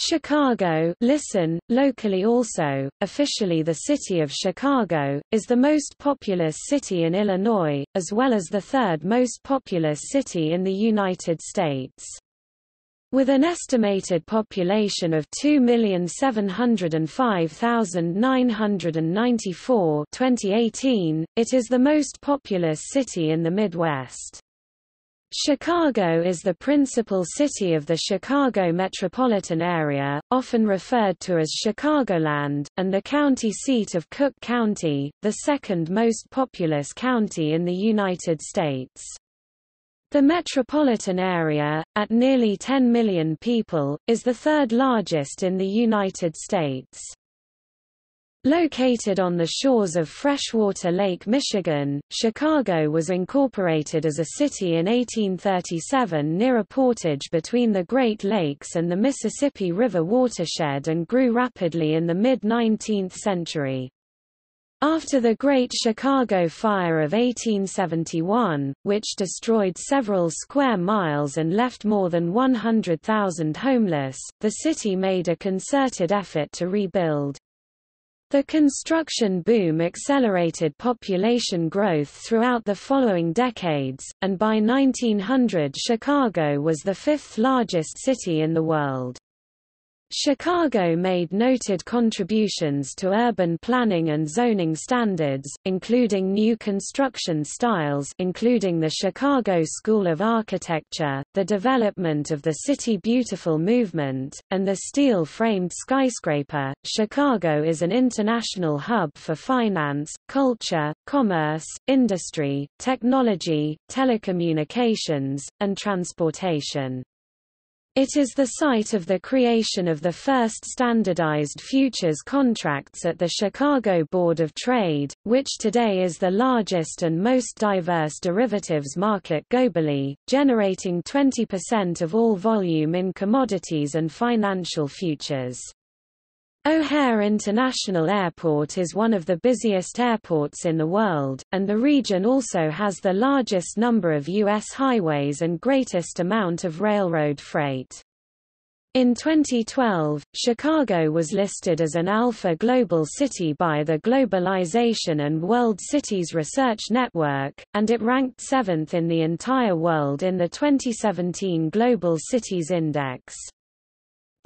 Chicago listen, locally also, officially the city of Chicago, is the most populous city in Illinois, as well as the third most populous city in the United States. With an estimated population of 2,705,994 2018, it is the most populous city in the Midwest. Chicago is the principal city of the Chicago metropolitan area, often referred to as Chicagoland, and the county seat of Cook County, the second most populous county in the United States. The metropolitan area, at nearly 10 million people, is the third largest in the United States. Located on the shores of freshwater Lake Michigan, Chicago was incorporated as a city in 1837 near a portage between the Great Lakes and the Mississippi River watershed and grew rapidly in the mid-19th century. After the Great Chicago Fire of 1871, which destroyed several square miles and left more than 100,000 homeless, the city made a concerted effort to rebuild. The construction boom accelerated population growth throughout the following decades, and by 1900 Chicago was the fifth largest city in the world. Chicago made noted contributions to urban planning and zoning standards, including new construction styles including the Chicago School of Architecture, the development of the City Beautiful movement, and the steel-framed skyscraper. Chicago is an international hub for finance, culture, commerce, industry, technology, telecommunications, and transportation. It is the site of the creation of the first standardized futures contracts at the Chicago Board of Trade, which today is the largest and most diverse derivatives market globally, generating 20% of all volume in commodities and financial futures. O'Hare International Airport is one of the busiest airports in the world, and the region also has the largest number of U.S. highways and greatest amount of railroad freight. In 2012, Chicago was listed as an Alpha Global City by the Globalization and World Cities Research Network, and it ranked seventh in the entire world in the 2017 Global Cities Index.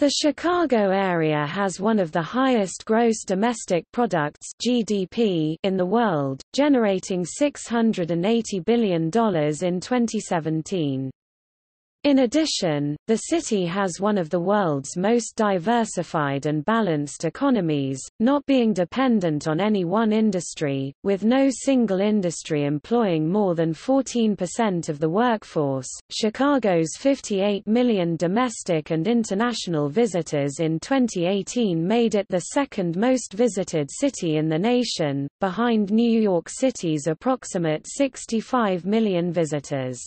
The Chicago area has one of the highest gross domestic products (GDP) in the world, generating $680 billion in 2017. In addition, the city has one of the world's most diversified and balanced economies, not being dependent on any one industry, with no single industry employing more than 14% of the workforce. Chicago's 58 million domestic and international visitors in 2018 made it the second most visited city in the nation, behind New York City's approximate 65 million visitors.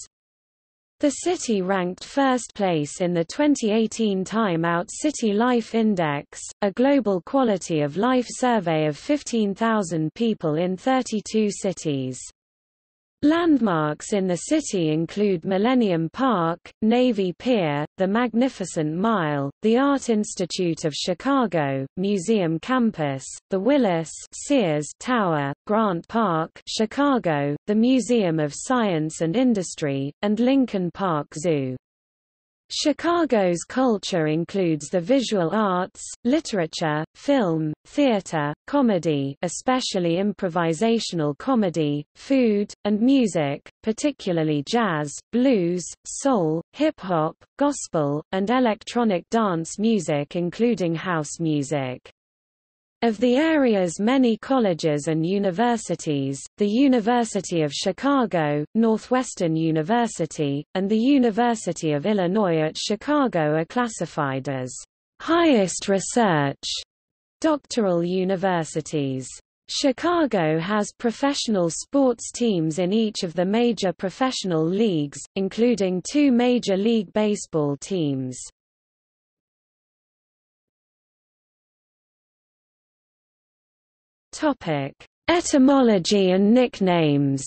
The city ranked first place in the 2018 Time Out City Life Index, a global quality of life survey of 15,000 people in 32 cities. Landmarks in the city include Millennium Park, Navy Pier, the Magnificent Mile, the Art Institute of Chicago, Museum Campus, the Willis Sears Tower, Grant Park, Chicago, the Museum of Science and Industry, and Lincoln Park Zoo. Chicago's culture includes the visual arts, literature, film, theater, comedy especially improvisational comedy, food, and music, particularly jazz, blues, soul, hip-hop, gospel, and electronic dance music including house music. Of the area's many colleges and universities, the University of Chicago, Northwestern University, and the University of Illinois at Chicago are classified as highest research doctoral universities. Chicago has professional sports teams in each of the major professional leagues, including two Major League Baseball teams. Topic: Etymology and nicknames.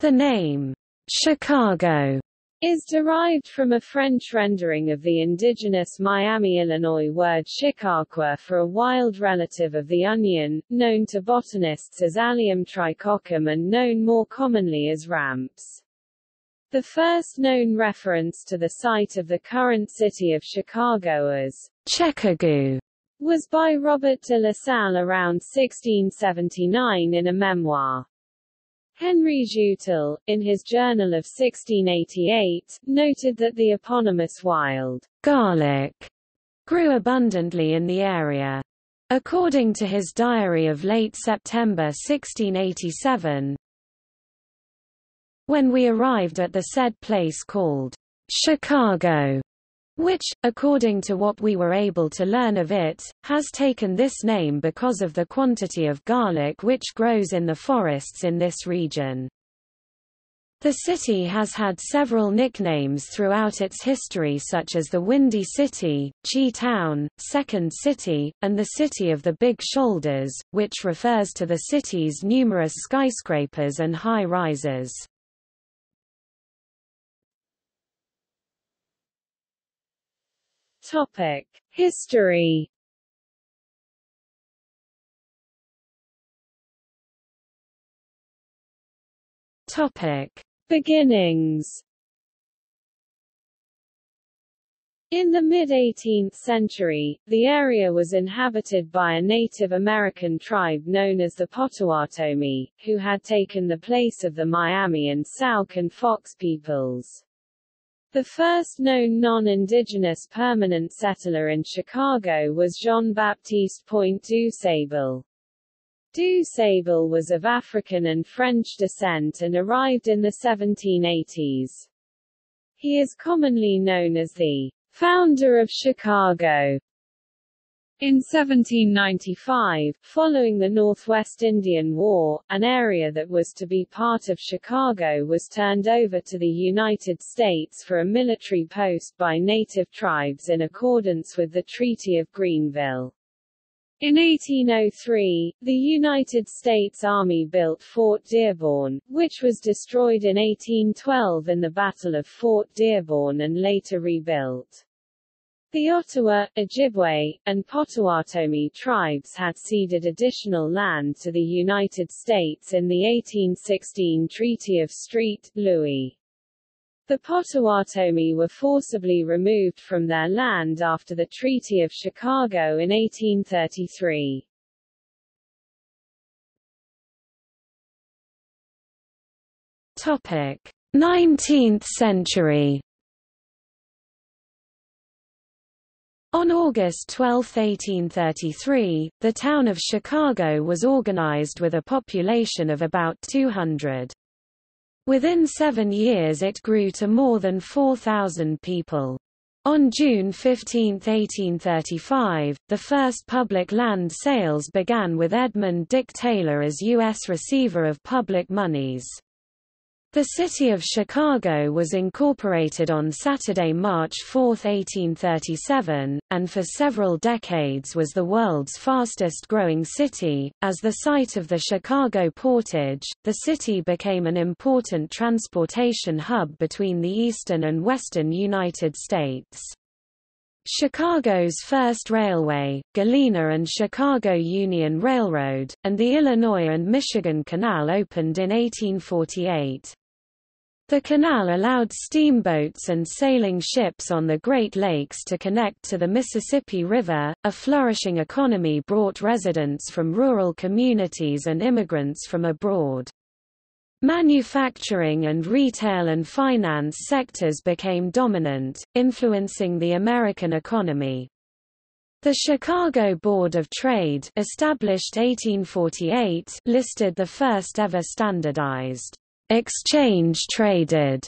The name Chicago is derived from a French rendering of the indigenous Miami, Illinois word shikaakwa for a wild relative of the onion, known to botanists as Allium tricoccum and known more commonly as ramps. The first known reference to the site of the current city of Chicago is Checagou was by Robert de La Salle around 1679 in a memoir. Henry Joutel, in his Journal of 1688, noted that the eponymous wild garlic grew abundantly in the area. According to his diary of late September 1687, when we arrived at the said place called Chicago, which, according to what we were able to learn of it, has taken this name because of the quantity of garlic which grows in the forests in this region. The city has had several nicknames throughout its history such as the Windy City, Chi Town, Second City, and the City of the Big Shoulders, which refers to the city's numerous skyscrapers and high Topic: History. Topic: Beginnings. In the mid-18th century, the area was inhabited by a Native American tribe known as the Potawatomi, who had taken the place of the Miami and Sauk and Fox peoples. The first known non-indigenous permanent settler in Chicago was Jean-Baptiste Point du Sable. Du Sable was of African and French descent and arrived in the 1780s. He is commonly known as the founder of Chicago. In 1795, following the Northwest Indian War, an area that was to be part of Chicago was turned over to the United States for a military post by native tribes in accordance with the Treaty of Greenville. In 1803, the United States Army built Fort Dearborn, which was destroyed in 1812 in the Battle of Fort Dearborn and later rebuilt. The Ottawa, Ojibwe, and Potawatomi tribes had ceded additional land to the United States in the 1816 Treaty of St. Louis. The Potawatomi were forcibly removed from their land after the Treaty of Chicago in 1833. Topic: 19th century On August 12, 1833, the town of Chicago was organized with a population of about 200. Within seven years it grew to more than 4,000 people. On June 15, 1835, the first public land sales began with Edmund Dick Taylor as U.S. receiver of public moneys. The city of Chicago was incorporated on Saturday, March 4, 1837, and for several decades was the world's fastest growing city. As the site of the Chicago Portage, the city became an important transportation hub between the eastern and western United States. Chicago's first railway, Galena and Chicago Union Railroad, and the Illinois and Michigan Canal opened in 1848. The canal allowed steamboats and sailing ships on the Great Lakes to connect to the Mississippi River. A flourishing economy brought residents from rural communities and immigrants from abroad. Manufacturing and retail and finance sectors became dominant, influencing the American economy. The Chicago Board of Trade established 1848 listed the first ever standardized exchange-traded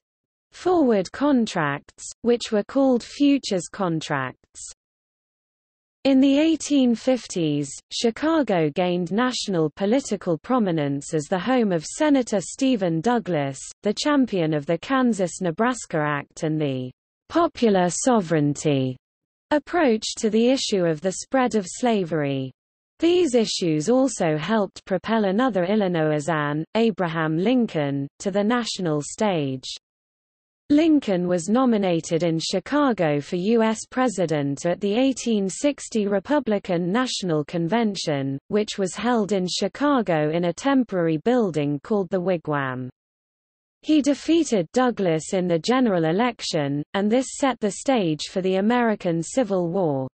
forward contracts, which were called futures contracts. In the 1850s, Chicago gained national political prominence as the home of Senator Stephen Douglas, the champion of the Kansas-Nebraska Act and the popular sovereignty approach to the issue of the spread of slavery. These issues also helped propel another Illinoisan, Abraham Lincoln, to the national stage. Lincoln was nominated in Chicago for U.S. President at the 1860 Republican National Convention, which was held in Chicago in a temporary building called the Wigwam. He defeated Douglas in the general election, and this set the stage for the American Civil War.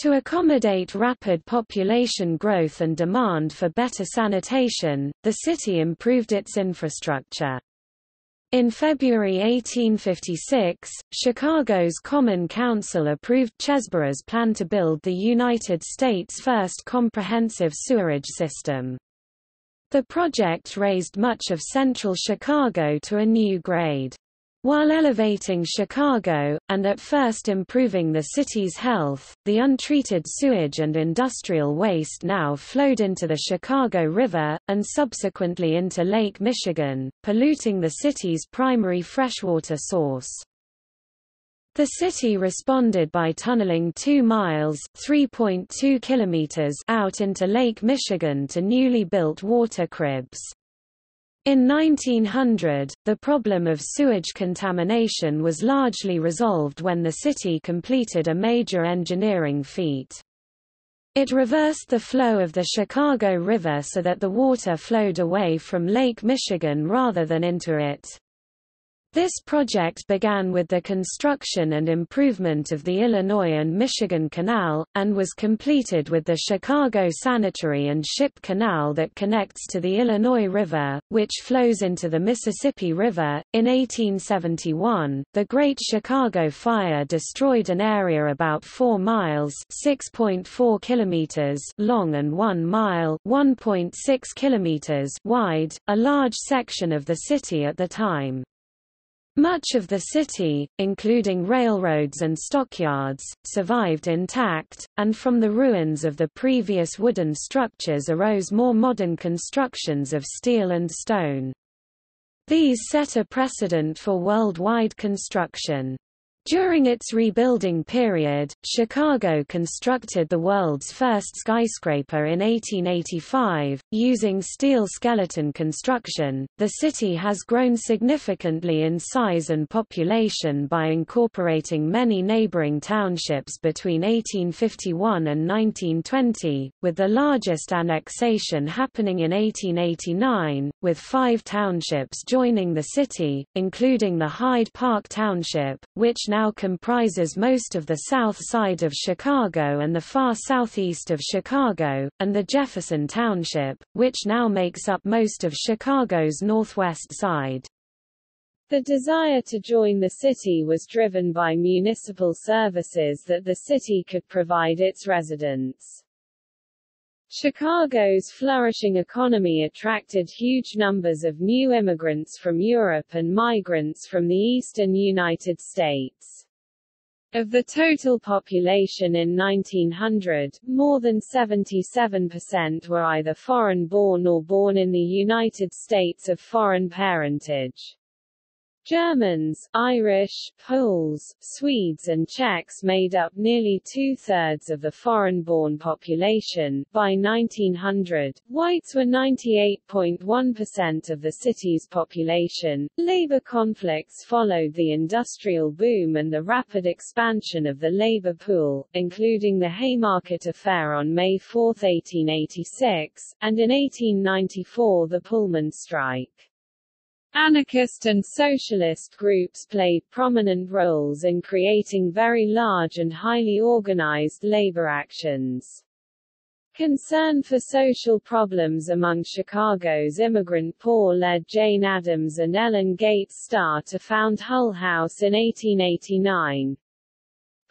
To accommodate rapid population growth and demand for better sanitation, the city improved its infrastructure. In February 1856, Chicago's Common Council approved Chesbrough's plan to build the United States' first comprehensive sewerage system. The project raised much of central Chicago to a new grade. While elevating Chicago, and at first improving the city's health, the untreated sewage and industrial waste now flowed into the Chicago River, and subsequently into Lake Michigan, polluting the city's primary freshwater source. The city responded by tunneling 2 miles (3.2 kilometers) out into Lake Michigan to newly built water cribs. In 1900, the problem of sewage contamination was largely resolved when the city completed a major engineering feat. It reversed the flow of the Chicago River so that the water flowed away from Lake Michigan rather than into it. This project began with the construction and improvement of the Illinois and Michigan Canal, and was completed with the Chicago Sanitary and Ship Canal that connects to the Illinois River, which flows into the Mississippi River. In 1871, the Great Chicago Fire destroyed an area about 4 miles (6.4 kilometers) long and 1 mile (1.6 kilometers) wide, a large section of the city at the time. Much of the city, including railroads and stockyards, survived intact, and from the ruins of the previous wooden structures arose more modern constructions of steel and stone. These set a precedent for worldwide construction. During its rebuilding period, Chicago constructed the world's first skyscraper in 1885, using steel skeleton construction. The city has grown significantly in size and population by incorporating many neighboring townships between 1851 and 1920, with the largest annexation happening in 1889, with five townships joining the city, including the Hyde Park Township, which now comprises most of the south side of Chicago and the far southeast of Chicago, and the Jefferson Township, which now makes up most of Chicago's northwest side. The desire to join the city was driven by municipal services that the city could provide its residents. Chicago's flourishing economy attracted huge numbers of new immigrants from Europe and migrants from the eastern United States. Of the total population in 1900, more than 77% were either foreign-born or born in the United States of foreign parentage. Germans, Irish, Poles, Swedes and Czechs made up nearly two-thirds of the foreign-born population. By 1900, whites were 98.1% of the city's population. Labor conflicts followed the industrial boom and the rapid expansion of the labor pool, including the Haymarket Affair on May 4, 1886, and in 1894 the Pullman strike. Anarchist and socialist groups played prominent roles in creating very large and highly organized labor actions. Concern for social problems among Chicago's immigrant poor led Jane Addams and Ellen Gates Starr to found Hull House in 1889.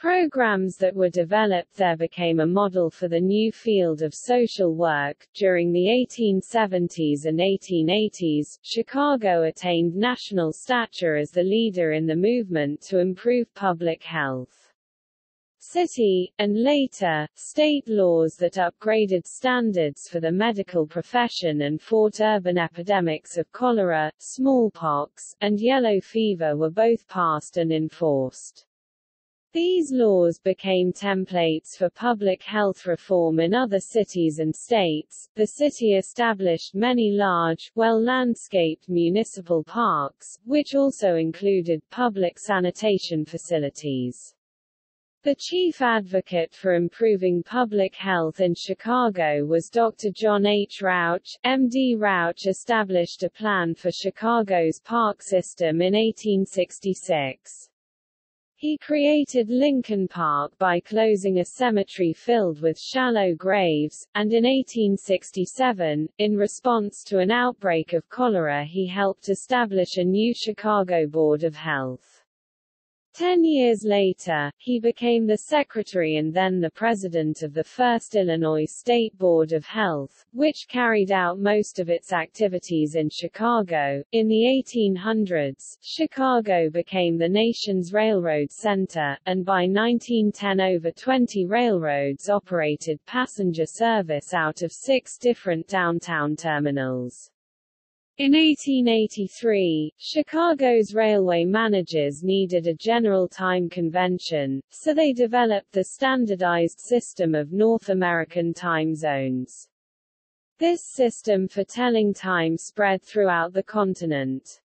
Programs that were developed there became a model for the new field of social work. During the 1870s and 1880s, Chicago attained national stature as the leader in the movement to improve public health. City, and later, state laws that upgraded standards for the medical profession and fought urban epidemics of cholera, smallpox, and yellow fever were both passed and enforced. These laws became templates for public health reform in other cities and states. The city established many large, well-landscaped municipal parks, which also included public sanitation facilities. The chief advocate for improving public health in Chicago was Dr. John H. Rauch. MD Rauch established a plan for Chicago's park system in 1866. He created Lincoln Park by closing a cemetery filled with shallow graves, and in 1867, in response to an outbreak of cholera he helped establish a new Chicago Board of Health. Ten years later, he became the secretary and then the president of the first Illinois State Board of Health, which carried out most of its activities in Chicago. In the 1800s, Chicago became the nation's railroad center, and by 1910 over 20 railroads operated passenger service out of six different downtown terminals. In 1883, Chicago's railway managers needed a general time convention, so they developed the standardized system of North American time zones. This system for telling time spread throughout the continent.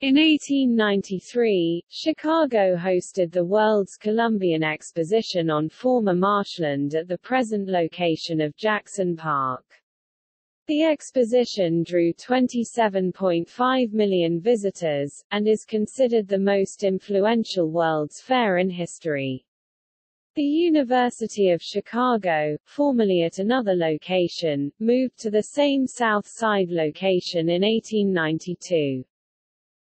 In 1893, Chicago hosted the World's Columbian Exposition on former marshland at the present location of Jackson Park. The exposition drew 27.5 million visitors, and is considered the most influential World's Fair in history. The University of Chicago, formerly at another location, moved to the same South Side location in 1892.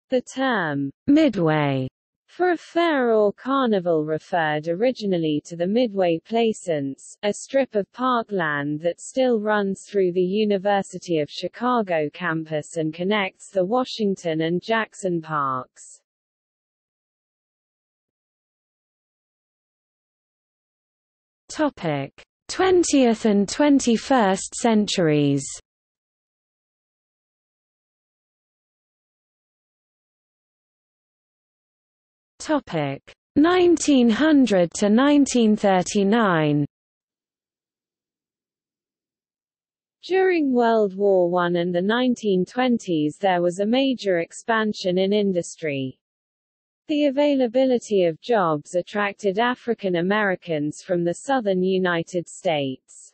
The term, Midway, for a fair or carnival referred originally to the Midway Plaisance, a strip of parkland that still runs through the University of Chicago campus and connects the Washington and Jackson parks. Topic: 20th and 21st centuries. Topic 1900 to 1939. During World War I and the 1920s there was a major expansion in industry. The availability of jobs attracted African Americans from the southern United States.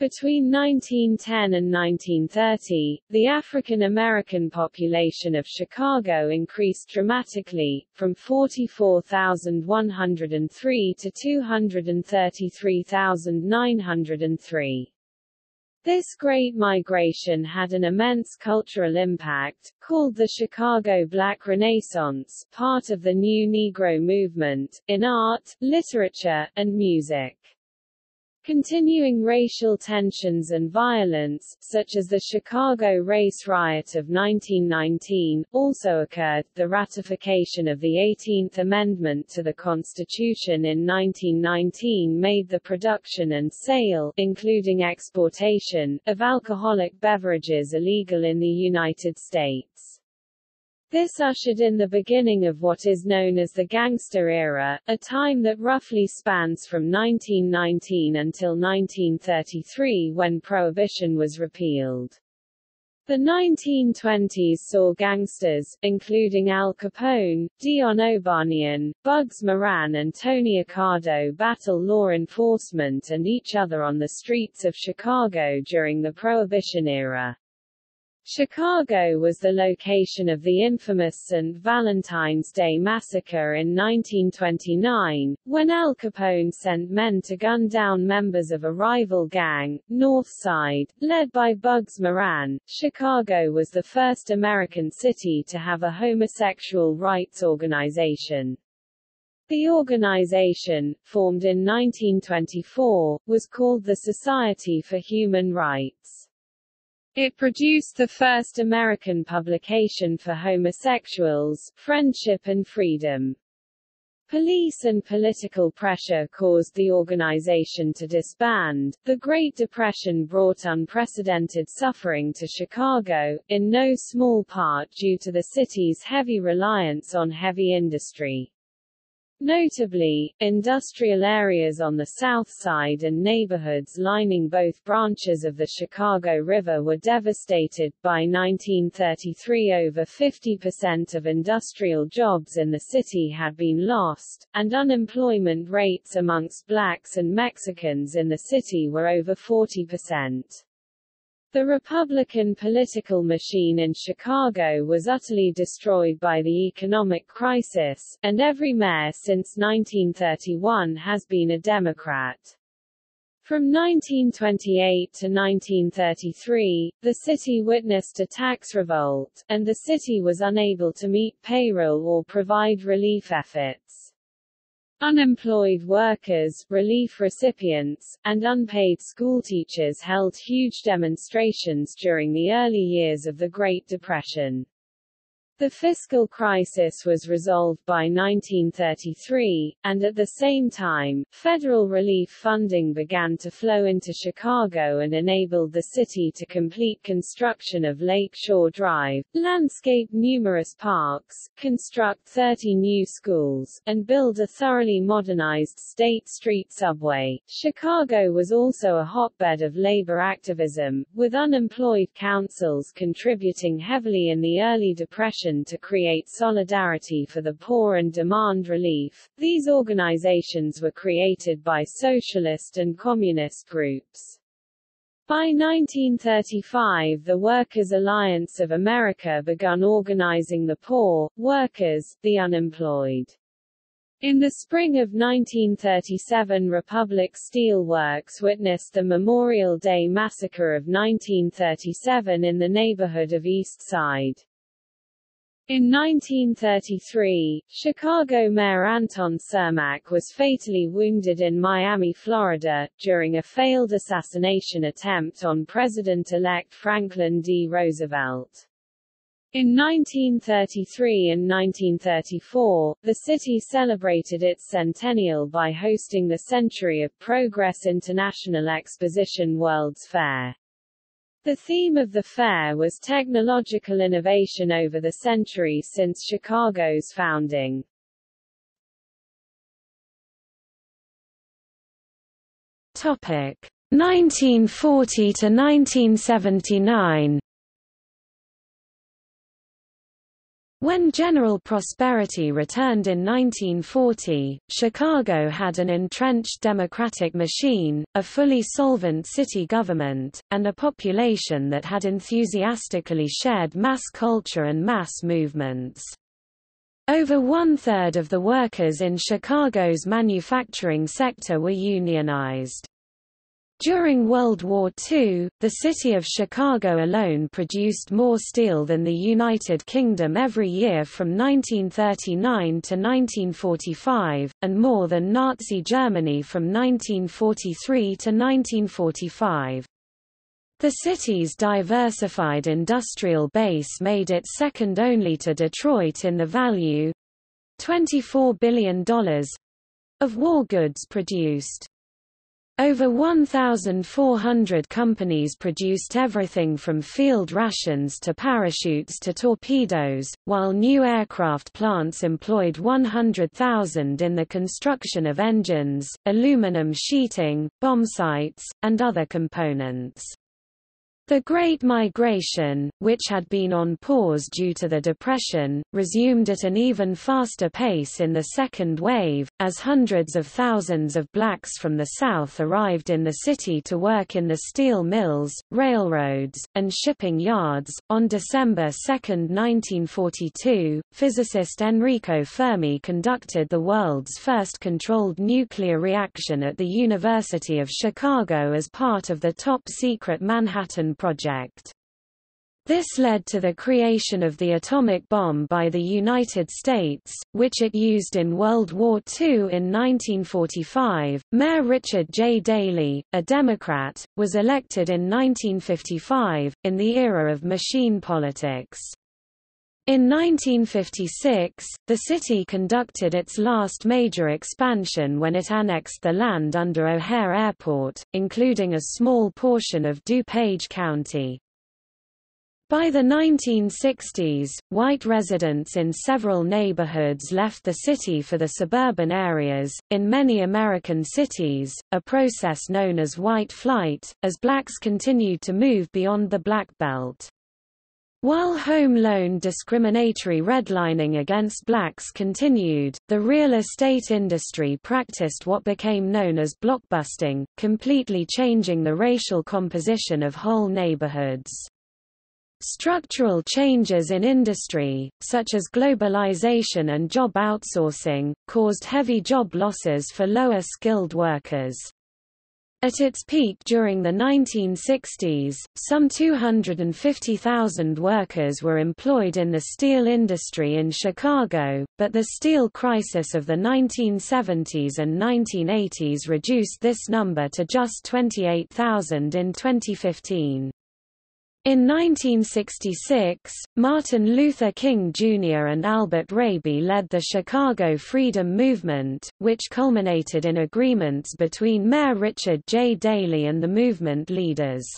Between 1910 and 1930, the African American population of Chicago increased dramatically, from 44,103 to 233,903. This great migration had an immense cultural impact, called the Chicago Black Renaissance, part of the New Negro movement, in art, literature, and music. Continuing racial tensions and violence, such as the Chicago race riot of 1919, also occurred. The ratification of the 18th Amendment to the Constitution in 1919 made the production and sale, including exportation, of alcoholic beverages illegal in the United States. This ushered in the beginning of what is known as the gangster era, a time that roughly spans from 1919 until 1933 when Prohibition was repealed. The 1920s saw gangsters, including Al Capone, Dion O'Banion, Bugs Moran and Tony Accardo battle law enforcement and each other on the streets of Chicago during the Prohibition era. Chicago was the location of the infamous St. Valentine's Day Massacre in 1929, when Al Capone sent men to gun down members of a rival gang, North Side, led by Bugs Moran. Chicago was the first American city to have a homosexual rights organization. The organization, formed in 1924, was called the Society for Human Rights. It produced the first American publication for homosexuals, Friendship and Freedom. Police and political pressure caused the organization to disband. The Great Depression brought unprecedented suffering to Chicago, in no small part due to the city's heavy reliance on heavy industry. Notably, industrial areas on the south side and neighborhoods lining both branches of the Chicago River were devastated. By 1933 over 50% of industrial jobs in the city had been lost, and unemployment rates amongst blacks and Mexicans in the city were over 40%. The Republican political machine in Chicago was utterly destroyed by the economic crisis, and every mayor since 1931 has been a Democrat. From 1928 to 1933, the city witnessed a tax revolt, and the city was unable to meet payroll or provide relief efforts. Unemployed workers, relief recipients, and unpaid schoolteachers held huge demonstrations during the early years of the Great Depression. The fiscal crisis was resolved by 1933, and at the same time, federal relief funding began to flow into Chicago and enabled the city to complete construction of Lake Shore Drive, landscape numerous parks, construct 30 new schools, and build a thoroughly modernized State Street subway. Chicago was also a hotbed of labor activism, with unemployed councils contributing heavily in the early Depression to create solidarity for the poor and demand relief. These organizations were created by socialist and communist groups. By 1935 the Workers' Alliance of America begun organizing the poor, workers, the unemployed. In the spring of 1937 Republic Steel Works witnessed the Memorial Day Massacre of 1937 in the neighborhood of East Side. In 1933, Chicago Mayor Anton Cermak was fatally wounded in Miami, Florida, during a failed assassination attempt on President-elect Franklin D. Roosevelt. In 1933 and 1934, the city celebrated its centennial by hosting the Century of Progress International Exposition World's Fair. The theme of the fair was technological innovation over the century since Chicago's founding. Topic 1940 to 1979 When general prosperity returned in 1940, Chicago had an entrenched democratic machine, a fully solvent city government, and a population that had enthusiastically shared mass culture and mass movements. Over one-third of the workers in Chicago's manufacturing sector were unionized. During World War II, the city of Chicago alone produced more steel than the United Kingdom every year from 1939 to 1945, and more than Nazi Germany from 1943 to 1945. The city's diversified industrial base made it second only to Detroit in the value—$24 billion— of war goods produced. Over 1,400 companies produced everything from field rations to parachutes to torpedoes, while new aircraft plants employed 100,000 in the construction of engines, aluminum sheeting, bomb sights, and other components. The Great Migration, which had been on pause due to the Depression, resumed at an even faster pace in the second wave, as hundreds of thousands of blacks from the South arrived in the city to work in the steel mills, railroads, and shipping yards. On December 2, 1942, physicist Enrico Fermi conducted the world's first controlled nuclear reaction at the University of Chicago as part of the top-secret Manhattan Project. This led to the creation of the atomic bomb by the United States, which it used in World War II in 1945. Mayor Richard J. Daley, a Democrat, was elected in 1955, in the era of machine politics. In 1956, the city conducted its last major expansion when it annexed the land under O'Hare Airport, including a small portion of DuPage County. By the 1960s, white residents in several neighborhoods left the city for the suburban areas. In many American cities, a process known as white flight, as blacks continued to move beyond the Black Belt. While home loan discriminatory redlining against blacks continued, the real estate industry practiced what became known as blockbusting, completely changing the racial composition of whole neighborhoods. Structural changes in industry, such as globalization and job outsourcing, caused heavy job losses for lower-skilled workers. At its peak during the 1960s, some 250,000 workers were employed in the steel industry in Chicago, but the steel crisis of the 1970s and 1980s reduced this number to just 28,000 in 2015. In 1966, Martin Luther King Jr. and Albert Raby led the Chicago Freedom Movement, which culminated in agreements between Mayor Richard J. Daley and the movement leaders.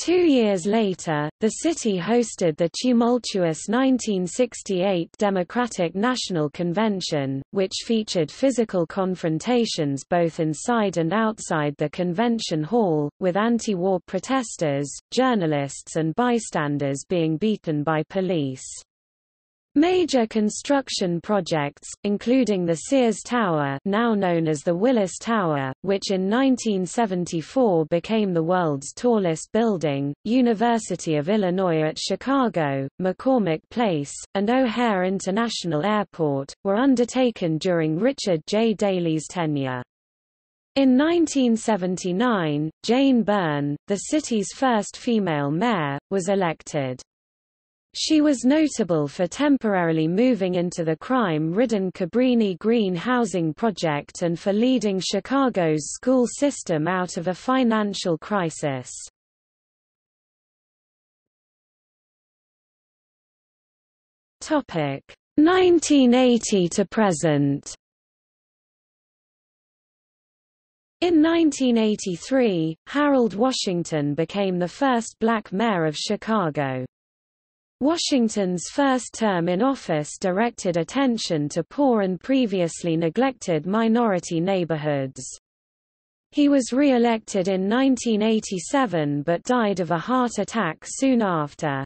Two years later, the city hosted the tumultuous 1968 Democratic National Convention, which featured physical confrontations both inside and outside the convention hall, with anti-war protesters, journalists and bystanders being beaten by police. Major construction projects, including the Sears Tower now known as the Willis Tower, which in 1974 became the world's tallest building, University of Illinois at Chicago, McCormick Place, and O'Hare International Airport, were undertaken during Richard J. Daley's tenure. In 1979, Jane Byrne, the city's first female mayor, was elected. She was notable for temporarily moving into the crime-ridden Cabrini Green housing project and for leading Chicago's school system out of a financial crisis. Topic 1980 to present. In 1983, Harold Washington became the first black mayor of Chicago. Washington's first term in office directed attention to poor and previously neglected minority neighborhoods. He was re-elected in 1987 but died of a heart attack soon after.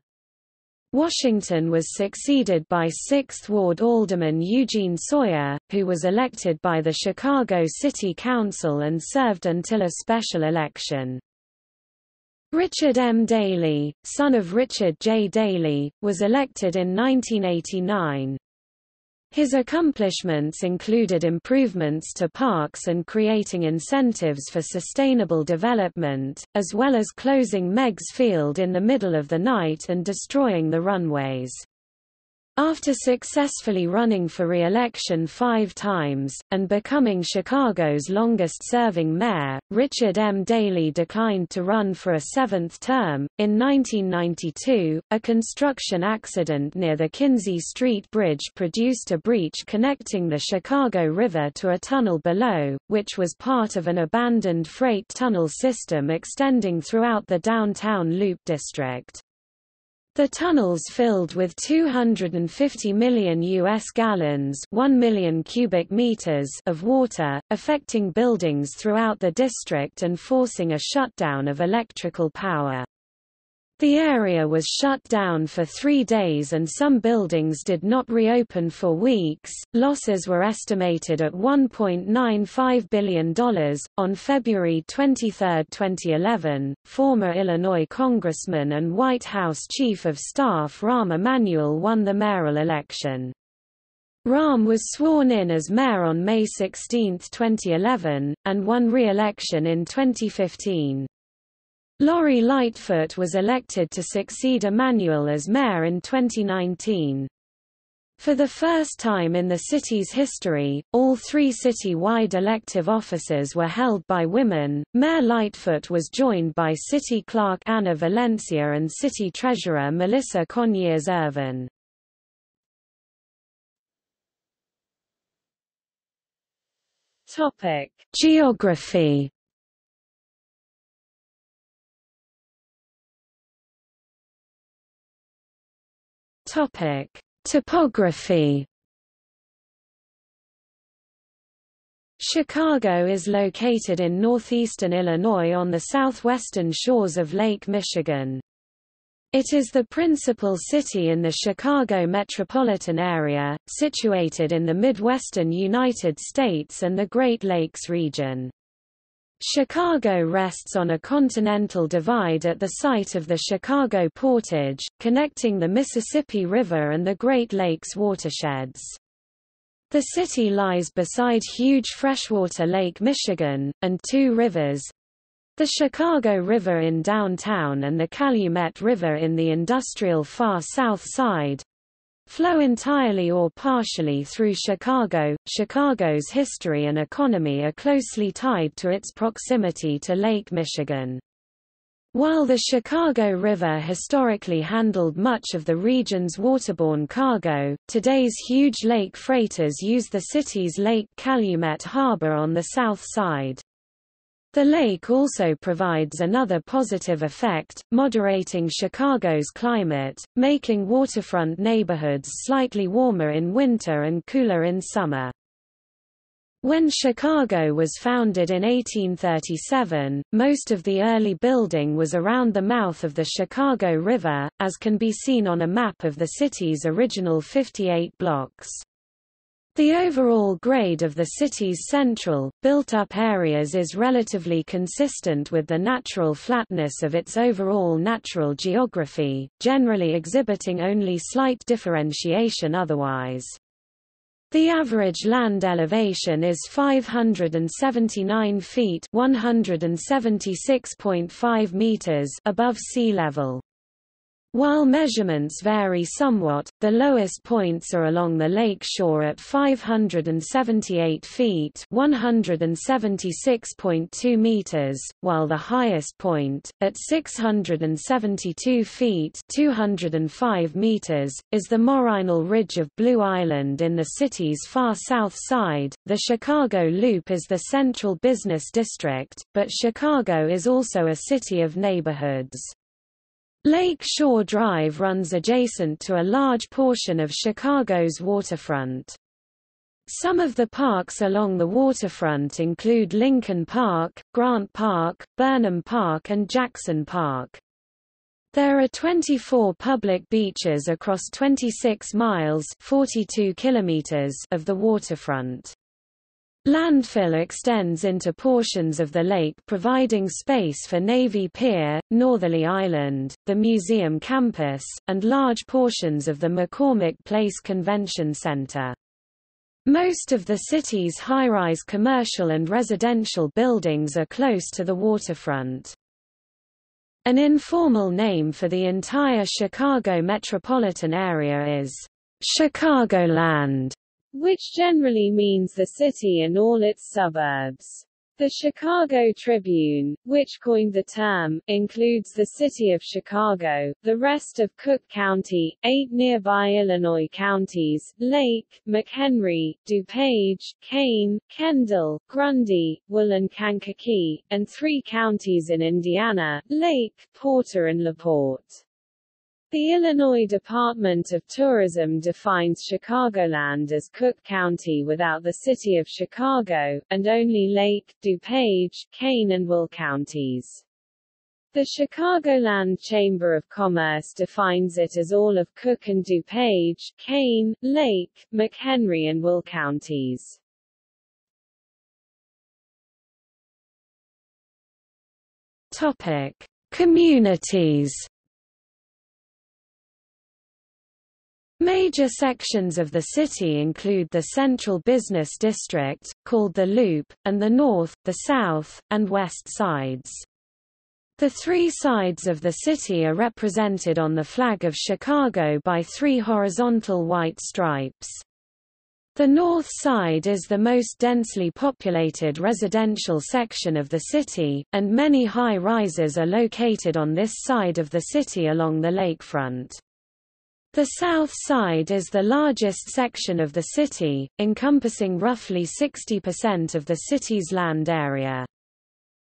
Washington was succeeded by 6th Ward Alderman Eugene Sawyer, who was elected by the Chicago City Council and served until a special election. Richard M. Daley, son of Richard J. Daley, was elected in 1989. His accomplishments included improvements to parks and creating incentives for sustainable development, as well as closing Meigs Field in the middle of the night and destroying the runways. After successfully running for re-election five times, and becoming Chicago's longest-serving mayor, Richard M. Daley declined to run for a seventh term. In 1992, a construction accident near the Kinzie Street Bridge produced a breach connecting the Chicago River to a tunnel below, which was part of an abandoned freight tunnel system extending throughout the downtown Loop District. The tunnels filled with 250 million U.S. gallons 1 million cubic meters of water, affecting buildings throughout the district and forcing a shutdown of electrical power. The area was shut down for three days and some buildings did not reopen for weeks. Losses were estimated at $1.95 billion. On February 23, 2011, former Illinois Congressman and White House Chief of Staff Rahm Emanuel won the mayoral election. Rahm was sworn in as mayor on May 16, 2011, and won re-election in 2015. Lori Lightfoot was elected to succeed Emanuel as mayor in 2019. For the first time in the city's history, all three city-wide elective offices were held by women. Mayor Lightfoot was joined by City Clerk Anna Valencia and City Treasurer Melissa Conyears Ervin. Topic: Geography Topic: Topography Chicago is located in northeastern Illinois on the southwestern shores of Lake Michigan. It is the principal city in the Chicago metropolitan area, situated in the Midwestern United States and the Great Lakes region. Chicago rests on a continental divide at the site of the Chicago Portage, connecting the Mississippi River and the Great Lakes watersheds. The city lies beside huge freshwater Lake Michigan, and two rivers, the Chicago River in downtown and the Calumet River in the industrial far south side flow entirely or partially through Chicago. Chicago's history and economy are closely tied to its proximity to Lake Michigan. While the Chicago River historically handled much of the region's waterborne cargo, today's huge lake freighters use the city's Lake Calumet Harbor on the south side. The lake also provides another positive effect, moderating Chicago's climate, making waterfront neighborhoods slightly warmer in winter and cooler in summer. When Chicago was founded in 1837, most of the early building was around the mouth of the Chicago River, as can be seen on a map of the city's original 58 blocks. The overall grade of the city's central, built-up areas is relatively consistent with the natural flatness of its overall natural geography, generally exhibiting only slight differentiation otherwise. The average land elevation is 579 feet 176.5 meters above sea level. While measurements vary somewhat, the lowest points are along the lake shore at 578 feet (176.2 meters), while the highest point, at 672 feet (205 meters), is the morainal ridge of Blue Island in the city's far south side. The Chicago Loop is the central business district, but Chicago is also a city of neighborhoods. Lake Shore Drive runs adjacent to a large portion of Chicago's waterfront. Some of the parks along the waterfront include Lincoln Park, Grant Park, Burnham Park and Jackson Park. There are 24 public beaches across 26 miles 42 kilometers of the waterfront. Landfill extends into portions of the lake providing space for Navy Pier, Northerly Island, the museum campus, and large portions of the McCormick Place Convention Center. Most of the city's high-rise commercial and residential buildings are close to the waterfront. An informal name for the entire Chicago metropolitan area is Chicagoland which generally means the city and all its suburbs. The Chicago Tribune, which coined the term, includes the city of Chicago, the rest of Cook County, eight nearby Illinois counties, Lake, McHenry, DuPage, Kane, Kendall, Grundy, Will and Kankakee, and three counties in Indiana, Lake, Porter and LaPorte. The Illinois Department of Tourism defines Chicagoland as Cook County without the city of Chicago, and only Lake, DuPage, Kane and Will counties. The Chicagoland Chamber of Commerce defines it as all of Cook and DuPage, Kane, Lake, McHenry and Will counties. Topic: Communities Major sections of the city include the central business district, called the Loop, and the north, the south, and west sides. The three sides of the city are represented on the flag of Chicago by three horizontal white stripes. The north side is the most densely populated residential section of the city, and many high-rises are located on this side of the city along the lakefront. The south side is the largest section of the city, encompassing roughly 60% of the city's land area.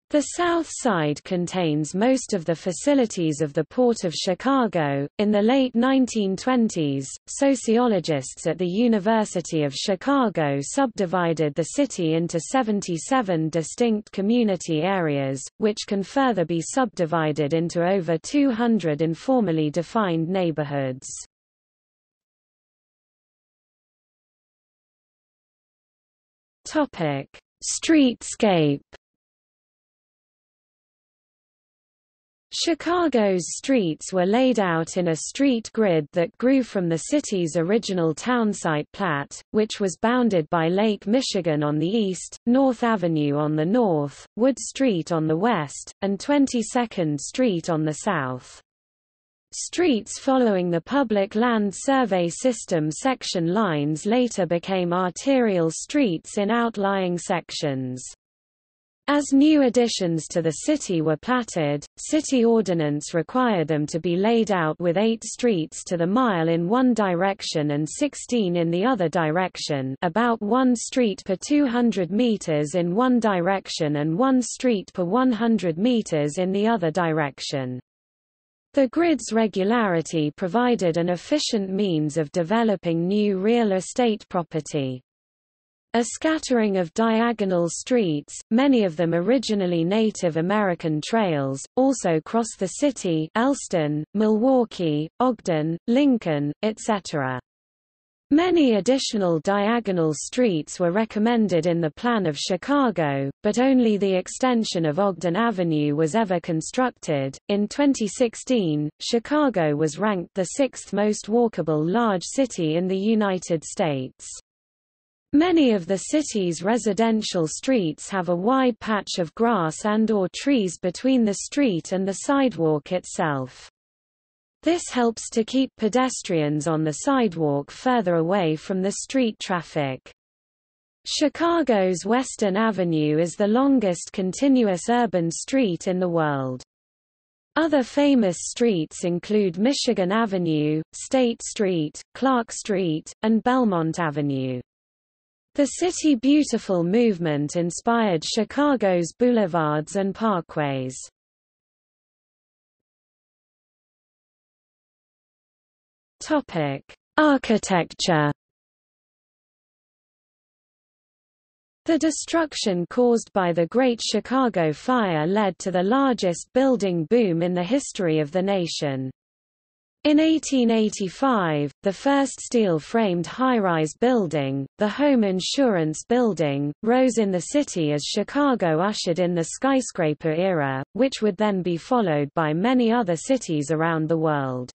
The south side contains most of the facilities of the Port of Chicago. In the late 1920s, sociologists at the University of Chicago subdivided the city into 77 distinct community areas, which can further be subdivided into over 200 informally defined neighborhoods. Topic: Streetscape Chicago's streets were laid out in a street grid that grew from the city's original townsite plat, which was bounded by Lake Michigan on the east, North Avenue on the north, Wood Street on the west, and 22nd Street on the south. Streets following the Public Land Survey System section lines later became arterial streets in outlying sections. As new additions to the city were platted, city ordinance required them to be laid out with eight streets to the mile in one direction and 16 in the other direction about one street per 200 meters in one direction and one street per 100 meters in the other direction. The grid's regularity provided an efficient means of developing new real estate property. A scattering of diagonal streets, many of them originally Native American trails, also cross the city Elston, Milwaukee, Ogden, Lincoln, etc. Many additional diagonal streets were recommended in the plan of Chicago, but only the extension of Ogden Avenue was ever constructed. In 2016, Chicago was ranked the sixth most walkable large city in the United States. Many of the city's residential streets have a wide patch of grass and or trees between the street and the sidewalk itself. This helps to keep pedestrians on the sidewalk further away from the street traffic. Chicago's Western Avenue is the longest continuous urban street in the world. Other famous streets include Michigan Avenue, State Street, Clark Street, and Belmont Avenue. The City Beautiful movement inspired Chicago's boulevards and parkways. Topic: Architecture. The destruction caused by the Great Chicago Fire led to the largest building boom in the history of the nation. In 1885, the first steel-framed high-rise building, the Home Insurance Building, rose in the city as Chicago ushered in the skyscraper era, which would then be followed by many other cities around the world.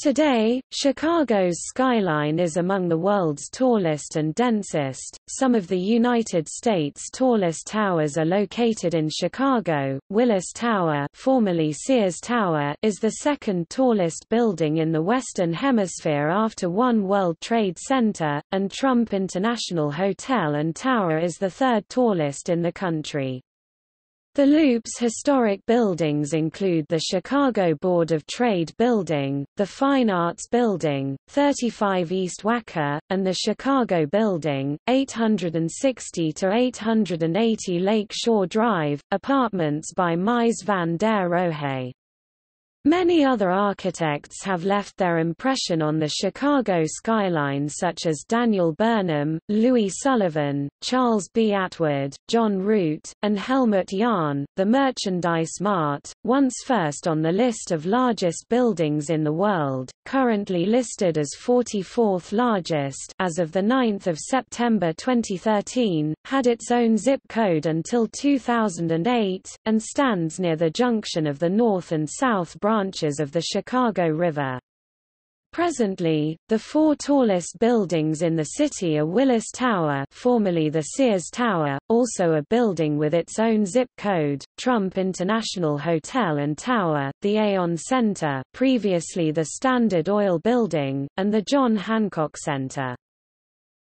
Today, Chicago's skyline is among the world's tallest and densest. Some of the United States' tallest towers are located in Chicago. Willis Tower, formerly Sears Tower, is the second tallest building in the Western Hemisphere after One World Trade Center, and Trump International Hotel and Tower is the third tallest in the country. The Loop's historic buildings include the Chicago Board of Trade Building, the Fine Arts Building, 35 East Wacker, and the Chicago Building, 860 to 880 Lake Shore Drive, apartments by Mies van der Rohe. Many other architects have left their impression on the Chicago skyline such as Daniel Burnham, Louis Sullivan, Charles B. Atwood, John Root, and Helmut Jahn. The Merchandise Mart, once first on the list of largest buildings in the world, currently listed as 44th largest as of 9 September 2013, had its own zip code until 2008, and stands near the junction of the North and South branches branches of the Chicago River. Presently, the four tallest buildings in the city are Willis Tower formerly the Sears Tower, also a building with its own zip code, Trump International Hotel and Tower, the Aon Center previously the Standard Oil Building, and the John Hancock Center.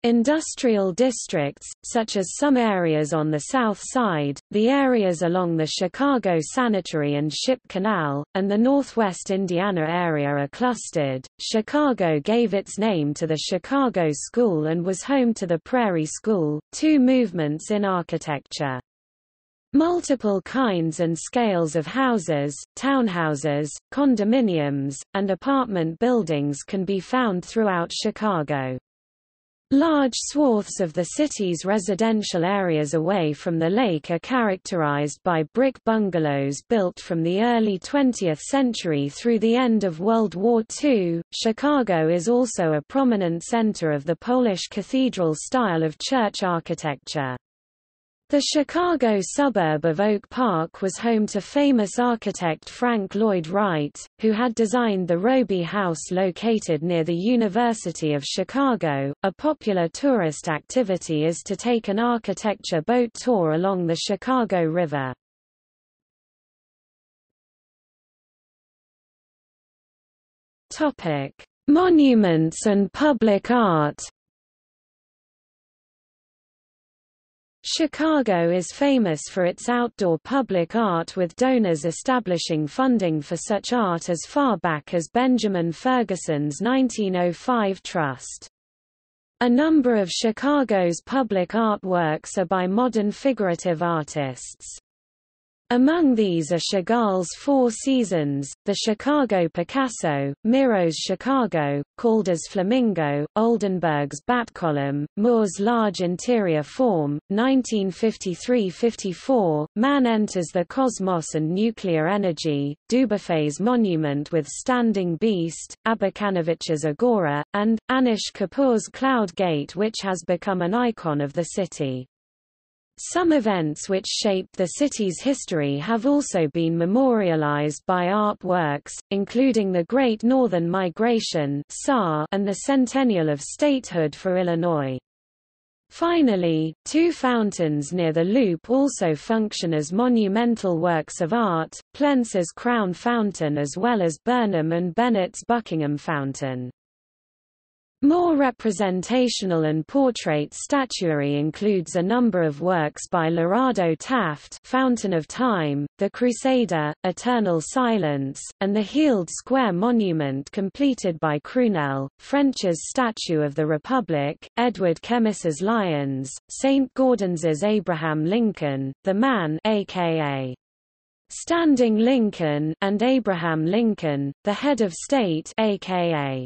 Industrial districts, such as some areas on the south side, the areas along the Chicago Sanitary and Ship Canal, and the northwest Indiana area are clustered. Chicago gave its name to the Chicago School and was home to the Prairie School, two movements in architecture. Multiple kinds and scales of houses, townhouses, condominiums, and apartment buildings can be found throughout Chicago. Large swaths of the city's residential areas away from the lake are characterized by brick bungalows built from the early 20th century through the end of World War II. Chicago is also a prominent center of the Polish cathedral style of church architecture. The Chicago suburb of Oak Park was home to famous architect Frank Lloyd Wright, who had designed the Robie House located near the University of Chicago. A popular tourist activity is to take an architecture boat tour along the Chicago River. Topic: Monuments and public art. Chicago is famous for its outdoor public art with donors establishing funding for such art as far back as Benjamin Ferguson's 1905 Trust. A number of Chicago's public artworks are by modern figurative artists. Among these are Chagall's Four Seasons, the Chicago Picasso, Miro's Chicago, Calder's Flamingo, Oldenburg's Bat Column, Moore's Large Interior Form, 1953–54, Man Enters the Cosmos and Nuclear Energy, Dubuffet's Monument with Standing Beast, Abakanowicz's Agora, and, Anish Kapoor's Cloud Gate which has become an icon of the city. Some events which shaped the city's history have also been memorialized by artworks, including the Great Northern Migration and the Centennial of Statehood for Illinois. Finally, two fountains near the Loop also function as monumental works of art, Plensa's Crown Fountain as well as Burnham and Bennett's Buckingham Fountain. More representational and portrait statuary includes a number of works by Lorado Taft Fountain of Time, The Crusader, Eternal Silence, and the Heald Square Monument completed by Crunelle, French's Statue of the Republic, Edward Kemeys's Lions, St. Gaudens's Abraham Lincoln, The Man aka Standing Lincoln and Abraham Lincoln, the Head of State aka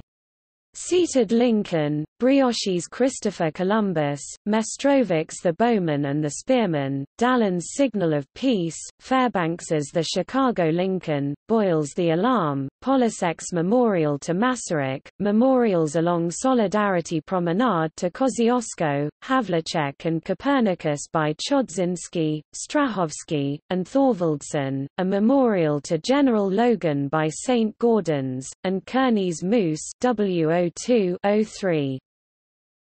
Seated Lincoln, Brioschi's Christopher Columbus, Mestrovic's The Bowman and the Spearman, Dallin's Signal of Peace, Fairbanks's The Chicago Lincoln, Boyle's The Alarm, Polasek's Memorial to Masaryk, memorials along Solidarity Promenade to Kosciuszko, Havlicek and Copernicus by Chodzinski, Strachovský, and Thorvaldsen, a memorial to General Logan by St. Gaudens, and Kearney's Moose W.O. 02-03.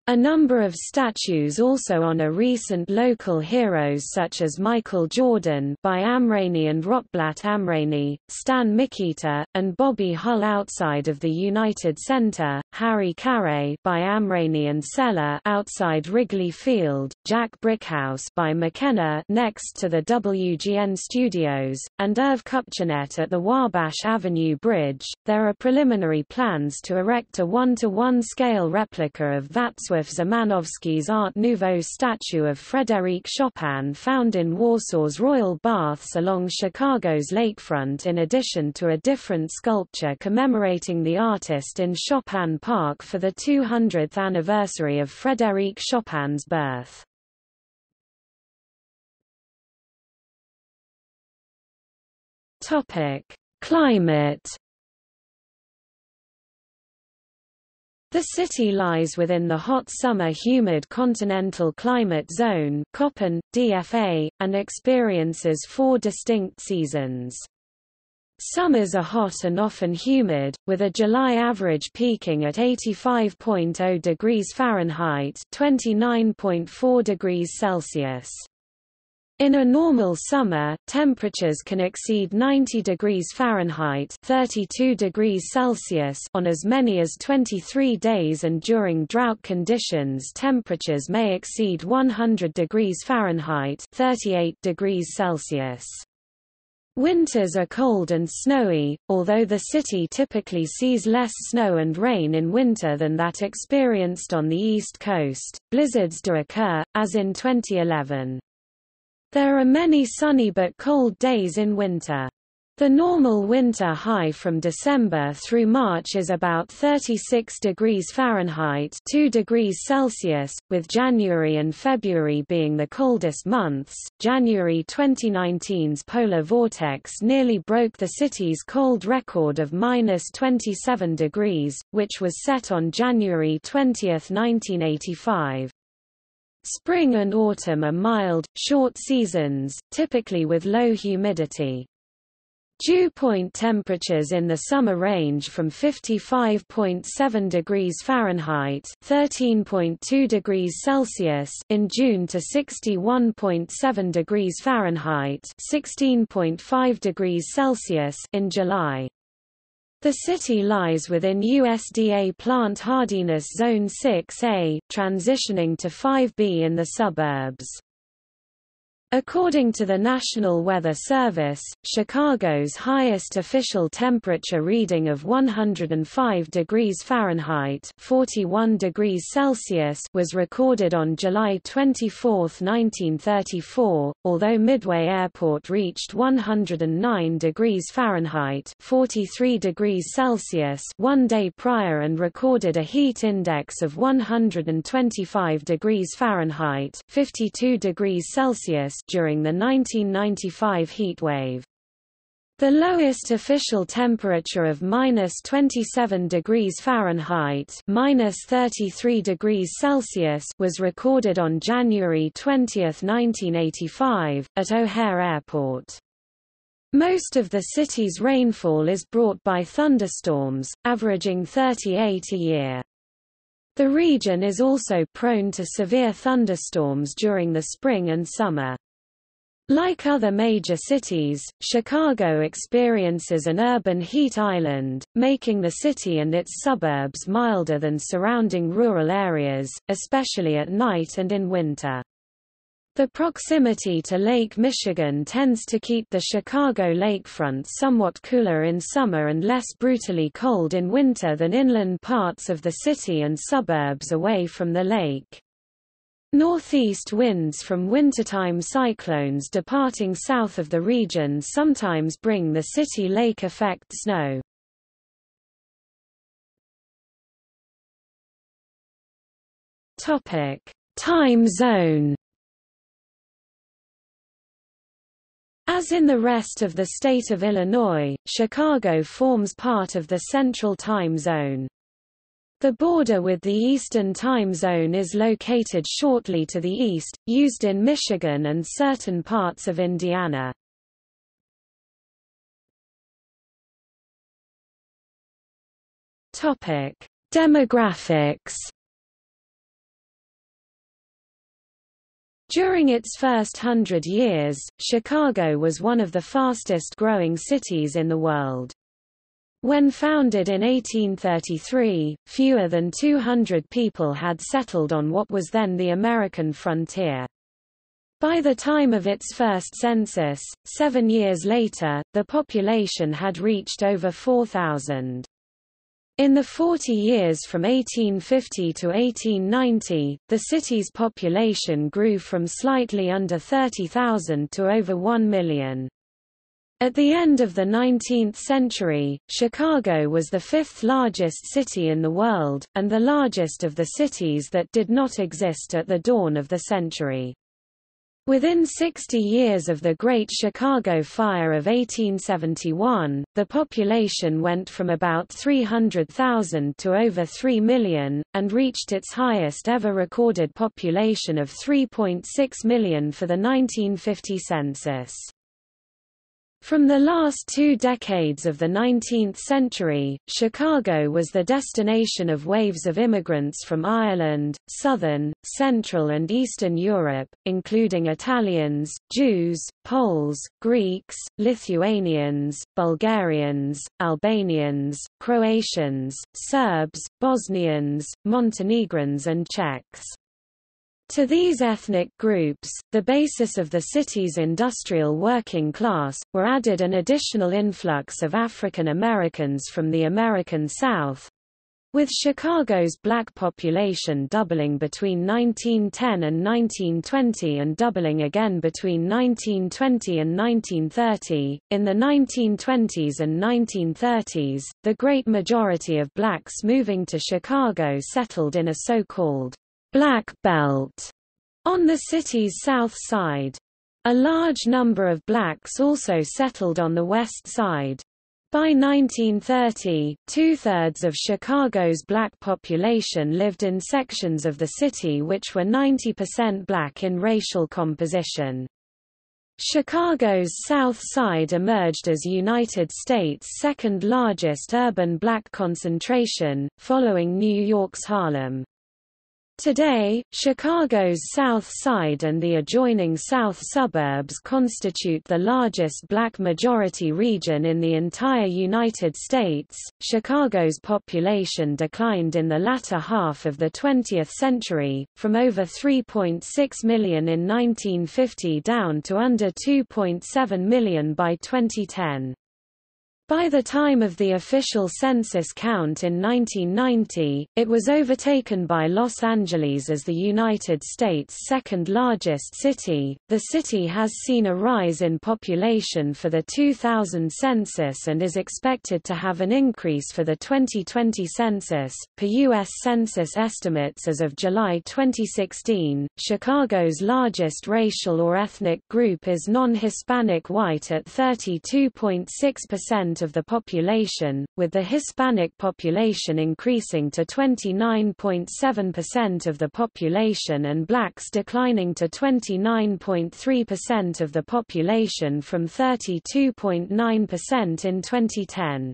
A number of statues also honor recent local heroes such as Michael Jordan by Amrani and Rotblat Amrani, Stan Mikita, and Bobby Hull outside of the United Center, Harry Caray by Amrani and Cella outside Wrigley Field, Jack Brickhouse by McKenna next to the WGN studios, and Irv Kupcinet at the Wabash Avenue Bridge. There are preliminary plans to erect a one-to-one -one scale replica of Wacław Szymanowski's Art Nouveau statue of Frédéric Chopin found in Warsaw's Royal Baths along Chicago's lakefront in addition to a different sculpture commemorating the artist in Chopin Park for the 200th anniversary of Frédéric Chopin's birth. Climate The city lies within the hot summer humid continental climate zone Köppen, DFA, and experiences four distinct seasons. Summers are hot and often humid, with a July average peaking at 85.0 degrees Fahrenheit 29.4 degrees Celsius. In a normal summer, temperatures can exceed 90 degrees Fahrenheit 32 degrees Celsius on as many as 23 days and during drought conditions temperatures may exceed 100 degrees Fahrenheit 38 degrees Celsius. Winters are cold and snowy, although the city typically sees less snow and rain in winter than that experienced on the East Coast. Blizzards do occur, as in 2011. There are many sunny but cold days in winter. The normal winter high from December through March is about 36 degrees Fahrenheit 2 degrees Celsius, with January and February being the coldest months. January 2019's polar vortex nearly broke the city's cold record of minus 27 degrees, which was set on January 20, 1985. Spring and autumn are mild, short seasons, typically with low humidity. Dew point temperatures in the summer range from 55.7 degrees Fahrenheit (13.2 degrees Celsius) in June to 61.7 degrees Fahrenheit (16.5 degrees Celsius) in July. The city lies within USDA plant hardiness zone 6A, transitioning to 5B in the suburbs. According to the National Weather Service, Chicago's highest official temperature reading of 105 degrees Fahrenheit 41 degrees Celsius was recorded on July 24, 1934, although Midway Airport reached 109 degrees Fahrenheit 43 degrees Celsius one day prior and recorded a heat index of 125 degrees Fahrenheit 52 degrees Celsius during the 1995 heatwave. The lowest official temperature of minus 27 degrees Fahrenheit minus 33 degrees Celsius was recorded on January 20, 1985, at O'Hare Airport. Most of the city's rainfall is brought by thunderstorms, averaging 38 a year. The region is also prone to severe thunderstorms during the spring and summer. Like other major cities, Chicago experiences an urban heat island, making the city and its suburbs milder than surrounding rural areas, especially at night and in winter. The proximity to Lake Michigan tends to keep the Chicago lakefront somewhat cooler in summer and less brutally cold in winter than inland parts of the city and suburbs away from the lake. Northeast winds from wintertime cyclones departing south of the region sometimes bring the city lake effect snow. Topic: Time zone. As in the rest of the state of Illinois, Chicago forms part of the Central Time Zone. The border with the Eastern Time Zone is located shortly to the east, used in Michigan and certain parts of Indiana. Topic: Demographics. During its first hundred years, Chicago was one of the fastest growing cities in the world. When founded in 1833, fewer than 200 people had settled on what was then the American frontier. By the time of its first census, seven years later, the population had reached over 4,000. In the 40 years from 1850 to 1890, the city's population grew from slightly under 30,000 to over 1 million. At the end of the 19th century, Chicago was the fifth largest city in the world, and the largest of the cities that did not exist at the dawn of the century. Within 60 years of the Great Chicago Fire of 1871, the population went from about 300,000 to over 3 million, and reached its highest ever recorded population of 3.6 million for the 1950 census. From the last two decades of the 19th century, Chicago was the destination of waves of immigrants from Ireland, Southern, Central and Eastern Europe, including Italians, Jews, Poles, Greeks, Lithuanians, Bulgarians, Albanians, Croatians, Serbs, Bosnians, Montenegrins and Czechs. To these ethnic groups, the basis of the city's industrial working class, were added an additional influx of African Americans from the American South, With Chicago's black population doubling between 1910 and 1920 and doubling again between 1920 and 1930, in the 1920s and 1930s, the great majority of blacks moving to Chicago settled in a so-called Black Belt on the city's south side. A large number of blacks also settled on the west side. By 1930, two-thirds of Chicago's black population lived in sections of the city which were 90% black in racial composition. Chicago's South Side emerged as United States' second largest urban black concentration, following New York's Harlem. Today, Chicago's South Side and the adjoining south suburbs constitute the largest black majority region in the entire United States. Chicago's population declined in the latter half of the 20th century, from over 3.6 million in 1950 down to under 2.7 million by 2010. By the time of the official census count in 1990, it was overtaken by Los Angeles as the United States' second largest city. The city has seen a rise in population for the 2000 census and is expected to have an increase for the 2020 census. Per U.S. Census estimates as of July 2016, Chicago's largest racial or ethnic group is non Hispanic white at 32.6% of the population, with the Hispanic population increasing to 29.7% of the population and blacks declining to 29.3% of the population from 32.9% in 2010.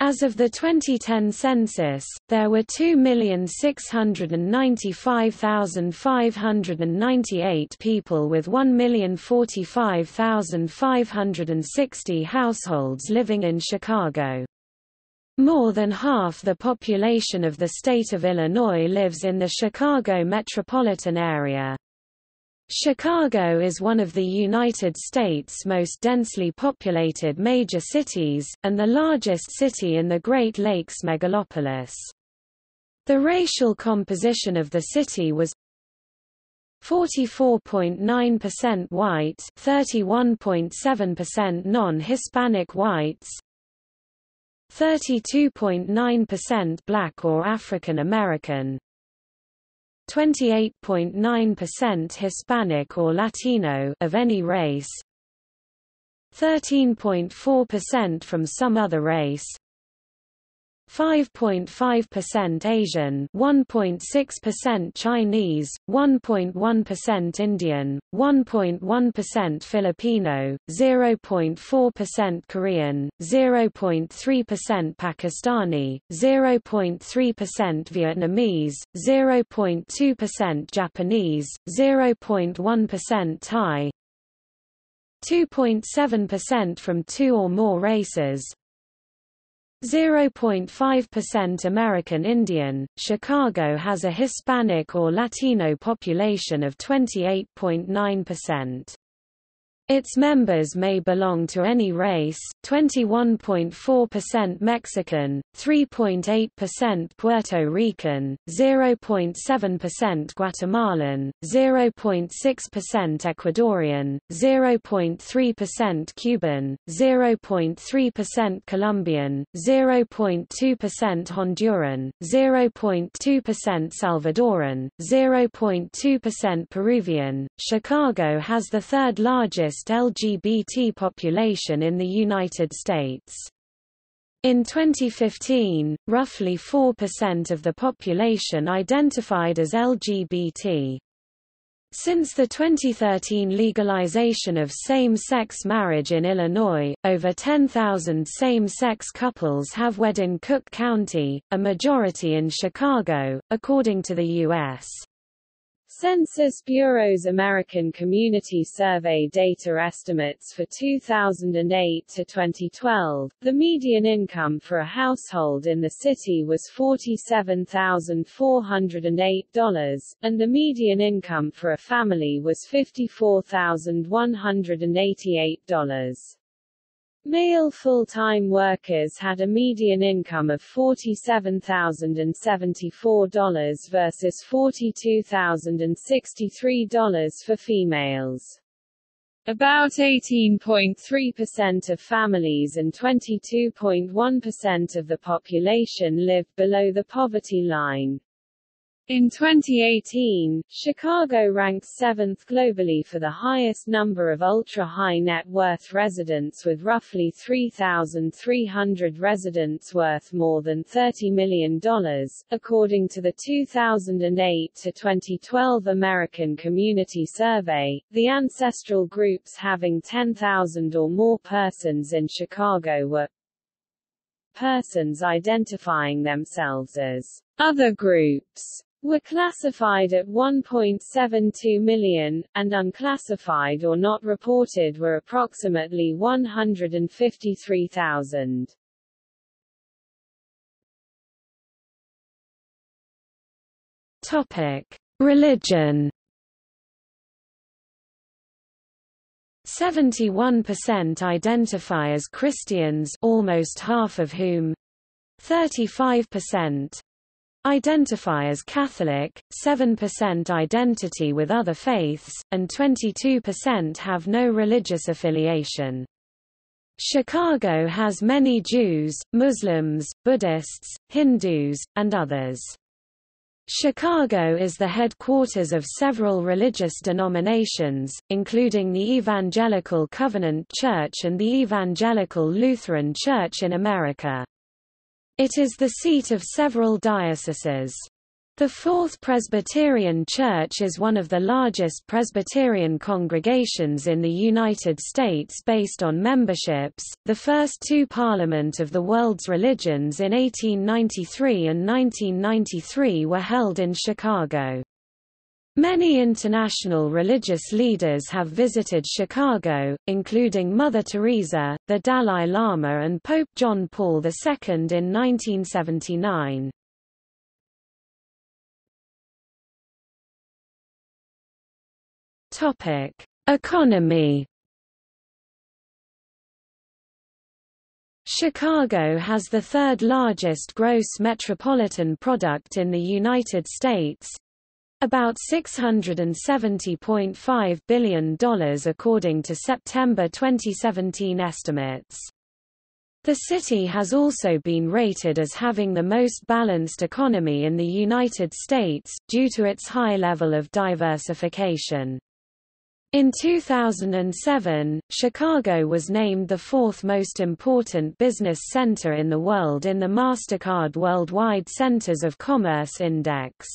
As of the 2010 census, there were 2,695,598 people with 1,045,560 households living in Chicago. More than half the population of the state of Illinois lives in the Chicago metropolitan area. Chicago is one of the United States' most densely populated major cities, and the largest city in the Great Lakes megalopolis. The racial composition of the city was 44.9% white 31.7% non-Hispanic whites 32.9% black or African American 28.9% Hispanic or Latino of any race 13.4% from some other race 5.5% Asian, 1.6% Chinese, 1.1% Indian, 1.1% Filipino, 0.4% Korean, 0.3% Pakistani, 0.3% Vietnamese, 0.2% Japanese, 0.1% Thai, 2.7% from two or more races, 0.5% American Indian, Chicago has a Hispanic or Latino population of 28.9%. Its members may belong to any race, 21.4% Mexican, 3.8% Puerto Rican, 0.7% Guatemalan, 0.6% Ecuadorian, 0.3% Cuban, 0.3% Colombian, 0.2% Honduran, 0.2% Salvadoran, 0.2% Peruvian. Chicago has the third largest LGBT population in the United States. In 2015, roughly 4% of the population identified as LGBT. Since the 2013 legalization of same-sex marriage in Illinois, over 10,000 same-sex couples have wed in Cook County, a majority in Chicago, according to the U.S. Census Bureau's American Community Survey data estimates for 2008 to 2012, the median income for a household in the city was $47,408, and the median income for a family was $54,188. Male full-time workers had a median income of $47,074 versus $42,063 for females. About 18.3% of families and 22.1% of the population lived below the poverty line. In 2018, Chicago ranked seventh globally for the highest number of ultra-high net worth residents with roughly 3,300 residents worth more than $30 million, according to the 2008 to 2012 American Community Survey. The ancestral groups having 10,000 or more persons in Chicago were persons identifying themselves as other groups were classified at 1.72 million, and unclassified or not reported were approximately 153,000. Topic: Religion. 71% identify as Christians, almost half of whom 35% identify as Catholic, 7% identity with other faiths, and 22% have no religious affiliation. Chicago has many Jews, Muslims, Buddhists, Hindus, and others. Chicago is the headquarters of several religious denominations, including the Evangelical Covenant Church and the Evangelical Lutheran Church in America. It is the seat of several dioceses. The Fourth Presbyterian Church is one of the largest Presbyterian congregations in the United States based on memberships. The first two Parliament of the World's Religions in 1893 and 1993 were held in Chicago. Many international religious leaders have visited Chicago, including Mother Teresa, the Dalai Lama and Pope John Paul II in 1979. Economy Chicago has the third largest gross metropolitan product in the United States, about $670.5 billion according to September 2017 estimates. The city has also been rated as having the most balanced economy in the United States, due to its high level of diversification. In 2007, Chicago was named the fourth most important business center in the world in the MasterCard Worldwide Centers of Commerce Index.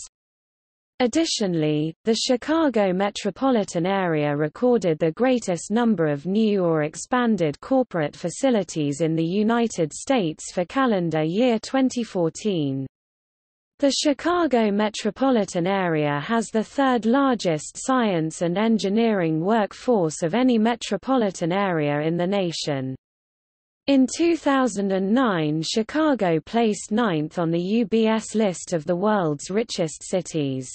Additionally, the Chicago metropolitan area recorded the greatest number of new or expanded corporate facilities in the United States for calendar year 2014. The Chicago metropolitan area has the third largest science and engineering workforce of any metropolitan area in the nation. In 2009 Chicago placed ninth on the UBS list of the world's richest cities.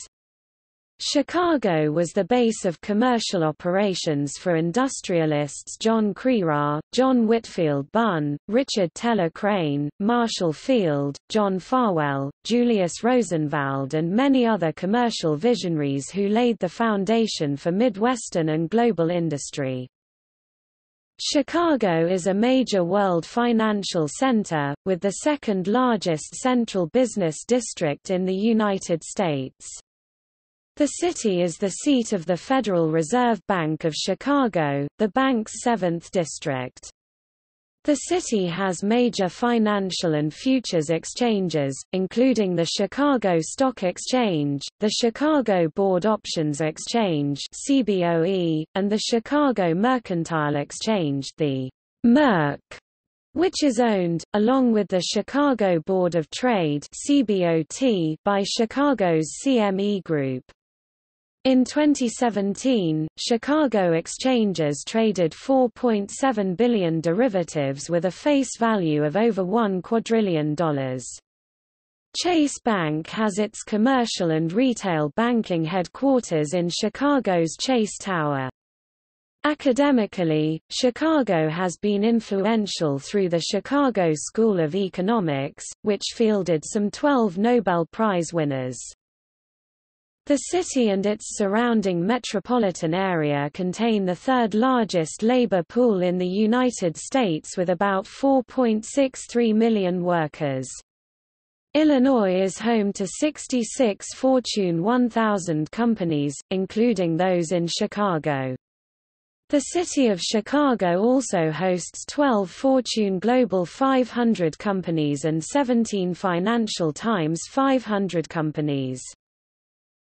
Chicago was the base of commercial operations for industrialists John Crerar, John Whitfield Bunn, Richard Teller Crane, Marshall Field, John Farwell, Julius Rosenwald and many other commercial visionaries who laid the foundation for Midwestern and global industry. Chicago is a major world financial center, with the second largest central business district in the United States. The city is the seat of the Federal Reserve Bank of Chicago, the bank's seventh district. The city has major financial and futures exchanges, including the Chicago Stock Exchange, the Chicago Board Options Exchange (CBOE), and the Chicago Mercantile Exchange, the MERC, which is owned, along with the Chicago Board of Trade (CBOT), by Chicago's CME Group. In 2017, Chicago exchanges traded 4.7 billion derivatives with a face value of over $1 quadrillion. Chase Bank has its commercial and retail banking headquarters in Chicago's Chase Tower. Academically, Chicago has been influential through the Chicago School of Economics, which fielded some 12 Nobel Prize winners. The city and its surrounding metropolitan area contain the third largest labor pool in the United States with about 4.63 million workers. Illinois is home to 66 Fortune 1000 companies, including those in Chicago. The city of Chicago also hosts 12 Fortune Global 500 companies and 17 Financial Times 500 companies.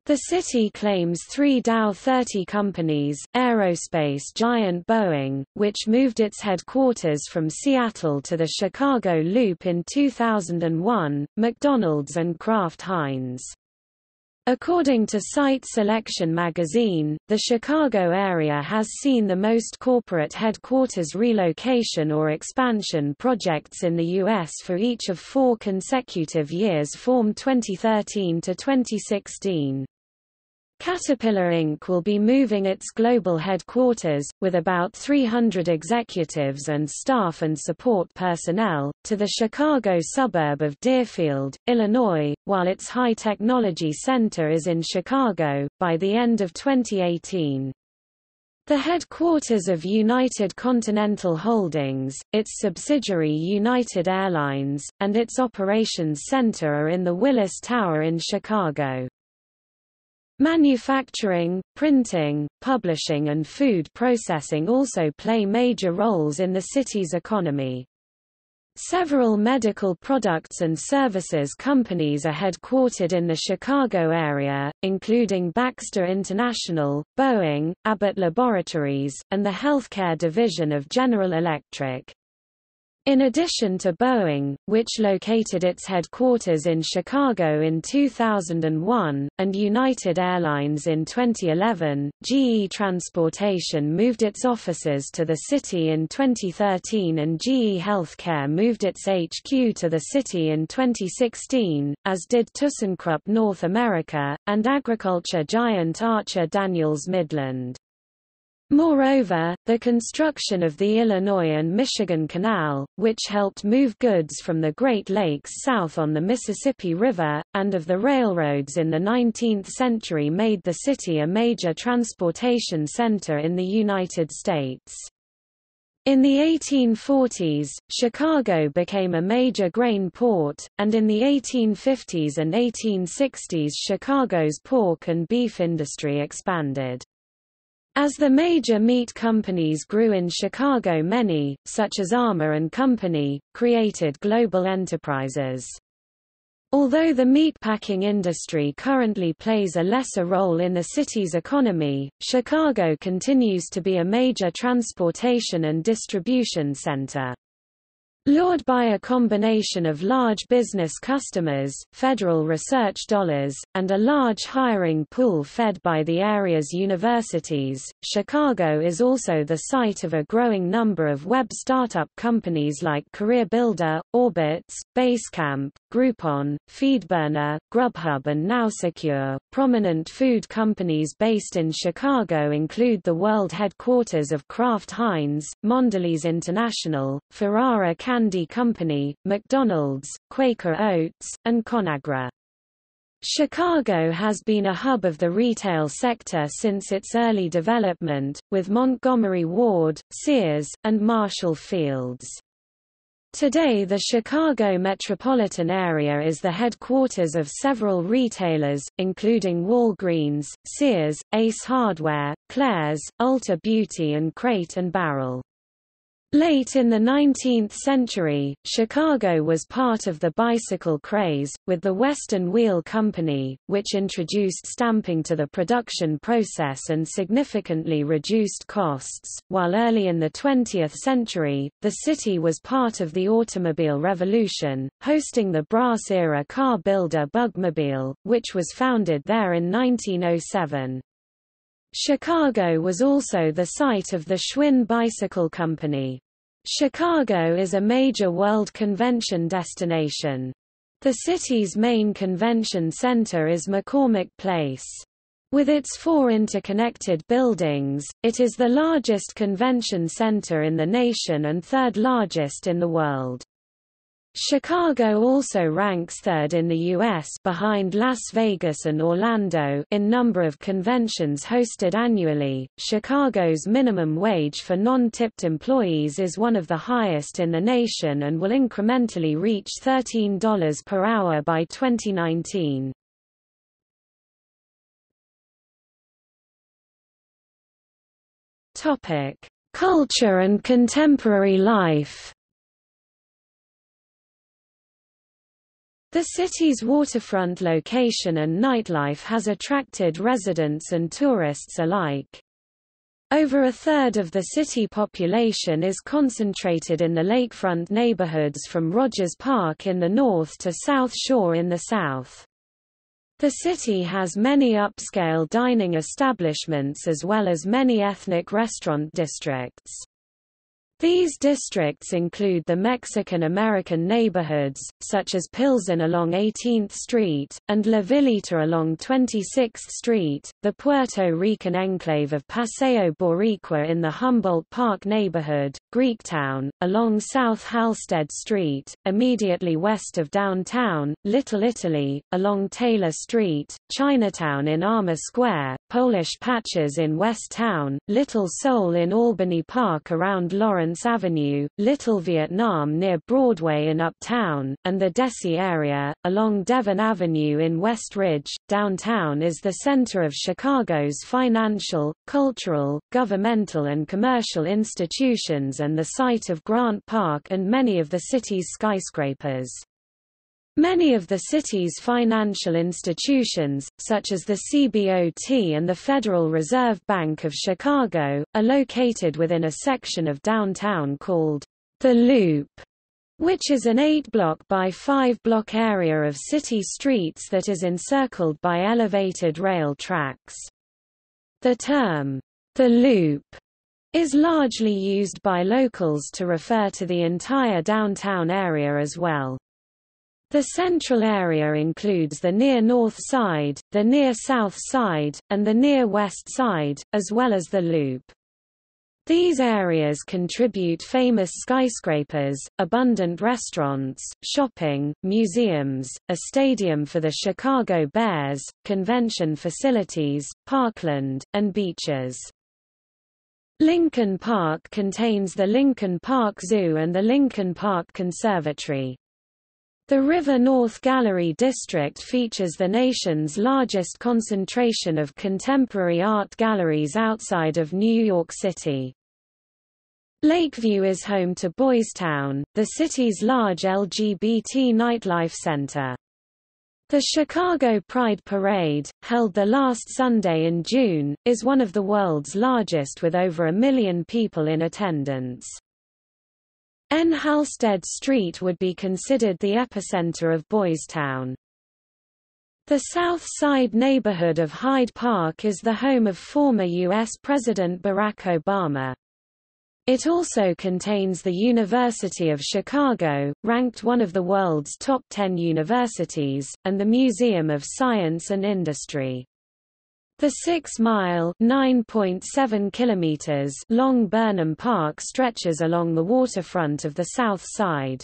The city claims three Dow 30 companies, aerospace giant Boeing, which moved its headquarters from Seattle to the Chicago Loop in 2001, McDonald's and Kraft Heinz. According to Site Selection magazine, the Chicago area has seen the most corporate headquarters relocation or expansion projects in the U.S. for each of four consecutive years from 2013 to 2016. Caterpillar Inc. will be moving its global headquarters, with about 300 executives and staff and support personnel, to the Chicago suburb of Deerfield, Illinois, while its high technology center is in Chicago, by the end of 2018. The headquarters of United Continental Holdings, its subsidiary United Airlines, and its operations center are in the Willis Tower in Chicago. Manufacturing, printing, publishing and food processing also play major roles in the city's economy. Several medical products and services companies are headquartered in the Chicago area, including Baxter International, Boeing, Abbott Laboratories, and the healthcare division of General Electric. In addition to Boeing, which located its headquarters in Chicago in 2001, and United Airlines in 2011, GE Transportation moved its offices to the city in 2013 and GE Healthcare moved its HQ to the city in 2016, as did ThyssenKrupp North America, and agriculture giant Archer Daniels Midland. Moreover, the construction of the Illinois and Michigan Canal, which helped move goods from the Great Lakes south on the Mississippi River, and of the railroads in the 19th century made the city a major transportation center in the United States. In the 1840s, Chicago became a major grain port, and in the 1850s and 1860s Chicago's pork and beef industry expanded. As the major meat companies grew in Chicago many, such as Armour and Company, created global enterprises. Although the meatpacking industry currently plays a lesser role in the city's economy, Chicago continues to be a major transportation and distribution center. Lured by a combination of large business customers, federal research dollars, and a large hiring pool fed by the area's universities, Chicago is also the site of a growing number of web startup companies like CareerBuilder, Orbitz, Basecamp, Groupon, Feedburner, Grubhub and NowSecure. Prominent food companies based in Chicago include the world headquarters of Kraft Heinz, Mondelez International, Ferrara Candy Company, McDonald's, Quaker Oats, and Conagra. Chicago has been a hub of the retail sector since its early development, with Montgomery Ward, Sears, and Marshall Fields. Today the Chicago metropolitan area is the headquarters of several retailers, including Walgreens, Sears, Ace Hardware, Claire's, Ulta Beauty and Crate & Barrel. Late in the 19th century, Chicago was part of the bicycle craze, with the Western Wheel Company, which introduced stamping to the production process and significantly reduced costs, while early in the 20th century, the city was part of the automobile revolution, hosting the brass-era car builder Bugmobile, which was founded there in 1907. Chicago was also the site of the Schwinn Bicycle Company. Chicago is a major world convention destination. The city's main convention center is McCormick Place. With its four interconnected buildings, it is the largest convention center in the nation and third largest in the world. Chicago also ranks third in the U.S. behind Las Vegas and Orlando in number of conventions hosted annually. Chicago's minimum wage for non-tipped employees is one of the highest in the nation and will incrementally reach $13 per hour by 2019. Topic: Culture and contemporary life. The city's waterfront location and nightlife has attracted residents and tourists alike. Over a third of the city population is concentrated in the lakefront neighborhoods from Rogers Park in the north to South Shore in the south. The city has many upscale dining establishments as well as many ethnic restaurant districts. These districts include the Mexican-American neighborhoods, such as Pilsen along 18th Street, and La Villita along 26th Street, the Puerto Rican enclave of Paseo Boricua in the Humboldt Park neighborhood, Greektown, along South Halsted Street, immediately west of downtown, Little Italy, along Taylor Street, Chinatown in Armour Square, Polish Patches in West Town, Little Seoul in Albany Park around Lawrence Lawrence Avenue, Little Vietnam near Broadway in Uptown, and the Desi area, along Devon Avenue in West Ridge. Downtown is the center of Chicago's financial, cultural, governmental and commercial institutions and the site of Grant Park and many of the city's skyscrapers. Many of the city's financial institutions, such as the CBOT and the Federal Reserve Bank of Chicago, are located within a section of downtown called the Loop, which is an 8-block by 5-block area of city streets that is encircled by elevated rail tracks. The term, the Loop, is largely used by locals to refer to the entire downtown area as well. The central area includes the near north side, the near south side, and the near west side, as well as the loop. These areas contribute famous skyscrapers, abundant restaurants, shopping, museums, a stadium for the Chicago Bears, convention facilities, parkland, and beaches. Lincoln Park contains the Lincoln Park Zoo and the Lincoln Park Conservatory. The River North Gallery District features the nation's largest concentration of contemporary art galleries outside of New York City. Lakeview is home to Boys Town, the city's large LGBT nightlife center. The Chicago Pride Parade, held the last Sunday in June, is one of the world's largest with over a million people in attendance. N. Halsted Street would be considered the epicenter of Boys Town. The South Side neighborhood of Hyde Park is the home of former U.S. President Barack Obama. It also contains the University of Chicago, ranked one of the world's top 10 universities, and the Museum of Science and Industry. The 6-mile (9.7 kilometers) long Burnham Park stretches along the waterfront of the south side.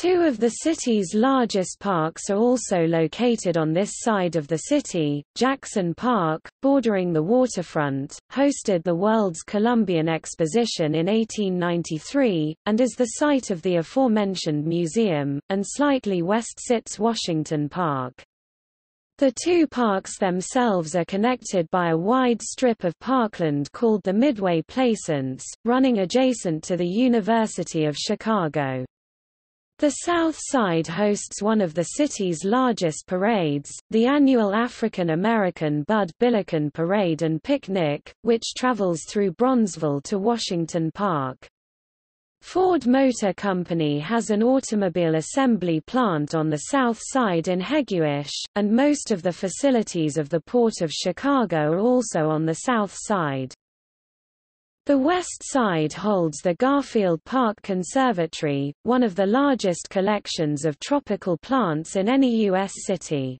Two of the city's largest parks are also located on this side of the city. Jackson Park, bordering the waterfront, hosted the World's Columbian Exposition in 1893, and is the site of the aforementioned museum, and slightly west sits Washington Park. The two parks themselves are connected by a wide strip of parkland called the Midway Plaisance, running adjacent to the University of Chicago. The South Side hosts one of the city's largest parades, the annual African American Bud Billiken Parade and Picnic, which travels through Bronzeville to Washington Park. Ford Motor Company has an automobile assembly plant on the south side in Hegewisch, and most of the facilities of the Port of Chicago are also on the south side. The west side holds the Garfield Park Conservatory, one of the largest collections of tropical plants in any U.S. city.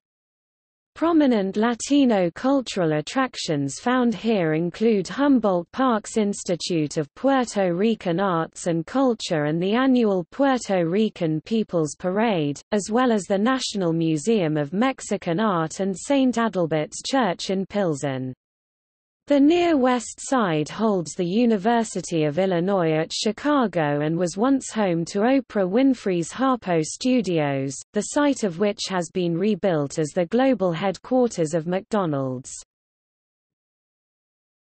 Prominent Latino cultural attractions found here include Humboldt Park's Institute of Puerto Rican Arts and Culture and the annual Puerto Rican People's Parade, as well as the National Museum of Mexican Art and St. Adalbert's Church in Pilsen. The near west side holds the University of Illinois at Chicago and was once home to Oprah Winfrey's Harpo Studios, the site of which has been rebuilt as the global headquarters of McDonald's.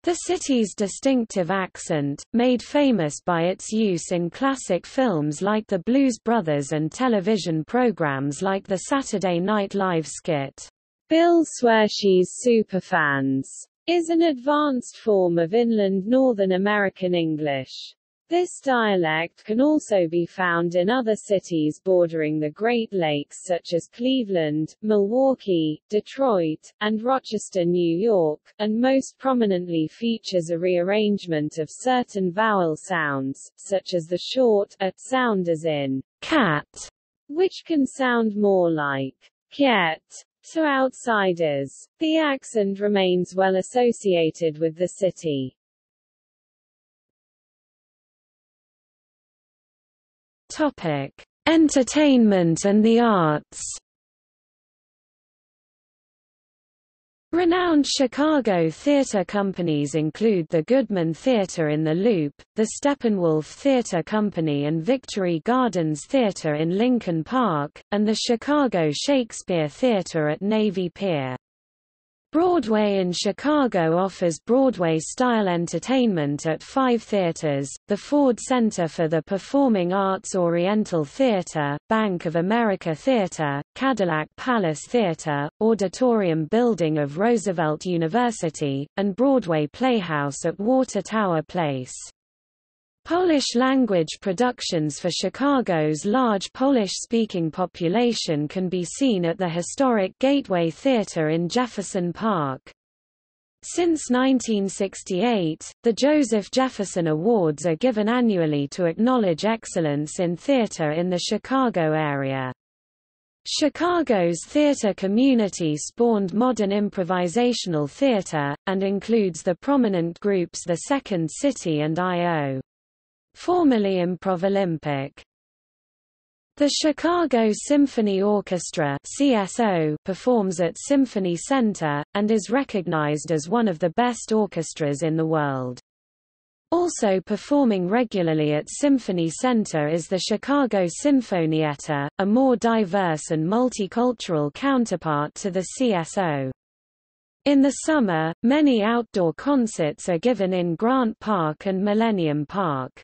The city's distinctive accent, made famous by its use in classic films like The Blues Brothers and television programs like the Saturday Night Live skit, Bill Swerski's Superfans is an advanced form of inland Northern American English. This dialect can also be found in other cities bordering the Great Lakes such as Cleveland, Milwaukee, Detroit, and Rochester, New York, and most prominently features a rearrangement of certain vowel sounds, such as the short a sound as in cat, which can sound more like ket to outsiders, the accent remains well associated with the city. Topic: Entertainment and the arts. Renowned Chicago theater companies include the Goodman Theater in the Loop, the Steppenwolf Theater Company and Victory Gardens Theater in Lincoln Park, and the Chicago Shakespeare Theater at Navy Pier. Broadway in Chicago offers Broadway-style entertainment at five theaters, the Ford Center for the Performing Arts Oriental Theater, Bank of America Theater, Cadillac Palace Theater, Auditorium Building of Roosevelt University, and Broadway Playhouse at Water Tower Place. Polish-language productions for Chicago's large Polish-speaking population can be seen at the historic Gateway Theatre in Jefferson Park. Since 1968, the Joseph Jefferson Awards are given annually to acknowledge excellence in theatre in the Chicago area. Chicago's theatre community spawned modern improvisational theatre, and includes the prominent groups The Second City and I.O formerly Improv Olympic. The Chicago Symphony Orchestra CSO performs at Symphony Center, and is recognized as one of the best orchestras in the world. Also performing regularly at Symphony Center is the Chicago Sinfonietta, a more diverse and multicultural counterpart to the CSO. In the summer, many outdoor concerts are given in Grant Park and Millennium Park.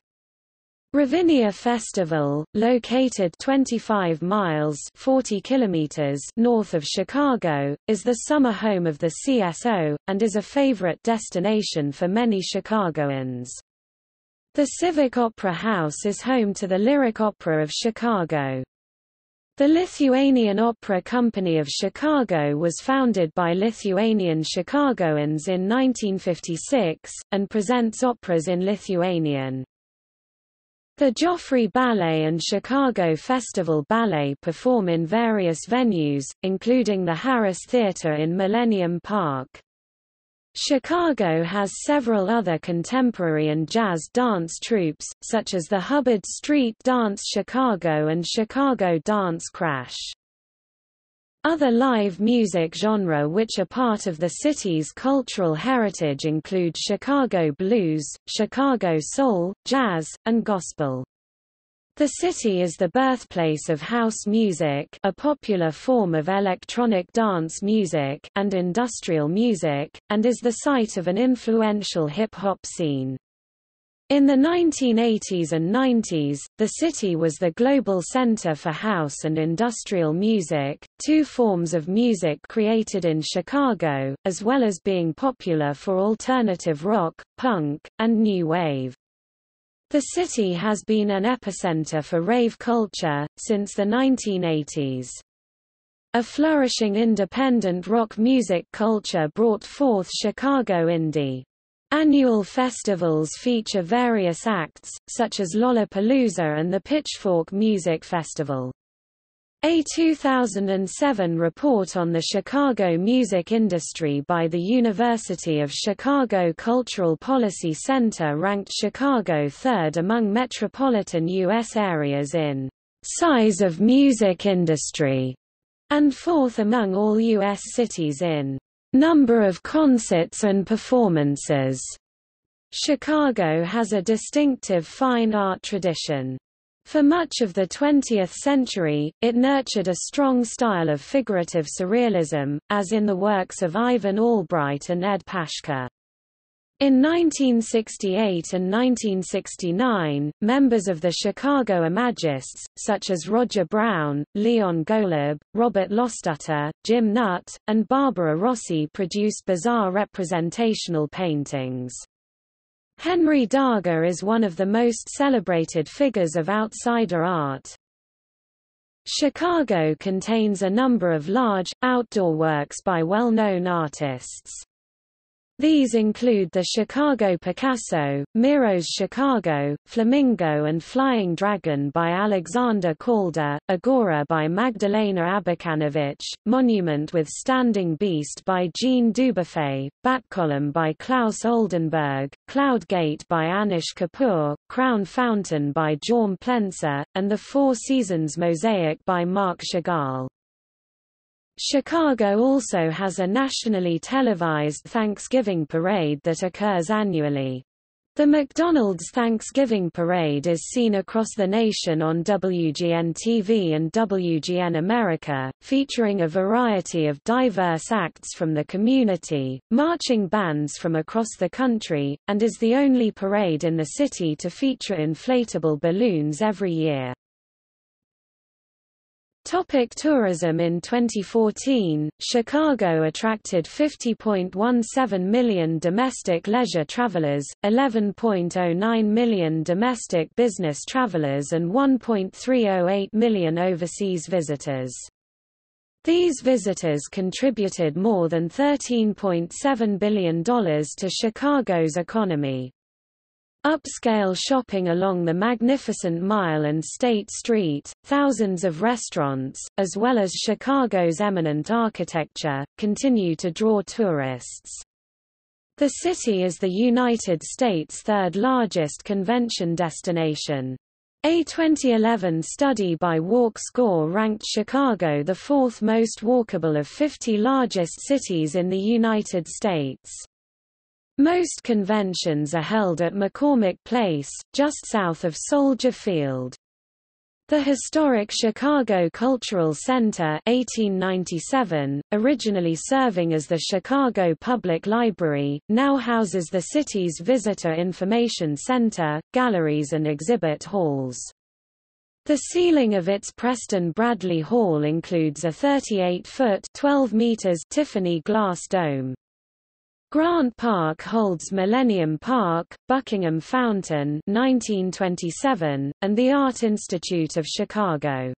Ravinia Festival, located 25 miles 40 kilometers north of Chicago, is the summer home of the CSO, and is a favorite destination for many Chicagoans. The Civic Opera House is home to the Lyric Opera of Chicago. The Lithuanian Opera Company of Chicago was founded by Lithuanian Chicagoans in 1956, and presents operas in Lithuanian. The Joffrey Ballet and Chicago Festival Ballet perform in various venues, including the Harris Theater in Millennium Park. Chicago has several other contemporary and jazz dance troupes, such as the Hubbard Street Dance Chicago and Chicago Dance Crash. Other live music genre which are part of the city's cultural heritage include Chicago blues, Chicago soul, jazz, and gospel. The city is the birthplace of house music a popular form of electronic dance music and industrial music, and is the site of an influential hip-hop scene. In the 1980s and 90s, the city was the global center for house and industrial music, two forms of music created in Chicago, as well as being popular for alternative rock, punk, and new wave. The city has been an epicenter for rave culture, since the 1980s. A flourishing independent rock music culture brought forth Chicago indie. Annual festivals feature various acts, such as Lollapalooza and the Pitchfork Music Festival. A 2007 report on the Chicago music industry by the University of Chicago Cultural Policy Center ranked Chicago third among metropolitan U.S. areas in size of music industry, and fourth among all U.S. cities in number of concerts and performances. Chicago has a distinctive fine art tradition. For much of the 20th century, it nurtured a strong style of figurative surrealism, as in the works of Ivan Albright and Ed Paschke. In 1968 and 1969, members of the Chicago Imagists, such as Roger Brown, Leon Golub, Robert Lostutter, Jim Nutt, and Barbara Rossi produced bizarre representational paintings. Henry Darger is one of the most celebrated figures of outsider art. Chicago contains a number of large, outdoor works by well-known artists. These include the Chicago Picasso, Miro's Chicago, Flamingo and Flying Dragon by Alexander Calder, Agora by Magdalena Abakanowicz, Monument with Standing Beast by Jean Dubuffet, Batcolumn by Claes Oldenburg, Cloud Gate by Anish Kapoor, Crown Fountain by Jaume Plensa, and The Four Seasons Mosaic by Marc Chagall. Chicago also has a nationally televised Thanksgiving parade that occurs annually. The McDonald's Thanksgiving Parade is seen across the nation on WGN-TV and WGN America, featuring a variety of diverse acts from the community, marching bands from across the country, and is the only parade in the city to feature inflatable balloons every year. Topic tourism In 2014, Chicago attracted 50.17 million domestic leisure travelers, 11.09 million domestic business travelers and 1.308 million overseas visitors. These visitors contributed more than $13.7 billion to Chicago's economy. Upscale shopping along the Magnificent Mile and State Street, thousands of restaurants, as well as Chicago's eminent architecture, continue to draw tourists. The city is the United States' third largest convention destination. A 2011 study by WalkScore ranked Chicago the fourth most walkable of 50 largest cities in the United States. Most conventions are held at McCormick Place, just south of Soldier Field. The historic Chicago Cultural Center 1897, originally serving as the Chicago Public Library, now houses the city's Visitor Information Center, galleries and exhibit halls. The ceiling of its Preston Bradley Hall includes a 38-foot Tiffany glass dome. Grant Park holds Millennium Park, Buckingham Fountain 1927, and the Art Institute of Chicago.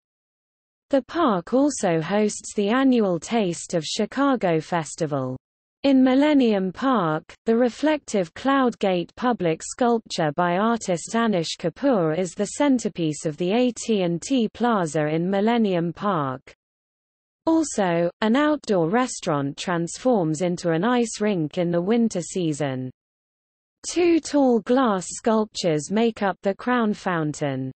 The park also hosts the annual Taste of Chicago Festival. In Millennium Park, the reflective Cloud Gate public sculpture by artist Anish Kapoor is the centerpiece of the AT&T Plaza in Millennium Park. Also, an outdoor restaurant transforms into an ice rink in the winter season. Two tall glass sculptures make up the crown fountain.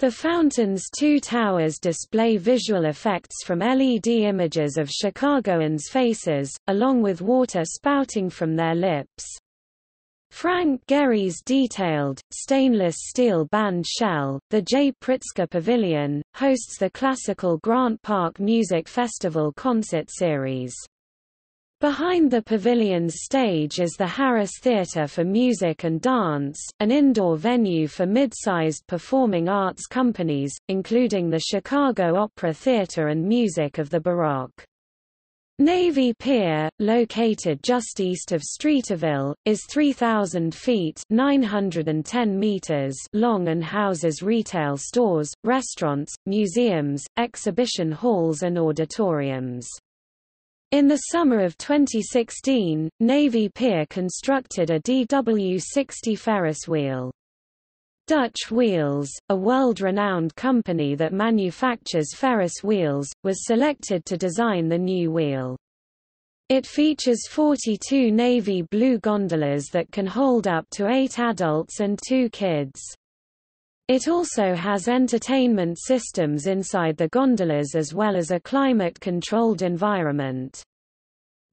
The fountain's two towers display visual effects from LED images of Chicagoans' faces, along with water spouting from their lips. Frank Gehry's detailed, stainless steel band shell, the Jay Pritzker Pavilion, hosts the classical Grant Park Music Festival concert series. Behind the pavilion's stage is the Harris Theatre for Music and Dance, an indoor venue for mid-sized performing arts companies, including the Chicago Opera Theatre and Music of the Baroque. Navy Pier, located just east of Streeterville, is 3,000 feet 910 meters long and houses retail stores, restaurants, museums, exhibition halls and auditoriums. In the summer of 2016, Navy Pier constructed a DW-60 Ferris wheel. Dutch Wheels, a world-renowned company that manufactures Ferris wheels, was selected to design the new wheel. It features 42 navy blue gondolas that can hold up to eight adults and two kids. It also has entertainment systems inside the gondolas as well as a climate-controlled environment.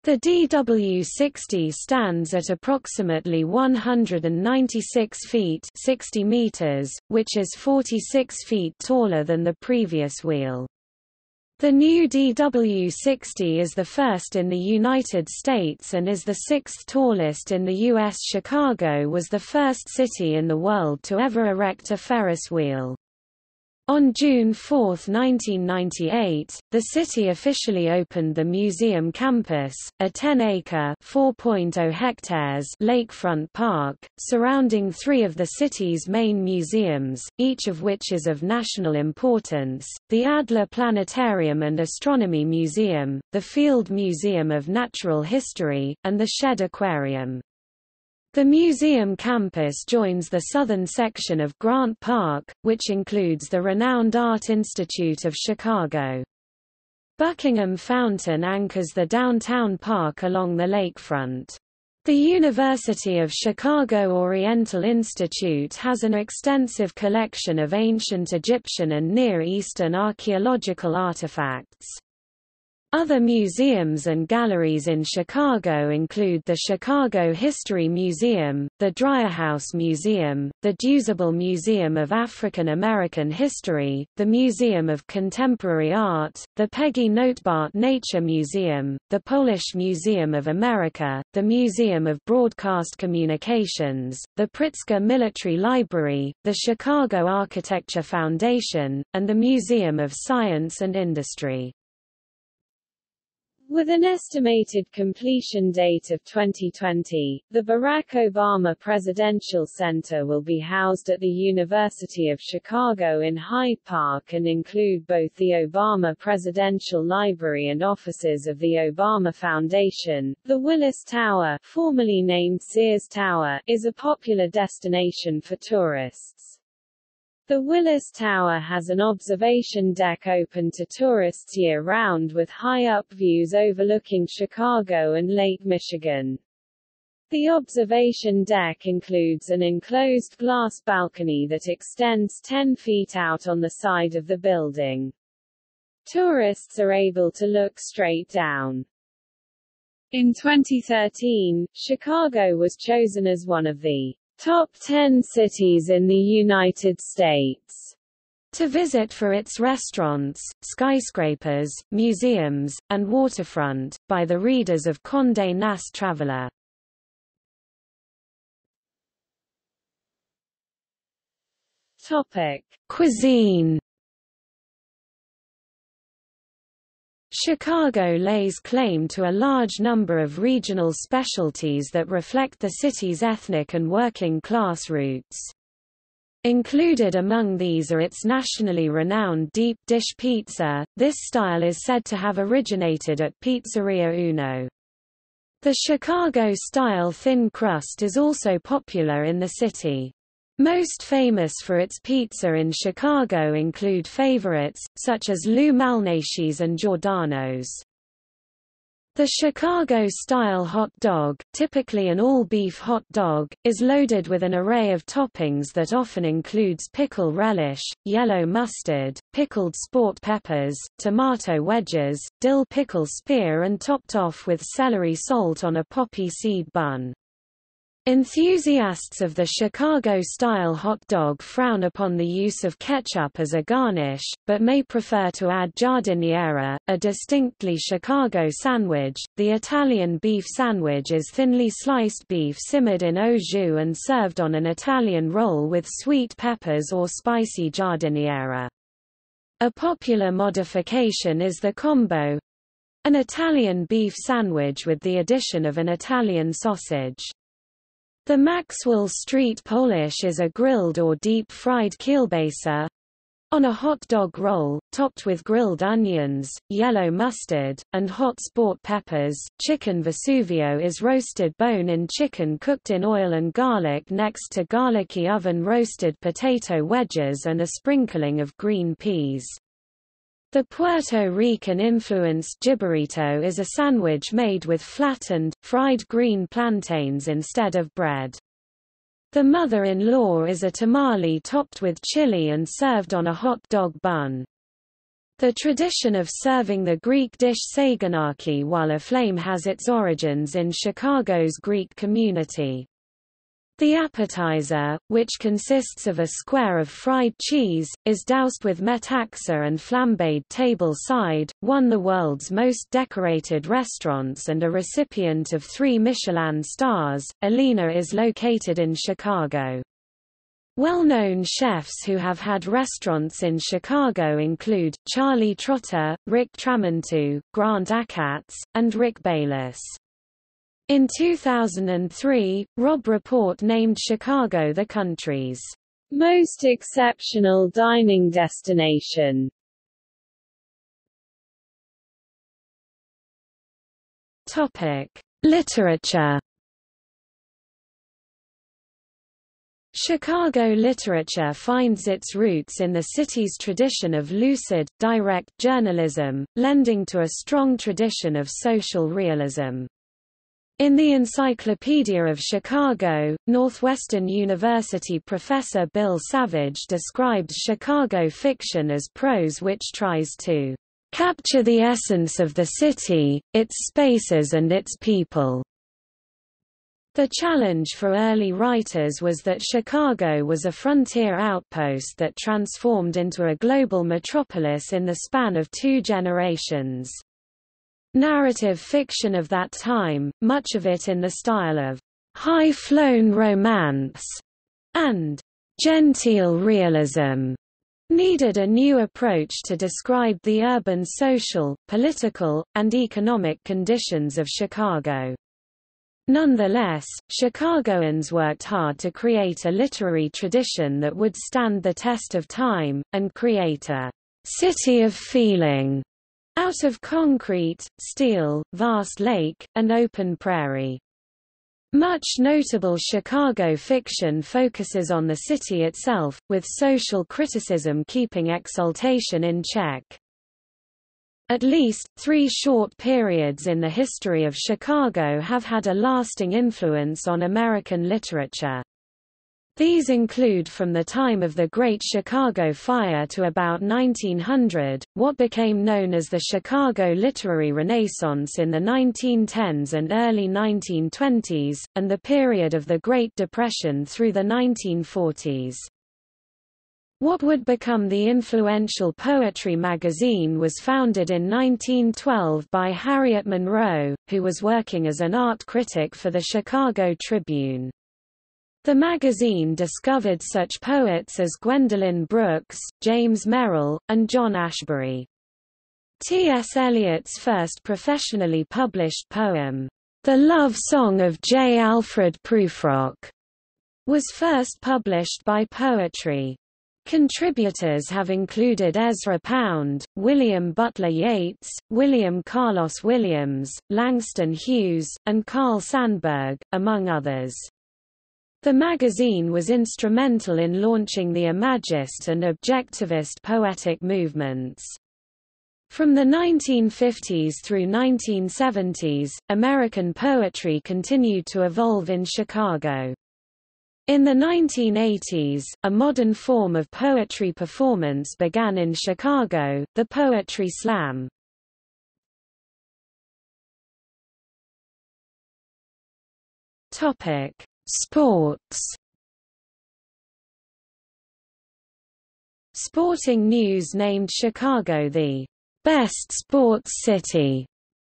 The DW60 stands at approximately 196 feet 60 meters, which is 46 feet taller than the previous wheel. The new DW60 is the first in the United States and is the sixth tallest in the U.S. Chicago was the first city in the world to ever erect a Ferris wheel. On June 4, 1998, the city officially opened the museum campus, a 10-acre (4.0 hectares) lakefront park, surrounding three of the city's main museums, each of which is of national importance, the Adler Planetarium and Astronomy Museum, the Field Museum of Natural History, and the Shedd Aquarium. The museum campus joins the southern section of Grant Park, which includes the renowned Art Institute of Chicago. Buckingham Fountain anchors the downtown park along the lakefront. The University of Chicago Oriental Institute has an extensive collection of ancient Egyptian and Near Eastern archaeological artifacts. Other museums and galleries in Chicago include the Chicago History Museum, the House Museum, the Dusable Museum of African American History, the Museum of Contemporary Art, the Peggy Notebaert Nature Museum, the Polish Museum of America, the Museum of Broadcast Communications, the Pritzker Military Library, the Chicago Architecture Foundation, and the Museum of Science and Industry. With an estimated completion date of 2020, the Barack Obama Presidential Center will be housed at the University of Chicago in Hyde Park and include both the Obama Presidential Library and offices of the Obama Foundation. The Willis Tower, formerly named Sears Tower, is a popular destination for tourists. The Willis Tower has an observation deck open to tourists year-round with high-up views overlooking Chicago and Lake Michigan. The observation deck includes an enclosed glass balcony that extends 10 feet out on the side of the building. Tourists are able to look straight down. In 2013, Chicago was chosen as one of the Top 10 cities in the United States to visit for its restaurants, skyscrapers, museums, and waterfront, by the readers of Condé Nast Traveler. Topic. Cuisine Chicago lays claim to a large number of regional specialties that reflect the city's ethnic and working class roots. Included among these are its nationally renowned deep dish pizza. This style is said to have originated at Pizzeria Uno. The Chicago-style thin crust is also popular in the city. Most famous for its pizza in Chicago include favorites, such as Lou Malnati's and Giordano's. The Chicago-style hot dog, typically an all-beef hot dog, is loaded with an array of toppings that often includes pickle relish, yellow mustard, pickled sport peppers, tomato wedges, dill pickle spear and topped off with celery salt on a poppy seed bun. Enthusiasts of the Chicago-style hot dog frown upon the use of ketchup as a garnish, but may prefer to add giardiniera, a distinctly Chicago sandwich. The Italian beef sandwich is thinly sliced beef simmered in au jus and served on an Italian roll with sweet peppers or spicy giardiniera. A popular modification is the combo, an Italian beef sandwich with the addition of an Italian sausage. The Maxwell Street Polish is a grilled or deep-fried kielbasa, On a hot dog roll, topped with grilled onions, yellow mustard, and hot sport peppers, chicken Vesuvio is roasted bone-in chicken cooked in oil and garlic next to garlicky oven-roasted potato wedges and a sprinkling of green peas. The Puerto Rican-influenced jibarito is a sandwich made with flattened, fried green plantains instead of bread. The mother-in-law is a tamale topped with chili and served on a hot dog bun. The tradition of serving the Greek dish saganaki while aflame has its origins in Chicago's Greek community. The appetizer, which consists of a square of fried cheese, is doused with metaxa and flambéed table side, won the world's most decorated restaurants and a recipient of three Michelin stars. Alinea is located in Chicago. Well-known chefs who have had restaurants in Chicago include, Charlie Trotter, Rick Tramonto, Grant Achatz, and Rick Bayless. In 2003, Robb Report named Chicago the country's most exceptional dining destination. Topic: Literature. Chicago literature finds its roots in the city's tradition of lucid, direct journalism, lending to a strong tradition of social realism. In the Encyclopedia of Chicago, Northwestern University professor Bill Savage described Chicago fiction as prose which tries to capture the essence of the city, its spaces and its people. The challenge for early writers was that Chicago was a frontier outpost that transformed into a global metropolis in the span of two generations. Narrative fiction of that time, much of it in the style of high-flown romance and genteel realism, needed a new approach to describe the urban social, political, and economic conditions of Chicago. Nonetheless, Chicagoans worked hard to create a literary tradition that would stand the test of time, and create a city of feeling out of concrete, steel, vast lake, and open prairie. Much notable Chicago fiction focuses on the city itself, with social criticism keeping exaltation in check. At least, three short periods in the history of Chicago have had a lasting influence on American literature. These include from the time of the Great Chicago Fire to about 1900, what became known as the Chicago Literary Renaissance in the 1910s and early 1920s, and the period of the Great Depression through the 1940s. What would become the influential poetry magazine was founded in 1912 by Harriet Monroe, who was working as an art critic for the Chicago Tribune. The magazine discovered such poets as Gwendolyn Brooks, James Merrill, and John Ashbery. T.S. Eliot's first professionally published poem, The Love Song of J. Alfred Prufrock, was first published by Poetry. Contributors have included Ezra Pound, William Butler Yeats, William Carlos Williams, Langston Hughes, and Carl Sandburg, among others. The magazine was instrumental in launching the Imagist and Objectivist poetic movements. From the 1950s through 1970s, American poetry continued to evolve in Chicago. In the 1980s, a modern form of poetry performance began in Chicago, the Poetry Slam. Topic: Sports Sporting News named Chicago the best sports city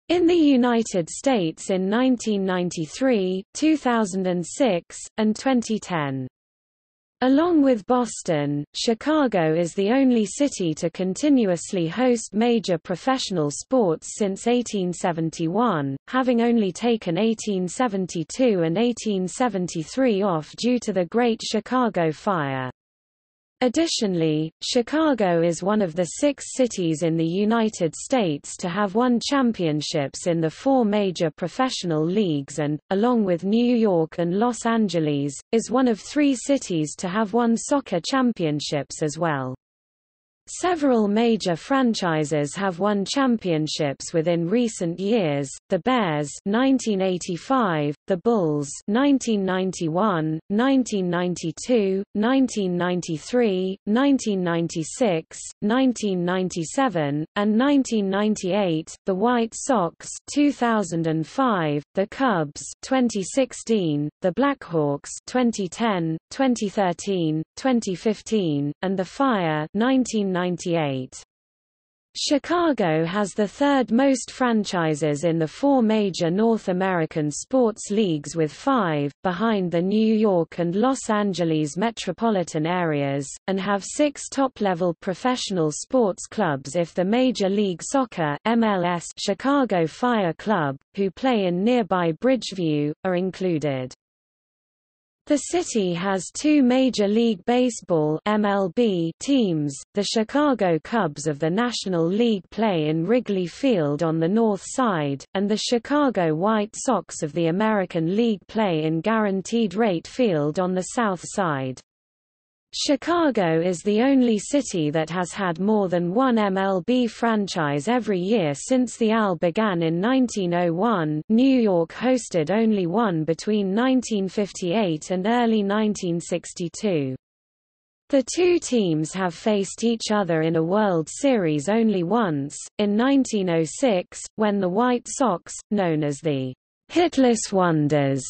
in the United States in 1993, 2006, and 2010. Along with Boston, Chicago is the only city to continuously host major professional sports since 1871, having only taken 1872 and 1873 off due to the Great Chicago Fire. Additionally, Chicago is one of the six cities in the United States to have won championships in the four major professional leagues and, along with New York and Los Angeles, is one of three cities to have won soccer championships as well. Several major franchises have won championships within recent years, the Bears 1985, the Bulls 1991, 1992, 1993, 1996, 1997, and 1998, the White Sox 2005, the Cubs 2016, the Blackhawks 2010, 2013, 2015, and the Fire 19 1998. Chicago has the third most franchises in the four major North American sports leagues with five, behind the New York and Los Angeles metropolitan areas, and have six top-level professional sports clubs if the Major League Soccer MLS Chicago Fire Club, who play in nearby Bridgeview, are included. The city has two Major League Baseball MLB teams, the Chicago Cubs of the National League play in Wrigley Field on the north side, and the Chicago White Sox of the American League play in Guaranteed Rate Field on the south side. Chicago is the only city that has had more than one MLB franchise every year since the AL began in 1901 New York hosted only one between 1958 and early 1962. The two teams have faced each other in a World Series only once, in 1906, when the White Sox, known as the Hitless Wonders,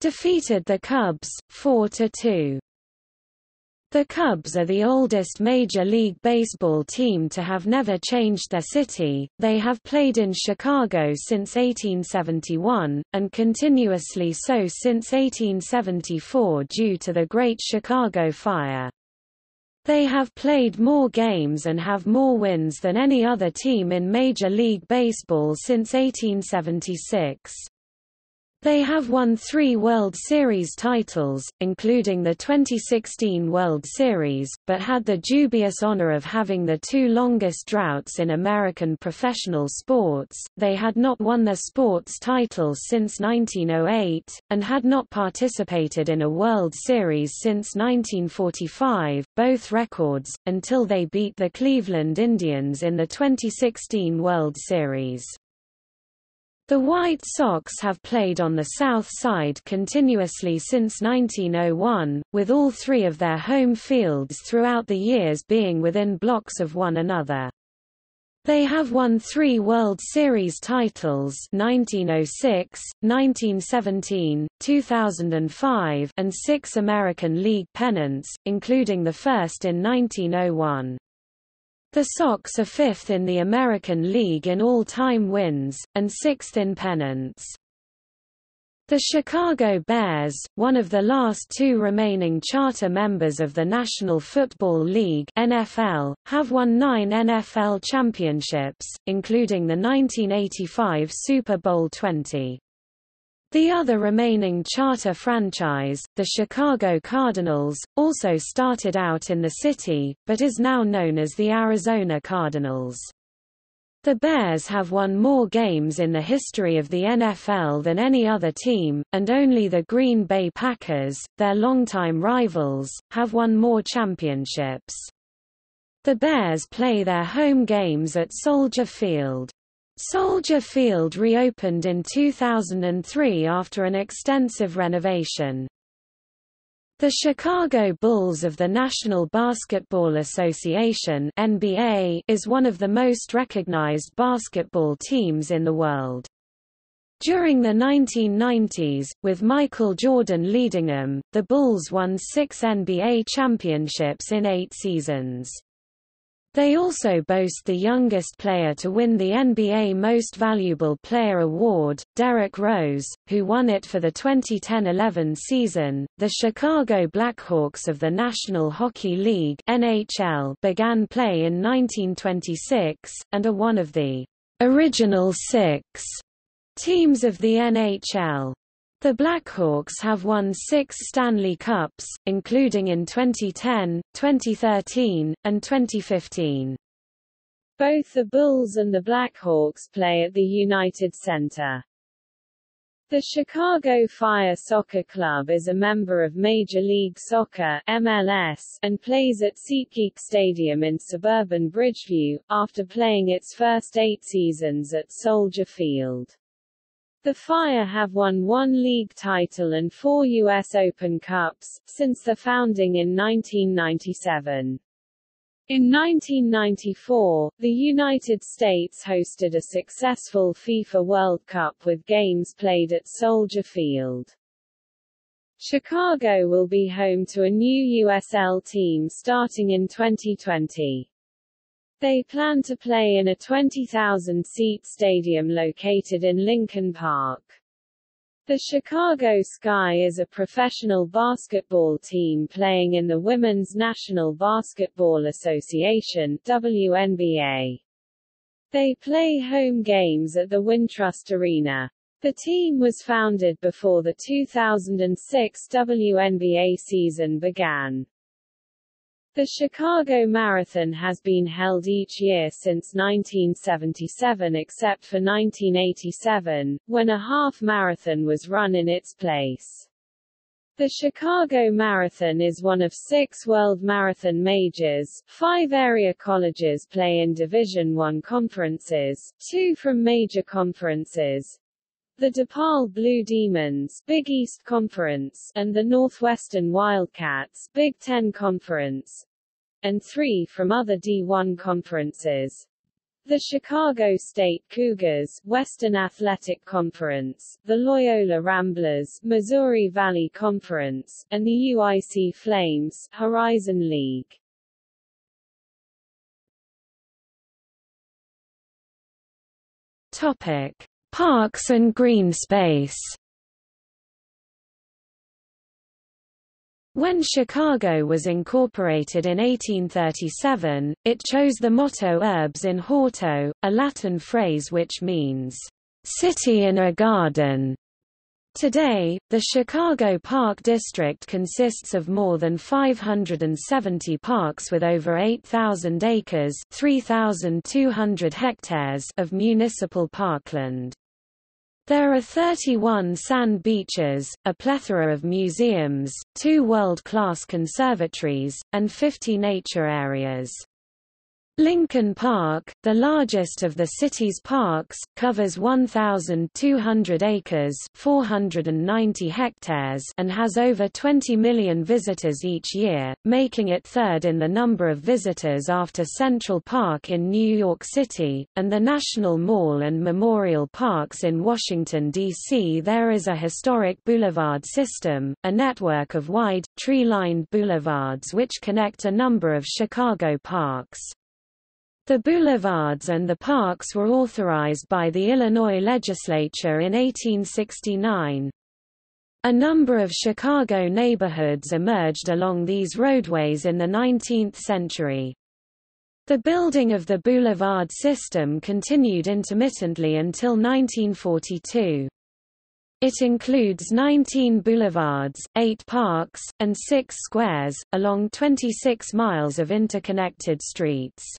defeated the Cubs, 4–2. The Cubs are the oldest Major League Baseball team to have never changed their city, they have played in Chicago since 1871, and continuously so since 1874 due to the Great Chicago Fire. They have played more games and have more wins than any other team in Major League Baseball since 1876. They have won three World Series titles, including the 2016 World Series, but had the dubious honor of having the two longest droughts in American professional sports. They had not won their sports titles since 1908, and had not participated in a World Series since 1945, both records, until they beat the Cleveland Indians in the 2016 World Series. The White Sox have played on the south side continuously since 1901, with all three of their home fields throughout the years being within blocks of one another. They have won three World Series titles 1906, 1917, 2005 and six American League pennants, including the first in 1901. The Sox are fifth in the American League in all-time wins, and sixth in pennants. The Chicago Bears, one of the last two remaining charter members of the National Football League NFL, have won nine NFL championships, including the 1985 Super Bowl XX. The other remaining charter franchise, the Chicago Cardinals, also started out in the city, but is now known as the Arizona Cardinals. The Bears have won more games in the history of the NFL than any other team, and only the Green Bay Packers, their longtime rivals, have won more championships. The Bears play their home games at Soldier Field. Soldier Field reopened in 2003 after an extensive renovation. The Chicago Bulls of the National Basketball Association NBA is one of the most recognized basketball teams in the world. During the 1990s, with Michael Jordan leading them, the Bulls won six NBA championships in eight seasons. They also boast the youngest player to win the NBA Most Valuable Player award, Derrick Rose, who won it for the 2010-11 season. The Chicago Blackhawks of the National Hockey League (NHL) began play in 1926 and are one of the original 6 teams of the NHL. The Blackhawks have won six Stanley Cups, including in 2010, 2013, and 2015. Both the Bulls and the Blackhawks play at the United Center. The Chicago Fire Soccer Club is a member of Major League Soccer MLS, and plays at SeatGeek Stadium in suburban Bridgeview, after playing its first eight seasons at Soldier Field. The Fire have won one league title and four U.S. Open Cups, since the founding in 1997. In 1994, the United States hosted a successful FIFA World Cup with games played at Soldier Field. Chicago will be home to a new USL team starting in 2020. They plan to play in a 20,000-seat stadium located in Lincoln Park. The Chicago Sky is a professional basketball team playing in the Women's National Basketball Association WNBA. They play home games at the Wintrust Arena. The team was founded before the 2006 WNBA season began. The Chicago Marathon has been held each year since 1977 except for 1987, when a half marathon was run in its place. The Chicago Marathon is one of six World Marathon Majors. Five area colleges play in Division I conferences, two from major conferences, the DePaul Blue Demons Big East Conference and the Northwestern Wildcats Big Ten Conference and three from other D1 conferences. The Chicago State Cougars, Western Athletic Conference, the Loyola Ramblers, Missouri Valley Conference, and the UIC Flames, Horizon League. Topic: Parks and green space. When Chicago was incorporated in 1837, it chose the motto Urbs in Horto, a Latin phrase which means, "...city in a garden." Today, the Chicago Park District consists of more than 570 parks with over 8,000 acres 3,200 hectares of municipal parkland. There are 31 sand beaches, a plethora of museums, two world-class conservatories, and 50 nature areas. Lincoln Park, the largest of the city's parks, covers 1,200 acres 490 hectares and has over 20 million visitors each year, making it third in the number of visitors after Central Park in New York City, and the National Mall and Memorial Parks in Washington, D.C. There is a historic boulevard system, a network of wide, tree-lined boulevards which connect a number of Chicago parks. The boulevards and the parks were authorized by the Illinois legislature in 1869. A number of Chicago neighborhoods emerged along these roadways in the 19th century. The building of the boulevard system continued intermittently until 1942. It includes 19 boulevards, 8 parks, and 6 squares, along 26 miles of interconnected streets.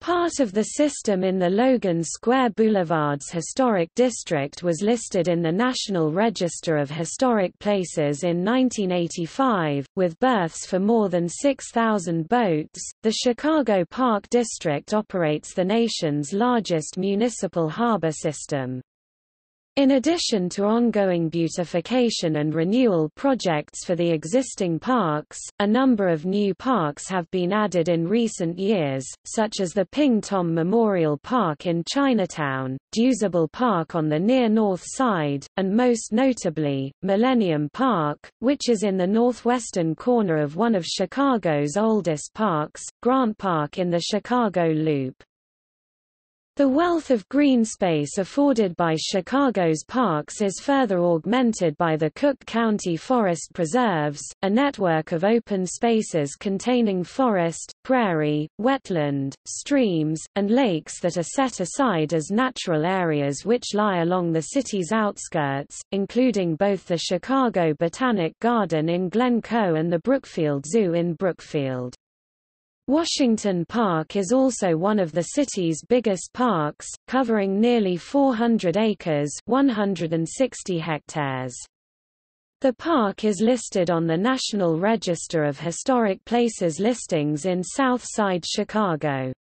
Part of the system in the Logan Square Boulevard's historic district was listed in the National Register of Historic Places in 1985, with berths for more than 6,000 boats. The Chicago Park District operates the nation's largest municipal harbor system. In addition to ongoing beautification and renewal projects for the existing parks, a number of new parks have been added in recent years, such as the Ping Tom Memorial Park in Chinatown, DuSable Park on the near north side, and most notably, Millennium Park, which is in the northwestern corner of one of Chicago's oldest parks, Grant Park in the Chicago Loop. The wealth of green space afforded by Chicago's parks is further augmented by the Cook County Forest Preserves, a network of open spaces containing forest, prairie, wetland, streams, and lakes that are set aside as natural areas which lie along the city's outskirts, including both the Chicago Botanic Garden in Glencoe and the Brookfield Zoo in Brookfield. Washington Park is also one of the city's biggest parks, covering nearly 400 acres 160 hectares. The park is listed on the National Register of Historic Places listings in South Side Chicago.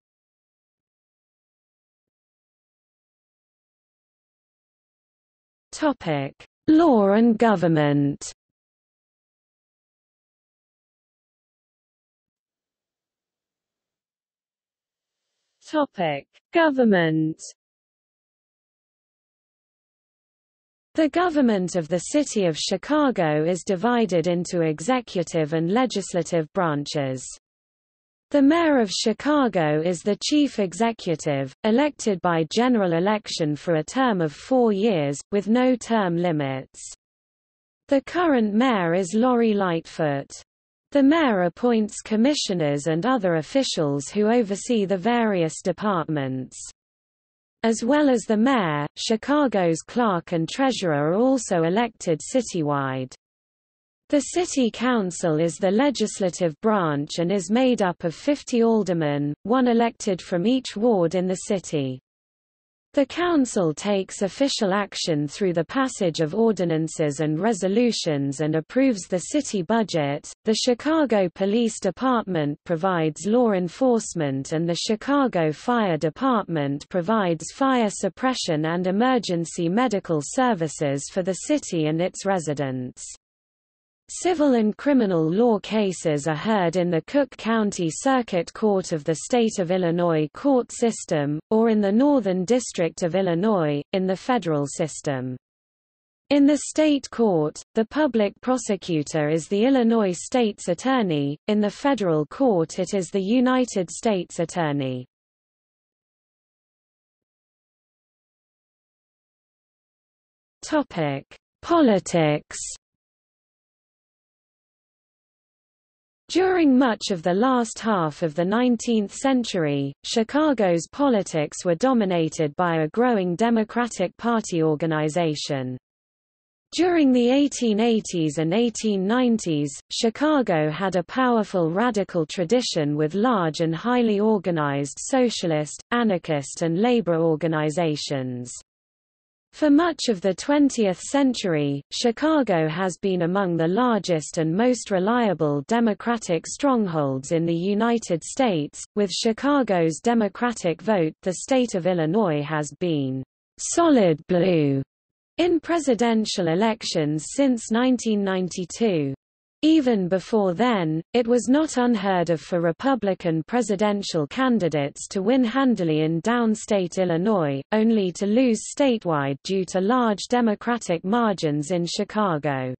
Law and government Topic: Government The government of the City of Chicago is divided into executive and legislative branches. The Mayor of Chicago is the chief executive, elected by general election for a term of four years, with no term limits. The current mayor is Lori Lightfoot. The mayor appoints commissioners and other officials who oversee the various departments. As well as the mayor, Chicago's clerk and treasurer are also elected citywide. The city council is the legislative branch and is made up of 50 aldermen, one elected from each ward in the city. The Council takes official action through the passage of ordinances and resolutions and approves the city budget. The Chicago Police Department provides law enforcement and the Chicago Fire Department provides fire suppression and emergency medical services for the city and its residents. Civil and criminal law cases are heard in the Cook County Circuit Court of the State of Illinois court system, or in the Northern District of Illinois, in the federal system. In the state court, the public prosecutor is the Illinois State's Attorney, in the federal court it is the United States Attorney. Politics During much of the last half of the 19th century, Chicago's politics were dominated by a growing Democratic Party organization. During the 1880s and 1890s, Chicago had a powerful radical tradition with large and highly organized socialist, anarchist and labor organizations. For much of the 20th century, Chicago has been among the largest and most reliable Democratic strongholds in the United States. With Chicago's Democratic vote, the state of Illinois has been solid blue in presidential elections since 1992. Even before then, it was not unheard of for Republican presidential candidates to win handily in downstate Illinois, only to lose statewide due to large Democratic margins in Chicago.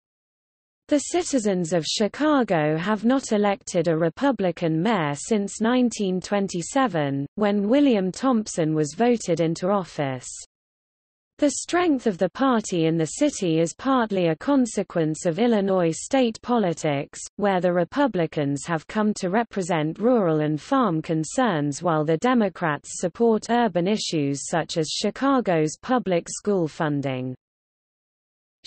The citizens of Chicago have not elected a Republican mayor since 1927, when William Thompson was voted into office. The strength of the party in the city is partly a consequence of Illinois state politics, where the Republicans have come to represent rural and farm concerns while the Democrats support urban issues such as Chicago's public school funding.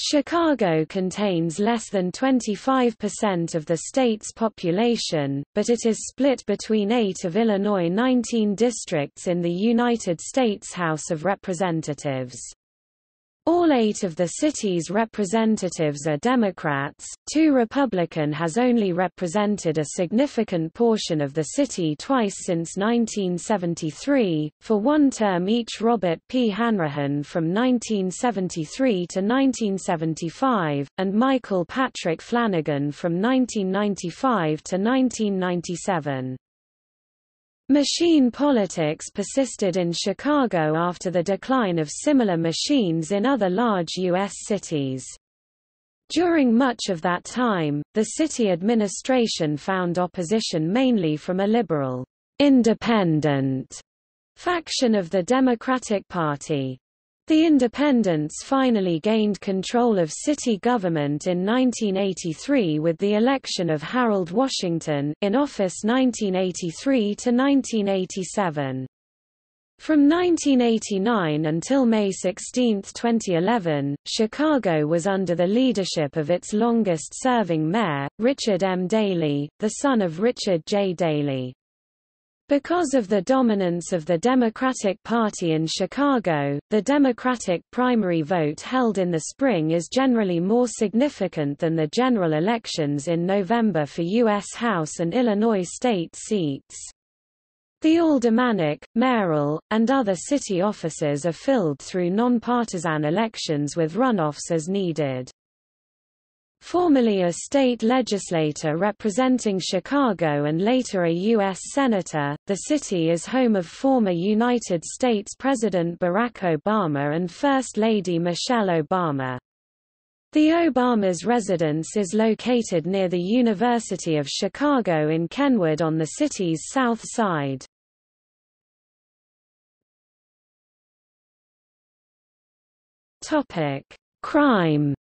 Chicago contains less than 25% of the state's population, but it is split between eight of Illinois' 19 districts in the United States House of Representatives. All eight of the city's representatives are Democrats, two Republican has only represented a significant portion of the city twice since 1973, for one term each Robert P. Hanrahan from 1973 to 1975, and Michael Patrick Flanagan from 1995 to 1997. Machine politics persisted in Chicago after the decline of similar machines in other large U.S. cities. During much of that time, the city administration found opposition mainly from a liberal, independent faction of the Democratic Party. The Independents finally gained control of city government in 1983 with the election of Harold Washington in office 1983 to 1987. From 1989 until May 16, 2011, Chicago was under the leadership of its longest-serving mayor, Richard M. Daley, the son of Richard J. Daley. Because of the dominance of the Democratic Party in Chicago, the Democratic primary vote held in the spring is generally more significant than the general elections in November for U.S. House and Illinois state seats. The aldermanic, mayoral, and other city offices are filled through nonpartisan elections with runoffs as needed. Formerly a state legislator representing Chicago and later a U.S. Senator, the city is home of former United States President Barack Obama and First Lady Michelle Obama. The Obama's residence is located near the University of Chicago in Kenwood on the city's south side. Crime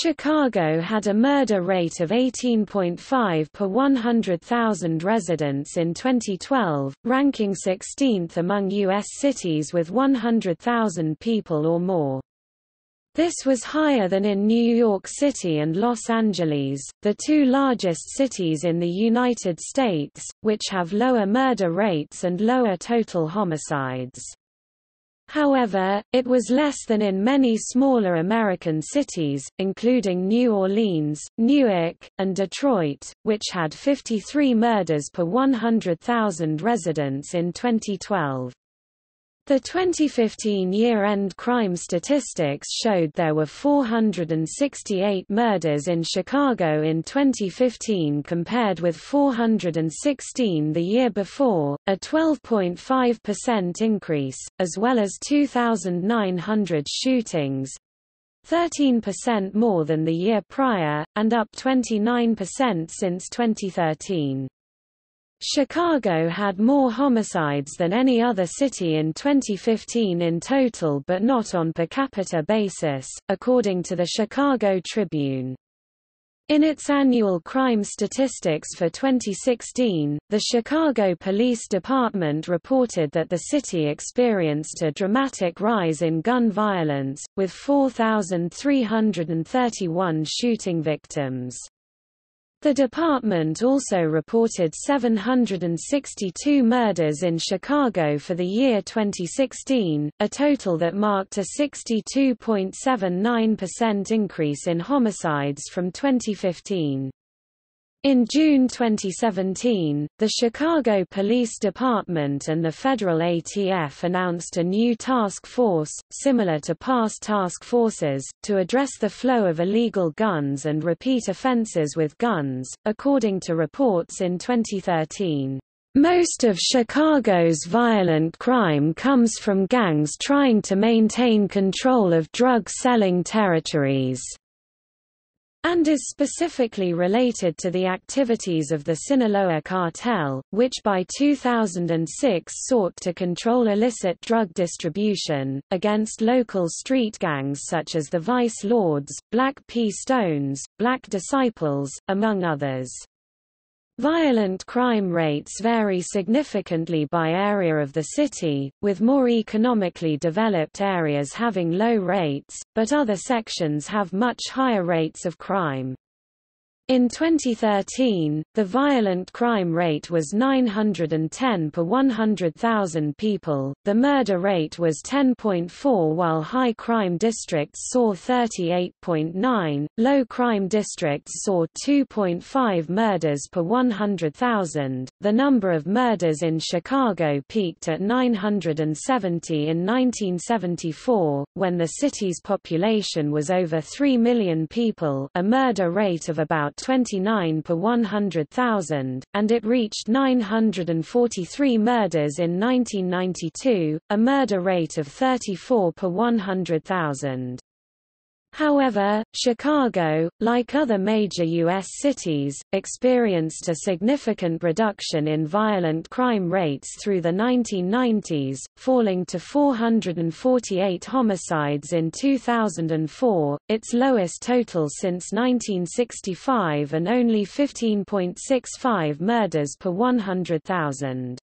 Chicago had a murder rate of 18.5 per 100,000 residents in 2012, ranking 16th among U.S. cities with 100,000 people or more. This was higher than in New York City and Los Angeles, the two largest cities in the United States, which have lower murder rates and lower total homicides. However, it was less than in many smaller American cities, including New Orleans, Newark, and Detroit, which had 53 murders per 100,000 residents in 2012. The 2015 year-end crime statistics showed there were 468 murders in Chicago in 2015 compared with 416 the year before, a 12.5% increase, as well as 2,900 shootings, 13% more than the year prior, and up 29% since 2013. Chicago had more homicides than any other city in 2015 in total but not on per capita basis, according to the Chicago Tribune. In its annual crime statistics for 2016, the Chicago Police Department reported that the city experienced a dramatic rise in gun violence, with 4,331 shooting victims. The department also reported 762 murders in Chicago for the year 2016, a total that marked a 62.79% increase in homicides from 2015. In June 2017, the Chicago Police Department and the federal ATF announced a new task force, similar to past task forces, to address the flow of illegal guns and repeat offenses with guns, according to reports in 2013. Most of Chicago's violent crime comes from gangs trying to maintain control of drug-selling territories and is specifically related to the activities of the Sinaloa cartel, which by 2006 sought to control illicit drug distribution, against local street gangs such as the Vice Lords, Black P. Stones, Black Disciples, among others. Violent crime rates vary significantly by area of the city, with more economically developed areas having low rates, but other sections have much higher rates of crime. In 2013, the violent crime rate was 910 per 100,000 people, the murder rate was 10.4 while high crime districts saw 38.9, low crime districts saw 2.5 murders per 100,000. The number of murders in Chicago peaked at 970 in 1974, when the city's population was over 3 million people a murder rate of about 29 per 100,000, and it reached 943 murders in 1992, a murder rate of 34 per 100,000. However, Chicago, like other major U.S. cities, experienced a significant reduction in violent crime rates through the 1990s, falling to 448 homicides in 2004, its lowest total since 1965 and only 15.65 murders per 100,000.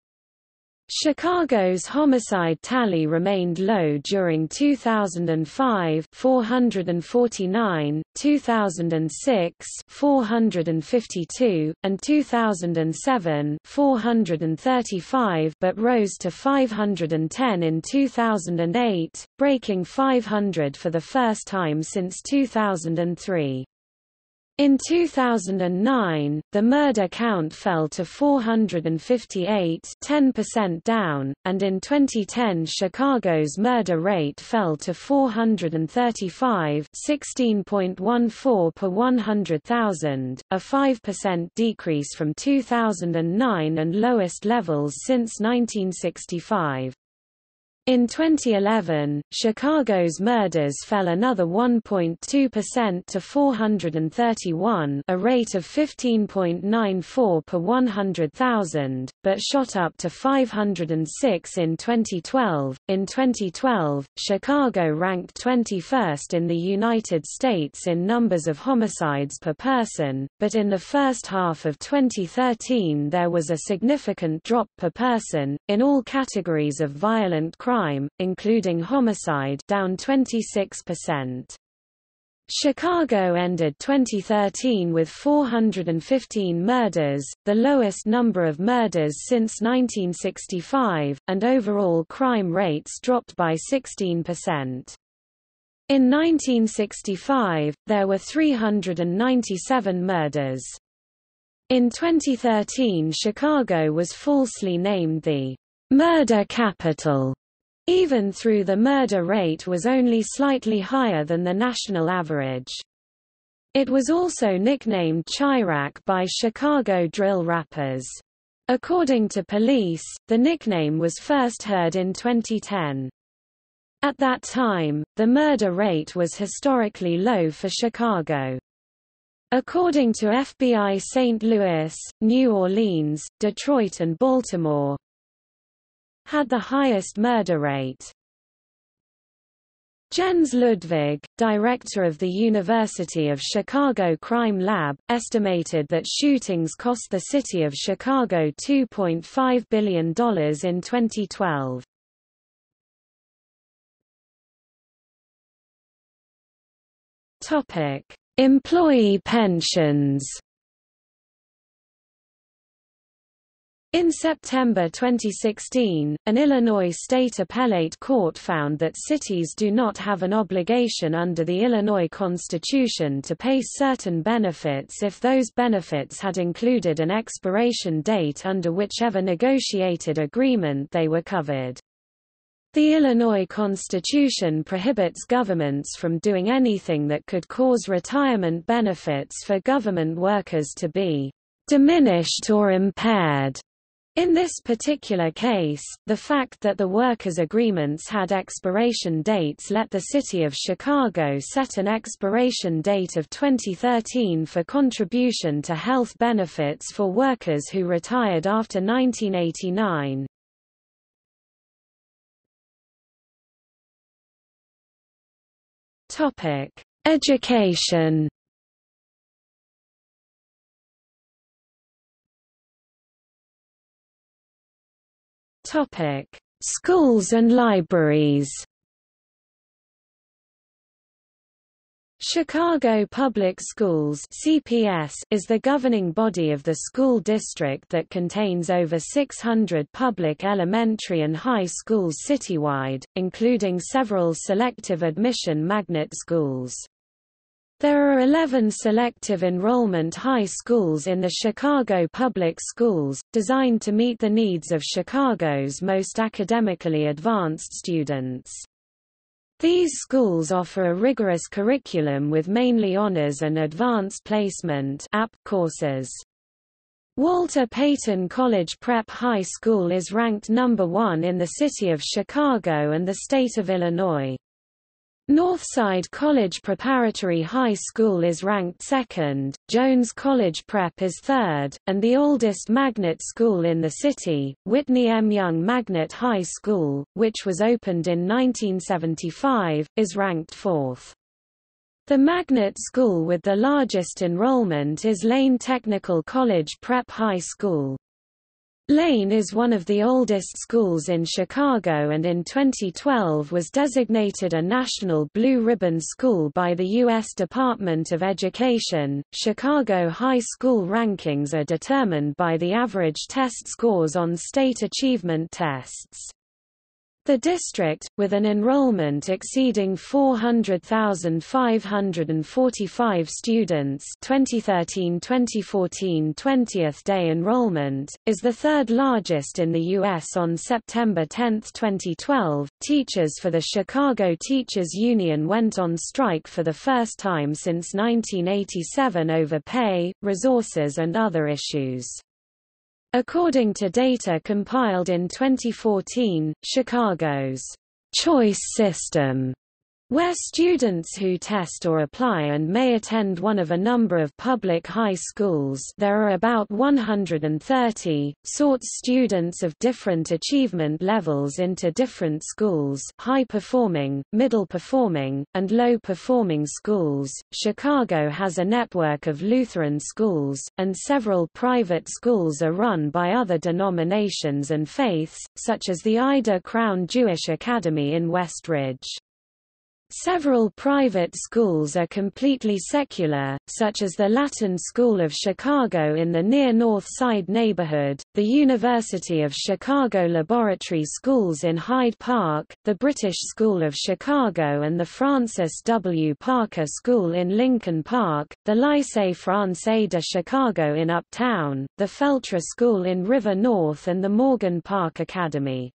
Chicago's homicide tally remained low during 2005 449, 2006 452, and 2007 435 but rose to 510 in 2008, breaking 500 for the first time since 2003. In 2009, the murder count fell to 458 10% down, and in 2010 Chicago's murder rate fell to 435 16.14 per 100,000, a 5% decrease from 2009 and lowest levels since 1965. In 2011, Chicago's murders fell another 1.2% to 431 a rate of 15.94 per 100,000, but shot up to 506 in 2012. In 2012, Chicago ranked 21st in the United States in numbers of homicides per person, but in the first half of 2013 there was a significant drop per person, in all categories of violent crime crime, including homicide down 26%. Chicago ended 2013 with 415 murders, the lowest number of murders since 1965, and overall crime rates dropped by 16%. In 1965, there were 397 murders. In 2013 Chicago was falsely named the murder capital even though the murder rate was only slightly higher than the national average. It was also nicknamed Chiraq by Chicago drill rappers. According to police, the nickname was first heard in 2010. At that time, the murder rate was historically low for Chicago. According to FBI St. Louis, New Orleans, Detroit and Baltimore, had the highest murder rate. Jens Ludwig, director of the University of Chicago Crime Lab, estimated that shootings cost the city of Chicago $2.5 billion in 2012. Topic: Employee pensions. In September 2016, an Illinois state appellate court found that cities do not have an obligation under the Illinois Constitution to pay certain benefits if those benefits had included an expiration date under whichever negotiated agreement they were covered. The Illinois Constitution prohibits governments from doing anything that could cause retirement benefits for government workers to be diminished or impaired in this particular case, the fact that the workers' agreements had expiration dates let the City of Chicago set an expiration date of 2013 for contribution to health benefits for workers who retired after 1989. Education Topic: Schools and libraries. Chicago Public Schools (CPS) is the governing body of the school district that contains over 600 public elementary and high schools citywide, including several selective admission magnet schools. There are 11 selective enrollment high schools in the Chicago Public Schools, designed to meet the needs of Chicago's most academically advanced students. These schools offer a rigorous curriculum with mainly honors and advanced placement courses. Walter Payton College Prep High School is ranked number one in the city of Chicago and the state of Illinois. Northside College Preparatory High School is ranked second, Jones College Prep is third, and the oldest magnet school in the city, Whitney M. Young Magnet High School, which was opened in 1975, is ranked fourth. The magnet school with the largest enrollment is Lane Technical College Prep High School. Lane is one of the oldest schools in Chicago and in 2012 was designated a National Blue Ribbon School by the U.S. Department of Education. Chicago high school rankings are determined by the average test scores on state achievement tests. The district, with an enrollment exceeding 400,545 students 2013-2014 20th day enrollment, is the third largest in the U.S. on September 10, 2012. Teachers for the Chicago Teachers Union went on strike for the first time since 1987 over pay, resources and other issues. According to data compiled in 2014, Chicago's choice system where students who test or apply and may attend one of a number of public high schools there are about 130, sorts students of different achievement levels into different schools high-performing, middle-performing, and low-performing schools. Chicago has a network of Lutheran schools, and several private schools are run by other denominations and faiths, such as the Ida Crown Jewish Academy in West Ridge. Several private schools are completely secular, such as the Latin School of Chicago in the near North Side neighborhood, the University of Chicago Laboratory Schools in Hyde Park, the British School of Chicago and the Francis W. Parker School in Lincoln Park, the Lycée Français de Chicago in Uptown, the Feltre School in River North and the Morgan Park Academy.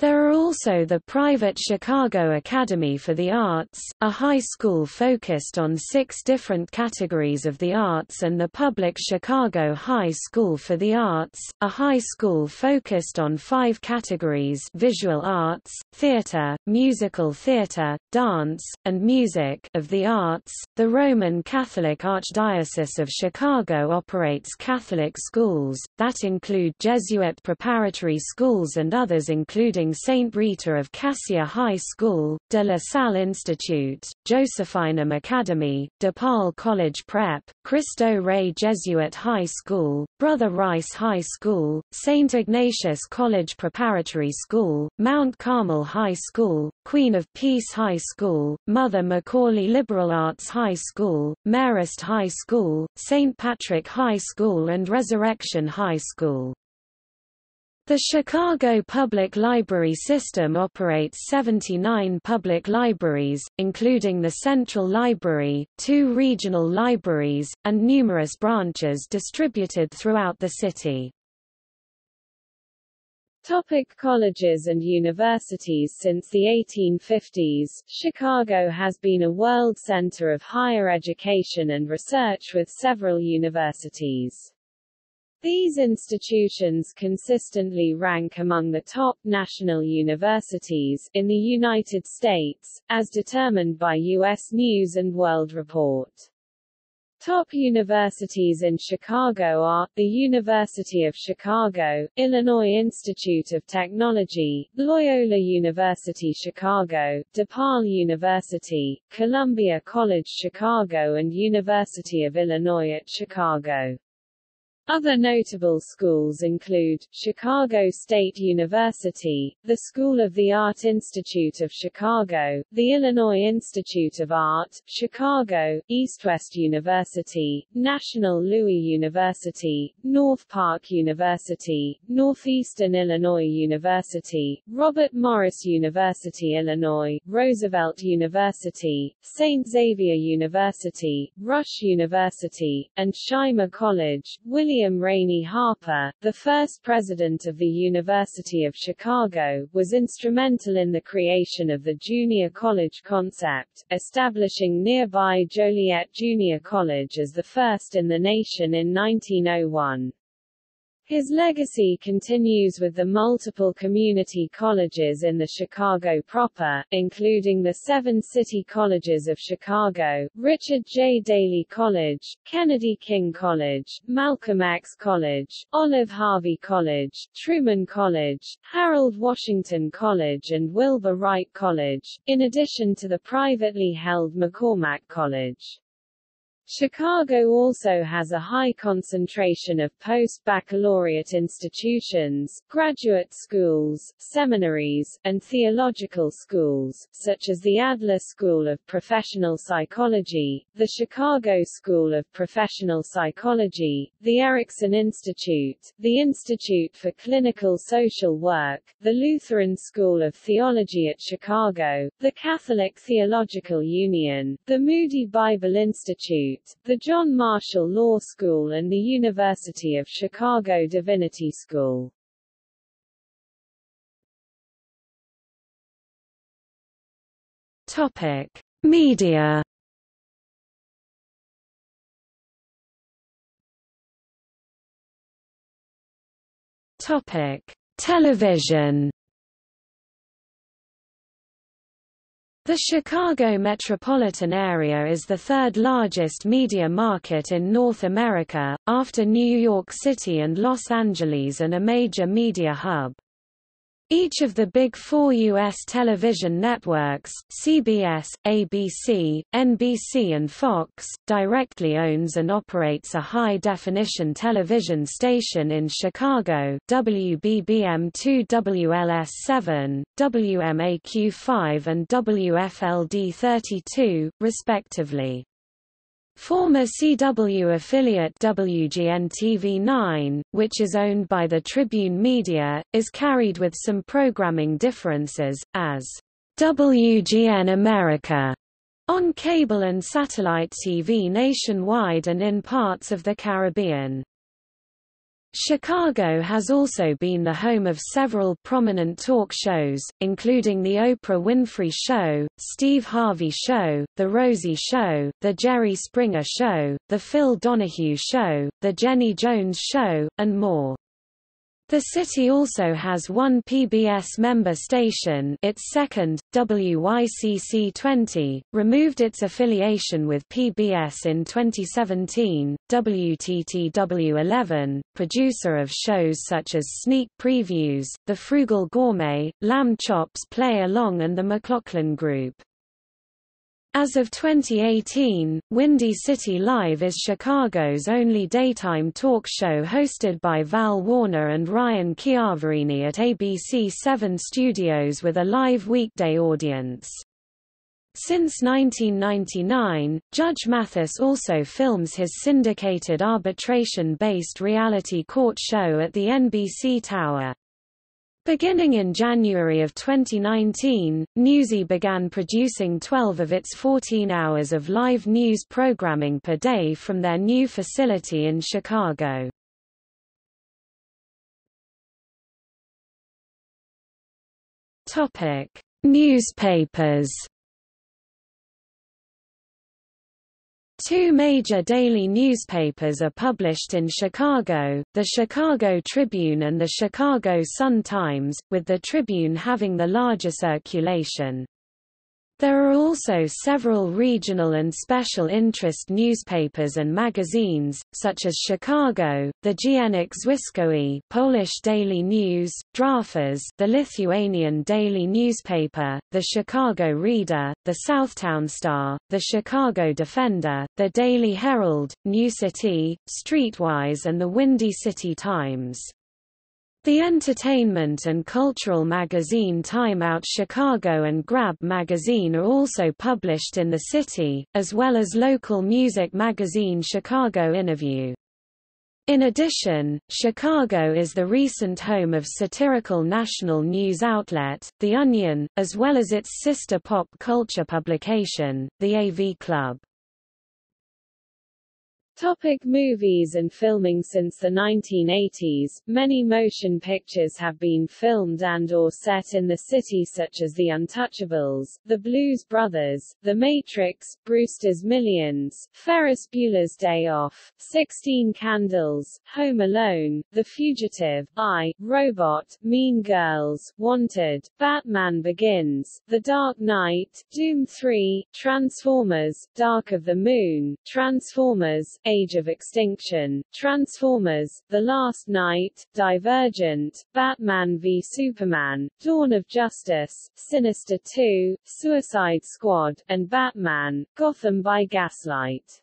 There are also the private Chicago Academy for the Arts, a high school focused on six different categories of the arts and the public Chicago High School for the Arts, a high school focused on five categories visual arts, theater, musical theater, dance, and music of the arts. The Roman Catholic Archdiocese of Chicago operates Catholic schools, that include Jesuit preparatory schools and others including St. Rita of Cassia High School, De La Salle Institute, Josephinum Academy, DePaul College Prep, Cristo Rey Jesuit High School, Brother Rice High School, St. Ignatius College Preparatory School, Mount Carmel High School, Queen of Peace High School, Mother McAuley Liberal Arts High School, Marist High School, St. Patrick High School and Resurrection High School. The Chicago Public Library System operates 79 public libraries, including the Central Library, two regional libraries, and numerous branches distributed throughout the city. Topic colleges and universities Since the 1850s, Chicago has been a world center of higher education and research with several universities. These institutions consistently rank among the top national universities in the United States, as determined by U.S. News & World Report. Top universities in Chicago are, the University of Chicago, Illinois Institute of Technology, Loyola University Chicago, DePaul University, Columbia College Chicago and University of Illinois at Chicago. Other notable schools include, Chicago State University, the School of the Art Institute of Chicago, the Illinois Institute of Art, Chicago, East West University, National Louis University, North Park University, Northeastern Illinois University, Robert Morris University Illinois, Roosevelt University, St. Xavier University, Rush University, and Shimer College, William William Rainey Harper, the first president of the University of Chicago, was instrumental in the creation of the junior college concept, establishing nearby Joliet Junior College as the first in the nation in 1901. His legacy continues with the multiple community colleges in the Chicago proper, including the seven city colleges of Chicago, Richard J. Daley College, Kennedy King College, Malcolm X College, Olive Harvey College, Truman College, Harold Washington College and Wilbur Wright College, in addition to the privately held MacCormac College. Chicago also has a high concentration of post-baccalaureate institutions, graduate schools, seminaries, and theological schools, such as the Adler School of Professional Psychology, the Chicago School of Professional Psychology, the Erikson Institute, the Institute for Clinical Social Work, the Lutheran School of Theology at Chicago, the Catholic Theological Union, the Moody Bible Institute, the John Marshall Law School and the University of Chicago Divinity School. Topic: Media. Topic: Television. The Chicago metropolitan area is the third largest media market in North America, after New York City and Los Angeles and a major media hub. Each of the big four U.S. television networks, CBS, ABC, NBC and Fox, directly owns and operates a high-definition television station in Chicago WBBM2 WLS7, WMAQ5 and WFLD32, respectively. Former CW affiliate WGN-TV9, which is owned by the Tribune Media, is carried with some programming differences, as WGN America on cable and satellite TV nationwide and in parts of the Caribbean. Chicago has also been the home of several prominent talk shows, including The Oprah Winfrey Show, Steve Harvey Show, The Rosie Show, The Jerry Springer Show, The Phil Donahue Show, The Jenny Jones Show, and more. The city also has one PBS member station its second, WYCC-20, removed its affiliation with PBS in 2017, WTTW-11, producer of shows such as Sneak Previews, The Frugal Gourmet, Lamb Chops Play Along and The McLaughlin Group. As of 2018, Windy City Live is Chicago's only daytime talk show hosted by Val Warner and Ryan Chiaverini at ABC 7 Studios with a live weekday audience. Since 1999, Judge Mathis also films his syndicated arbitration-based reality court show at the NBC Tower. Beginning in January of 2019, Newsy began producing 12 of its 14 hours of live news programming per day from their new facility in Chicago. Topic: Newspapers Two major daily newspapers are published in Chicago, the Chicago Tribune and the Chicago Sun-Times, with the Tribune having the larger circulation. There are also several regional and special interest newspapers and magazines, such as Chicago, the Dziennik Związkowy Polish Daily News, Draugas the Lithuanian daily newspaper, the Chicago Reader, the Southtown Star, the Chicago Defender, the Daily Herald, New City, Streetwise and the Windy City Times. The entertainment and cultural magazine Time Out Chicago and Grab magazine are also published in the city, as well as local music magazine Chicago Innerview. In addition, Chicago is the recent home of satirical national news outlet, The Onion, as well as its sister pop culture publication, The AV Club. Topic movies and filming Since the 1980s, many motion pictures have been filmed and or set in the city such as The Untouchables, The Blues Brothers, The Matrix, Brewster's Millions, Ferris Bueller's Day Off, Sixteen Candles, Home Alone, The Fugitive, I, Robot, Mean Girls, Wanted, Batman Begins, The Dark Knight, Dhoom 3, Transformers, Dark of the Moon, Transformers, Age of Extinction, Transformers, The Last Knight, Divergent, Batman v Superman, Dawn of Justice, Sinister 2, Suicide Squad, and Batman, Gotham by Gaslight.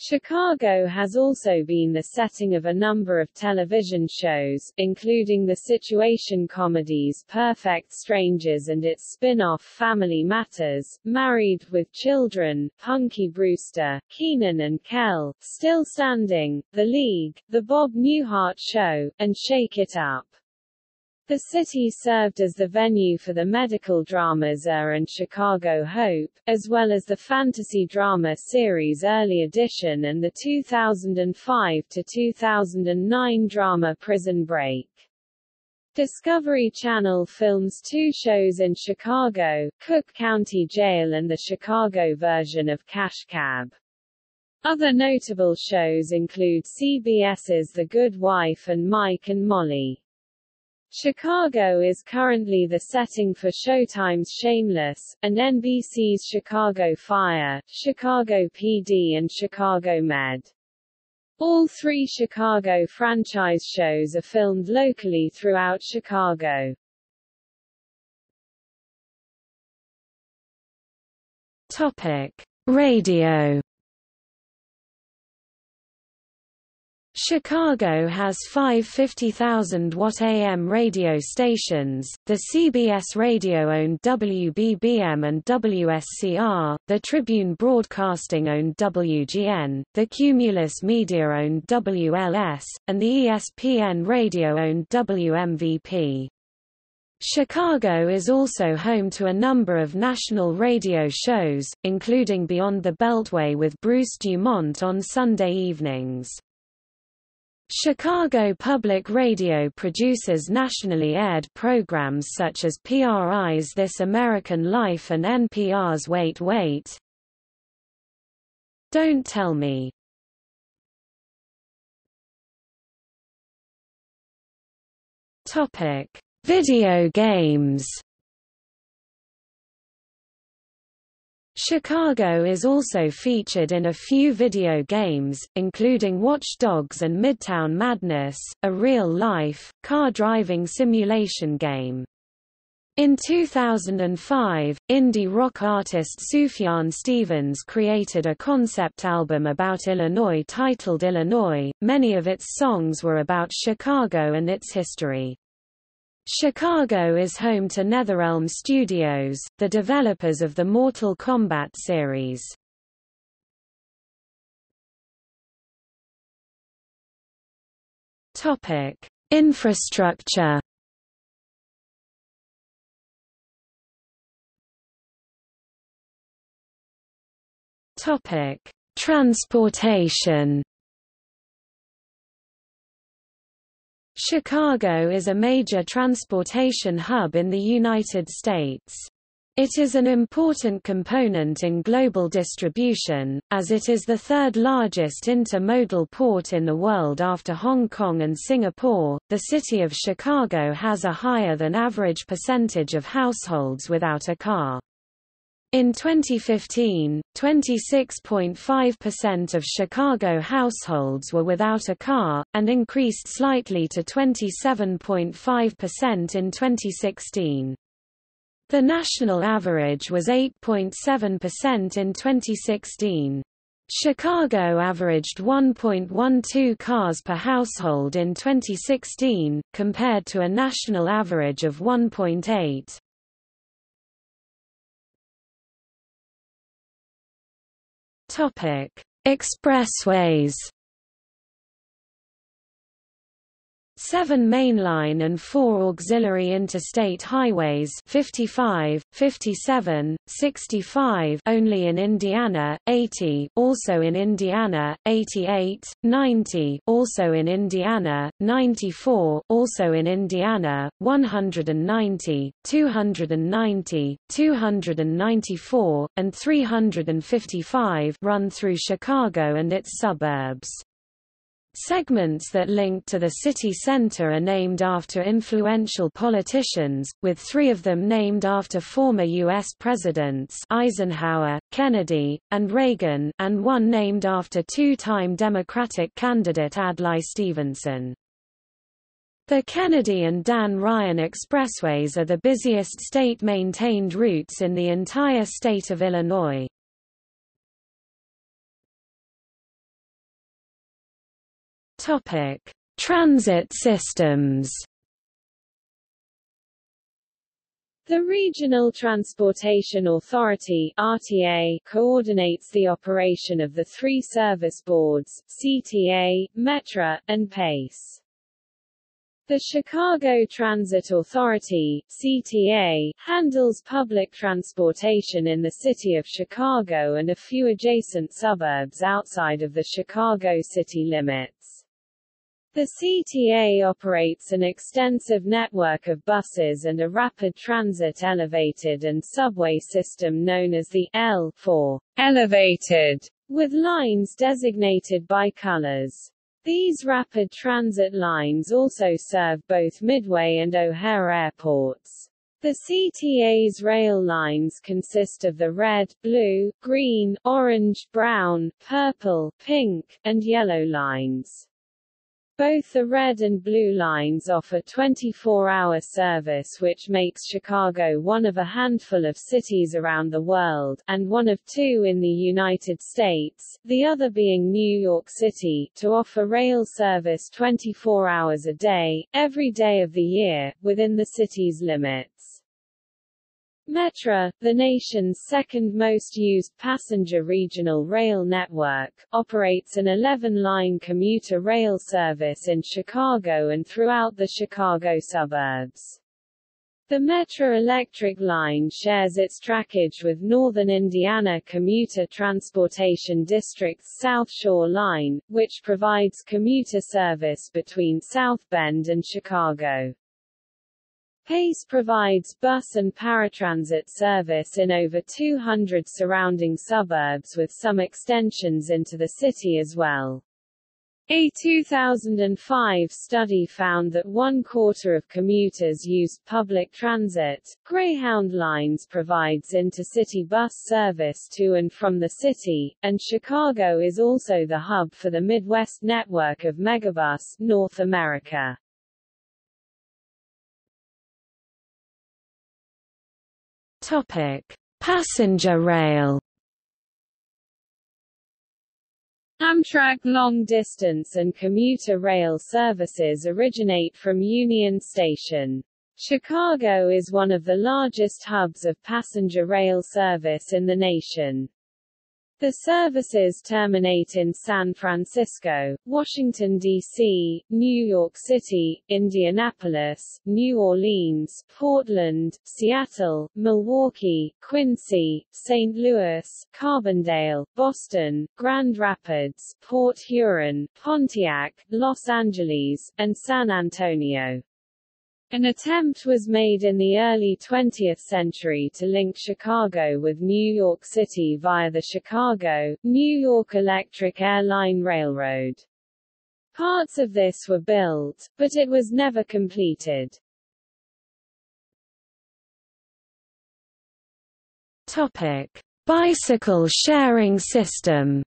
Chicago has also been the setting of a number of television shows, including the situation comedies Perfect Strangers and its spin-off Family Matters, Married with Children, Punky Brewster, Kenan and Kel, Still Standing, The League, The Bob Newhart Show, and Shake It Up. The city served as the venue for the medical dramas Er and Chicago Hope, as well as the fantasy drama series Early Edition and the 2005-2009 drama Prison Break. Discovery Channel films two shows in Chicago, Cook County Jail and the Chicago version of Cash Cab. Other notable shows include CBS's The Good Wife and Mike and Molly. Chicago is currently the setting for Showtime's Shameless, and NBC's Chicago Fire, Chicago PD and Chicago Med. All three Chicago franchise shows are filmed locally throughout Chicago. Topic: Radio Chicago has five 50,000-watt AM radio stations, the CBS radio-owned WBBM and WSCR, the Tribune Broadcasting-owned WGN, the Cumulus Media-owned WLS, and the ESPN radio-owned WMVP. Chicago is also home to a number of national radio shows, including Beyond the Beltway with Bruce Dumont on Sunday evenings. Chicago Public Radio produces nationally aired programs such as PRI's This American Life and NPR's Wait Wait. Don't Tell Me. Topic: Video games. Chicago is also featured in a few video games, including Watch Dogs and Midtown Madness, a real-life, car driving simulation game. In 2005, indie rock artist Sufjan Stevens created a concept album about Illinois titled Illinois. Many of its songs were about Chicago and its history. Chicago is home to NetherRealm Studios, the developers of the Mortal Kombat series. Topic: Infrastructure. Topic: Transportation. Chicago is a major transportation hub in the United States. It is an important component in global distribution, as it is the third largest intermodal port in the world after Hong Kong and Singapore. The city of Chicago has a higher than average percentage of households without a car. In 2015, 26.5% of Chicago households were without a car, and increased slightly to 27.5% in 2016. The national average was 8.7% in 2016. Chicago averaged 1.12 cars per household in 2016, compared to a national average of 1.8. Topic: Expressways. Seven mainline and four auxiliary interstate highways 55, 57, 65 only in Indiana, 80 also in Indiana, 88, 90 also in Indiana, 94 also in Indiana, 190, 290, 294, and 355 run through Chicago and its suburbs. Segments that link to the city center are named after influential politicians, with three of them named after former U.S. presidents Eisenhower, Kennedy, and Reagan, and one named after two-time Democratic candidate Adlai Stevenson. The Kennedy and Dan Ryan Expressways are the busiest state-maintained routes in the entire state of Illinois. Topic: Transit systems. The Regional Transportation Authority (RTA) coordinates the operation of the three service boards: CTA, Metra, and PACE. The Chicago Transit Authority CTA, handles public transportation in the city of Chicago and a few adjacent suburbs outside of the Chicago city limits. The CTA operates an extensive network of buses and a rapid transit elevated and subway system known as the L for elevated, with lines designated by colors. These rapid transit lines also serve both Midway and O'Hare airports. The CTA's rail lines consist of the red, blue, green, orange, brown, purple, pink, and yellow lines. Both the red and blue lines offer 24-hour service which makes Chicago one of a handful of cities around the world, and one of two in the United States, the other being New York City, to offer rail service 24 hours a day, every day of the year, within the city's limits. Metra, the nation's second most used passenger regional rail network, operates an 11-line commuter rail service in Chicago and throughout the Chicago suburbs. The Metra Electric Line shares its trackage with Northern Indiana Commuter Transportation District's South Shore Line, which provides commuter service between South Bend and Chicago. PACE provides bus and paratransit service in over 200 surrounding suburbs with some extensions into the city as well. A 2005 study found that one quarter of commuters used public transit. Greyhound Lines provides intercity bus service to and from the city, and Chicago is also the hub for the Midwest network of Megabus North America. Topic: Passenger rail. Amtrak long-distance and commuter rail services originate from Union Station. Chicago is one of the largest hubs of passenger rail service in the nation. The services terminate in San Francisco, Washington, D.C., New York City, Indianapolis, New Orleans, Portland, Seattle, Milwaukee, Quincy, St. Louis, Carbondale, Boston, Grand Rapids, Port Huron, Pontiac, Los Angeles, and San Antonio. An attempt was made in the early 20th century to link Chicago with New York City via the Chicago, New York Electric Airline Railroad. Parts of this were built, but it was never completed. Topic: Bicycle sharing system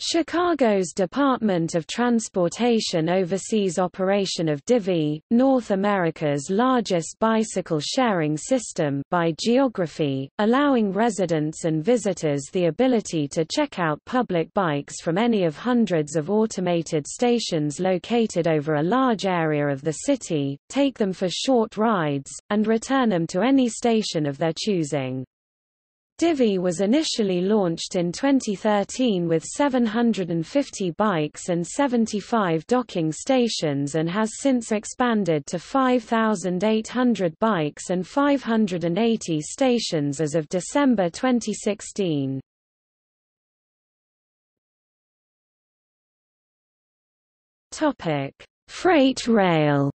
Chicago's Department of Transportation oversees operation of Divvy, North America's largest bicycle sharing system by geography, allowing residents and visitors the ability to check out public bikes from any of hundreds of automated stations located over a large area of the city, take them for short rides, and return them to any station of their choosing. Divvy was initially launched in 2013 with 750 bikes and 75 docking stations and has since expanded to 5,800 bikes and 580 stations as of December 2016. Freight rail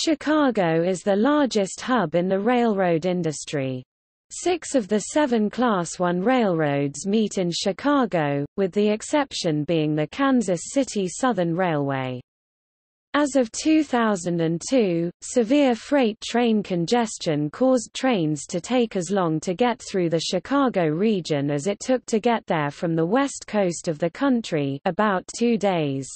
Chicago is the largest hub in the railroad industry. Six of the seven Class I railroads meet in Chicago, with the exception being the Kansas City Southern Railway. As of 2002, severe freight train congestion caused trains to take as long to get through the Chicago region as it took to get there from the west coast of the country about two days.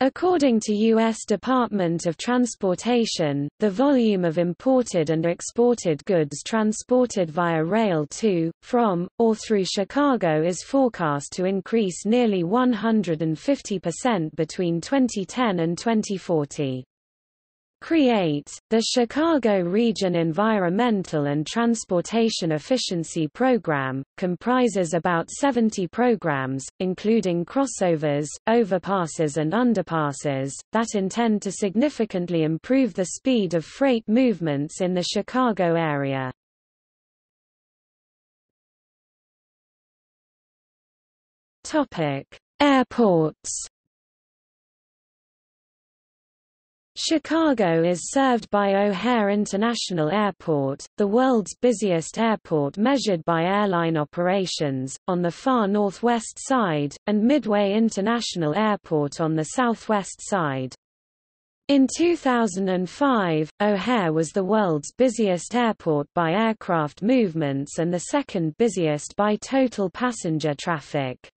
According to U.S. Department of Transportation, the volume of imported and exported goods transported via rail to, from, or through Chicago is forecast to increase nearly 150% between 2010 and 2040. CREATE, the Chicago Region Environmental and Transportation Efficiency Program, comprises about 70 programs, including crossovers, overpasses and underpasses, that intend to significantly improve the speed of freight movements in the Chicago area. Airports Chicago is served by O'Hare International Airport, the world's busiest airport measured by airline operations, on the far northwest side, and Midway International Airport on the southwest side. In 2005, O'Hare was the world's busiest airport by aircraft movements and the second busiest by total passenger traffic.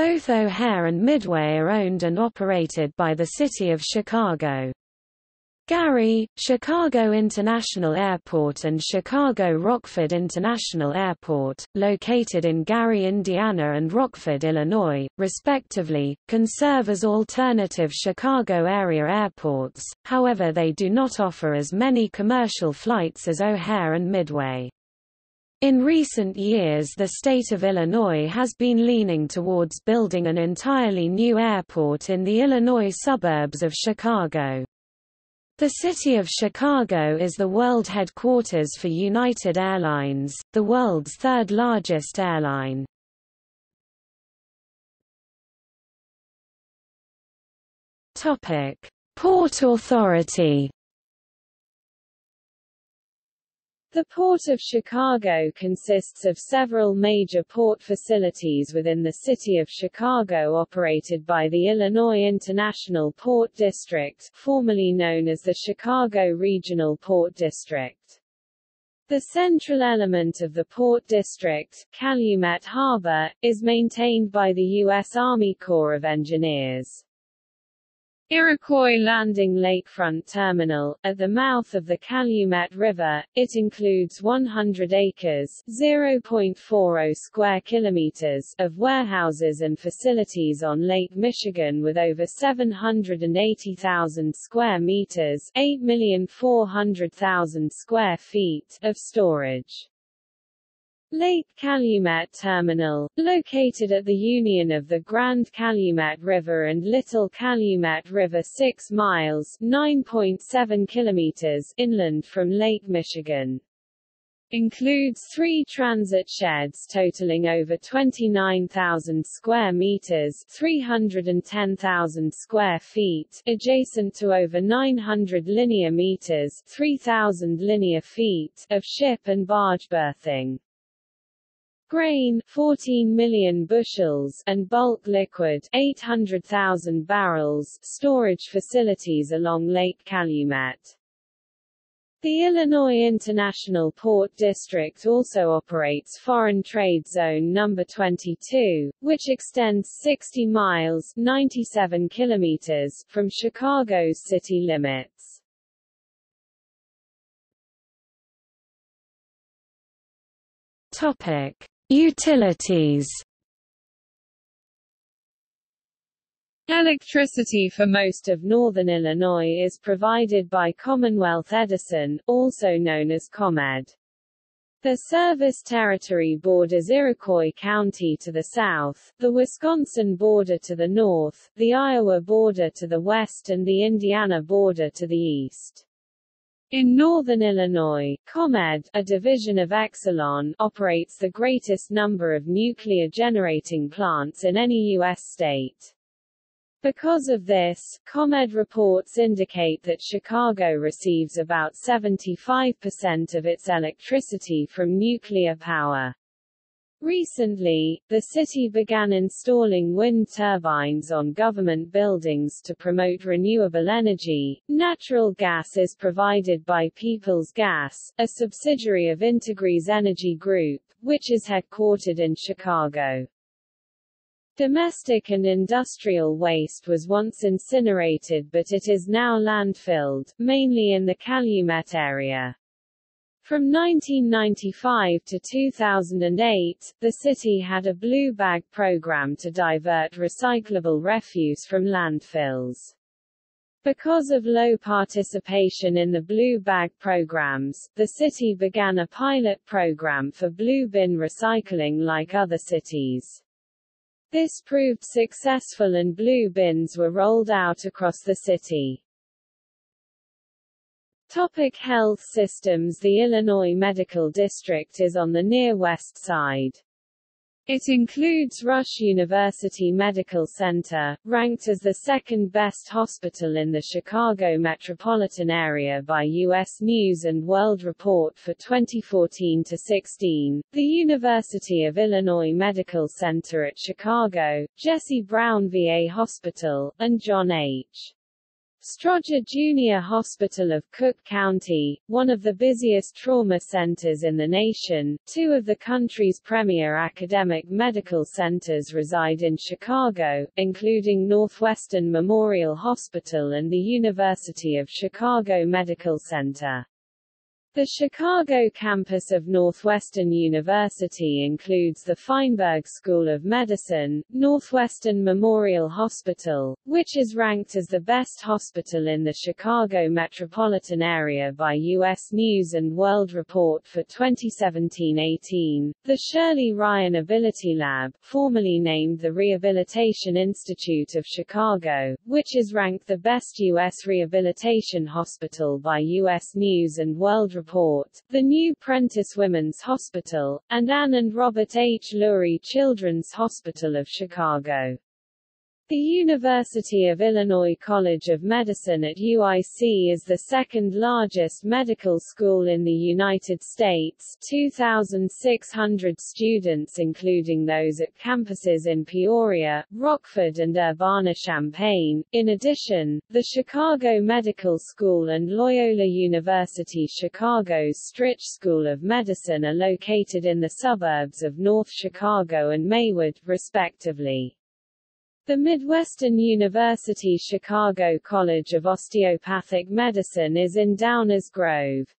Both O'Hare and Midway are owned and operated by the City of Chicago. Gary, Chicago International Airport and Chicago Rockford International Airport, located in Gary, Indiana and Rockford, Illinois, respectively, can serve as alternative Chicago area airports, however they do not offer as many commercial flights as O'Hare and Midway. In recent years the state of Illinois has been leaning towards building an entirely new airport in the Illinois suburbs of Chicago. The city of Chicago is the world headquarters for United Airlines, the world's third largest airline. Port Authority The Port of Chicago consists of several major port facilities within the city of Chicago operated by the Illinois International Port District, formerly known as the Chicago Regional Port District. The central element of the Port District, Calumet Harbor, is maintained by the U.S. Army Corps of Engineers. Iroquois Landing Lakefront Terminal, at the mouth of the Calumet River, it includes 100 acres (0.40 square kilometers) of warehouses and facilities on Lake Michigan with over 780,000 square meters (8,400,000 square feet) of storage. Lake Calumet Terminal, located at the union of the Grand Calumet River and Little Calumet River 6 miles 9.7 kilometers inland from Lake Michigan. Includes three transit sheds totaling over 29,000 square meters 310,000 square feet, adjacent to over 900 linear meters 3,000 linear feet of ship and barge berthing. Grain 14 million bushels and bulk liquid 800,000 barrels storage facilities along Lake Calumet. The Illinois International Port District also operates Foreign Trade Zone number 22, which extends 60 miles 97 kilometers from Chicago's city limits. Topic: Utilities Electricity for most of northern Illinois is provided by Commonwealth Edison, also known as ComEd. The service territory borders Iroquois County to the south, the Wisconsin border to the north, the Iowa border to the west and the Indiana border to the east. In northern Illinois, ComEd, a division of Exelon, operates the greatest number of nuclear generating plants in any U.S. state. Because of this, ComEd reports indicate that Chicago receives about 75% of its electricity from nuclear power. Recently, the city began installing wind turbines on government buildings to promote renewable energy. Natural gas is provided by Peoples Gas, a subsidiary of Integrys Energy Group, which is headquartered in Chicago. Domestic and industrial waste was once incinerated but it is now landfilled, mainly in the Calumet area. From 1995 to 2008, the city had a blue bag program to divert recyclable refuse from landfills. Because of low participation in the blue bag programs, the city began a pilot program for blue bin recycling like other cities. This proved successful and blue bins were rolled out across the city. Topic health systems The Illinois Medical District is on the near west side. It includes Rush University Medical Center, ranked as the second best hospital in the Chicago metropolitan area by U.S. News & World Report for 2014-16, the University of Illinois Medical Center at Chicago, Jesse Brown VA Hospital, and John H. Stroger Junior Hospital of Cook County, one of the busiest trauma centers in the nation, two of the country's premier academic medical centers reside in Chicago, including Northwestern Memorial Hospital and the University of Chicago Medical Center. The Chicago campus of Northwestern University includes the Feinberg School of Medicine, Northwestern Memorial Hospital, which is ranked as the best hospital in the Chicago metropolitan area by U.S. News & World Report for 2017-18, the Shirley Ryan Ability Lab, formerly named the Rehabilitation Institute of Chicago, which is ranked the best U.S. rehabilitation hospital by U.S. News & World Report Report, the new Prentice Women's Hospital, and Ann and Robert H. Lurie Children's Hospital of Chicago. The University of Illinois College of Medicine at UIC is the second largest medical school in the United States 2,600 students including those at campuses in Peoria, Rockford and Urbana-Champaign. In addition, the Chicago Medical School and Loyola University Chicago's Stritch School of Medicine are located in the suburbs of North Chicago and Maywood, respectively. The Midwestern University Chicago College of Osteopathic Medicine is in Downers Grove.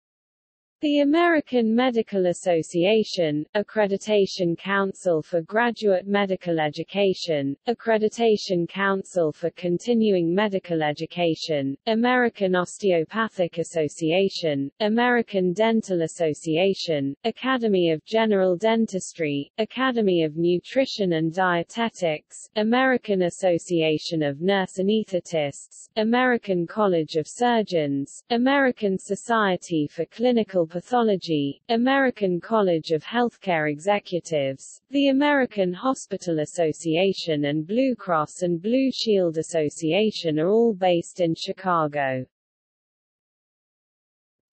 The American Medical Association, Accreditation Council for Graduate Medical Education, Accreditation Council for Continuing Medical Education, American Osteopathic Association, American Dental Association, Academy of General Dentistry, Academy of Nutrition and Dietetics, American Association of Nurse Anesthetists, American College of Surgeons, American Society for Clinical Pathology, American College of Healthcare Executives, the American Hospital Association and Blue Cross and Blue Shield Association are all based in Chicago.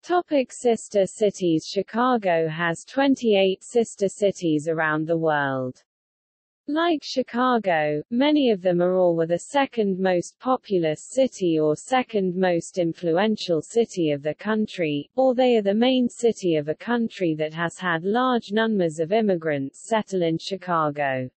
Topic sister cities Chicago has 28 sister cities around the world. Like Chicago, many of them are or were the second most populous city or second most influential city of the country, or they are the main city of a country that has had large numbers of immigrants settle in Chicago.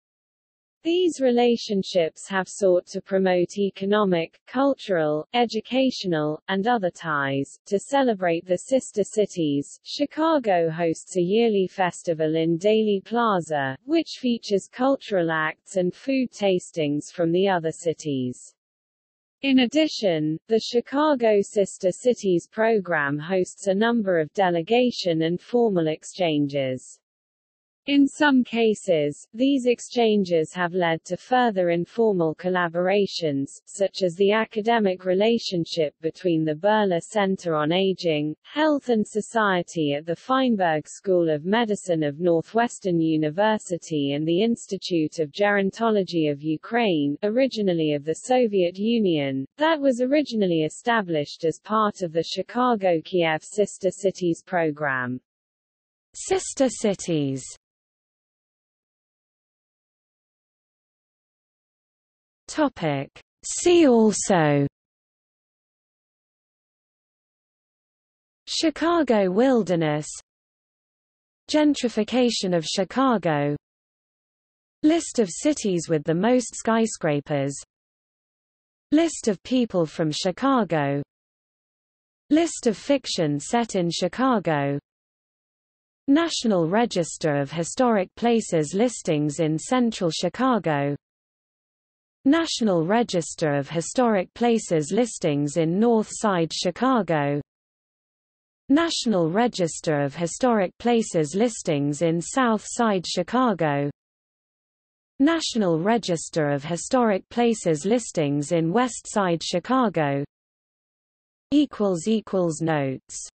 These relationships have sought to promote economic, cultural, educational, and other ties. To celebrate the sister cities, Chicago hosts a yearly festival in Daley Plaza, which features cultural acts and food tastings from the other cities. In addition, the Chicago Sister Cities program hosts a number of delegation and formal exchanges. In some cases, these exchanges have led to further informal collaborations, such as the academic relationship between the Buehler Center on Aging, Health and Society at the Feinberg School of Medicine of Northwestern University and the Institute of Gerontology of Ukraine, originally of the Soviet Union, that was originally established as part of the Chicago-Kiev Sister Cities program. Sister cities Topic. See also. Chicago Wilderness. Gentrification of Chicago. List of cities with the most skyscrapers. List of people from Chicago. List of fiction set in Chicago. National Register of Historic Places listings in Central Chicago National Register of Historic Places listings in North Side Chicago. National Register of Historic Places listings in South Side Chicago. National Register of Historic Places listings in West Side Chicago. Notes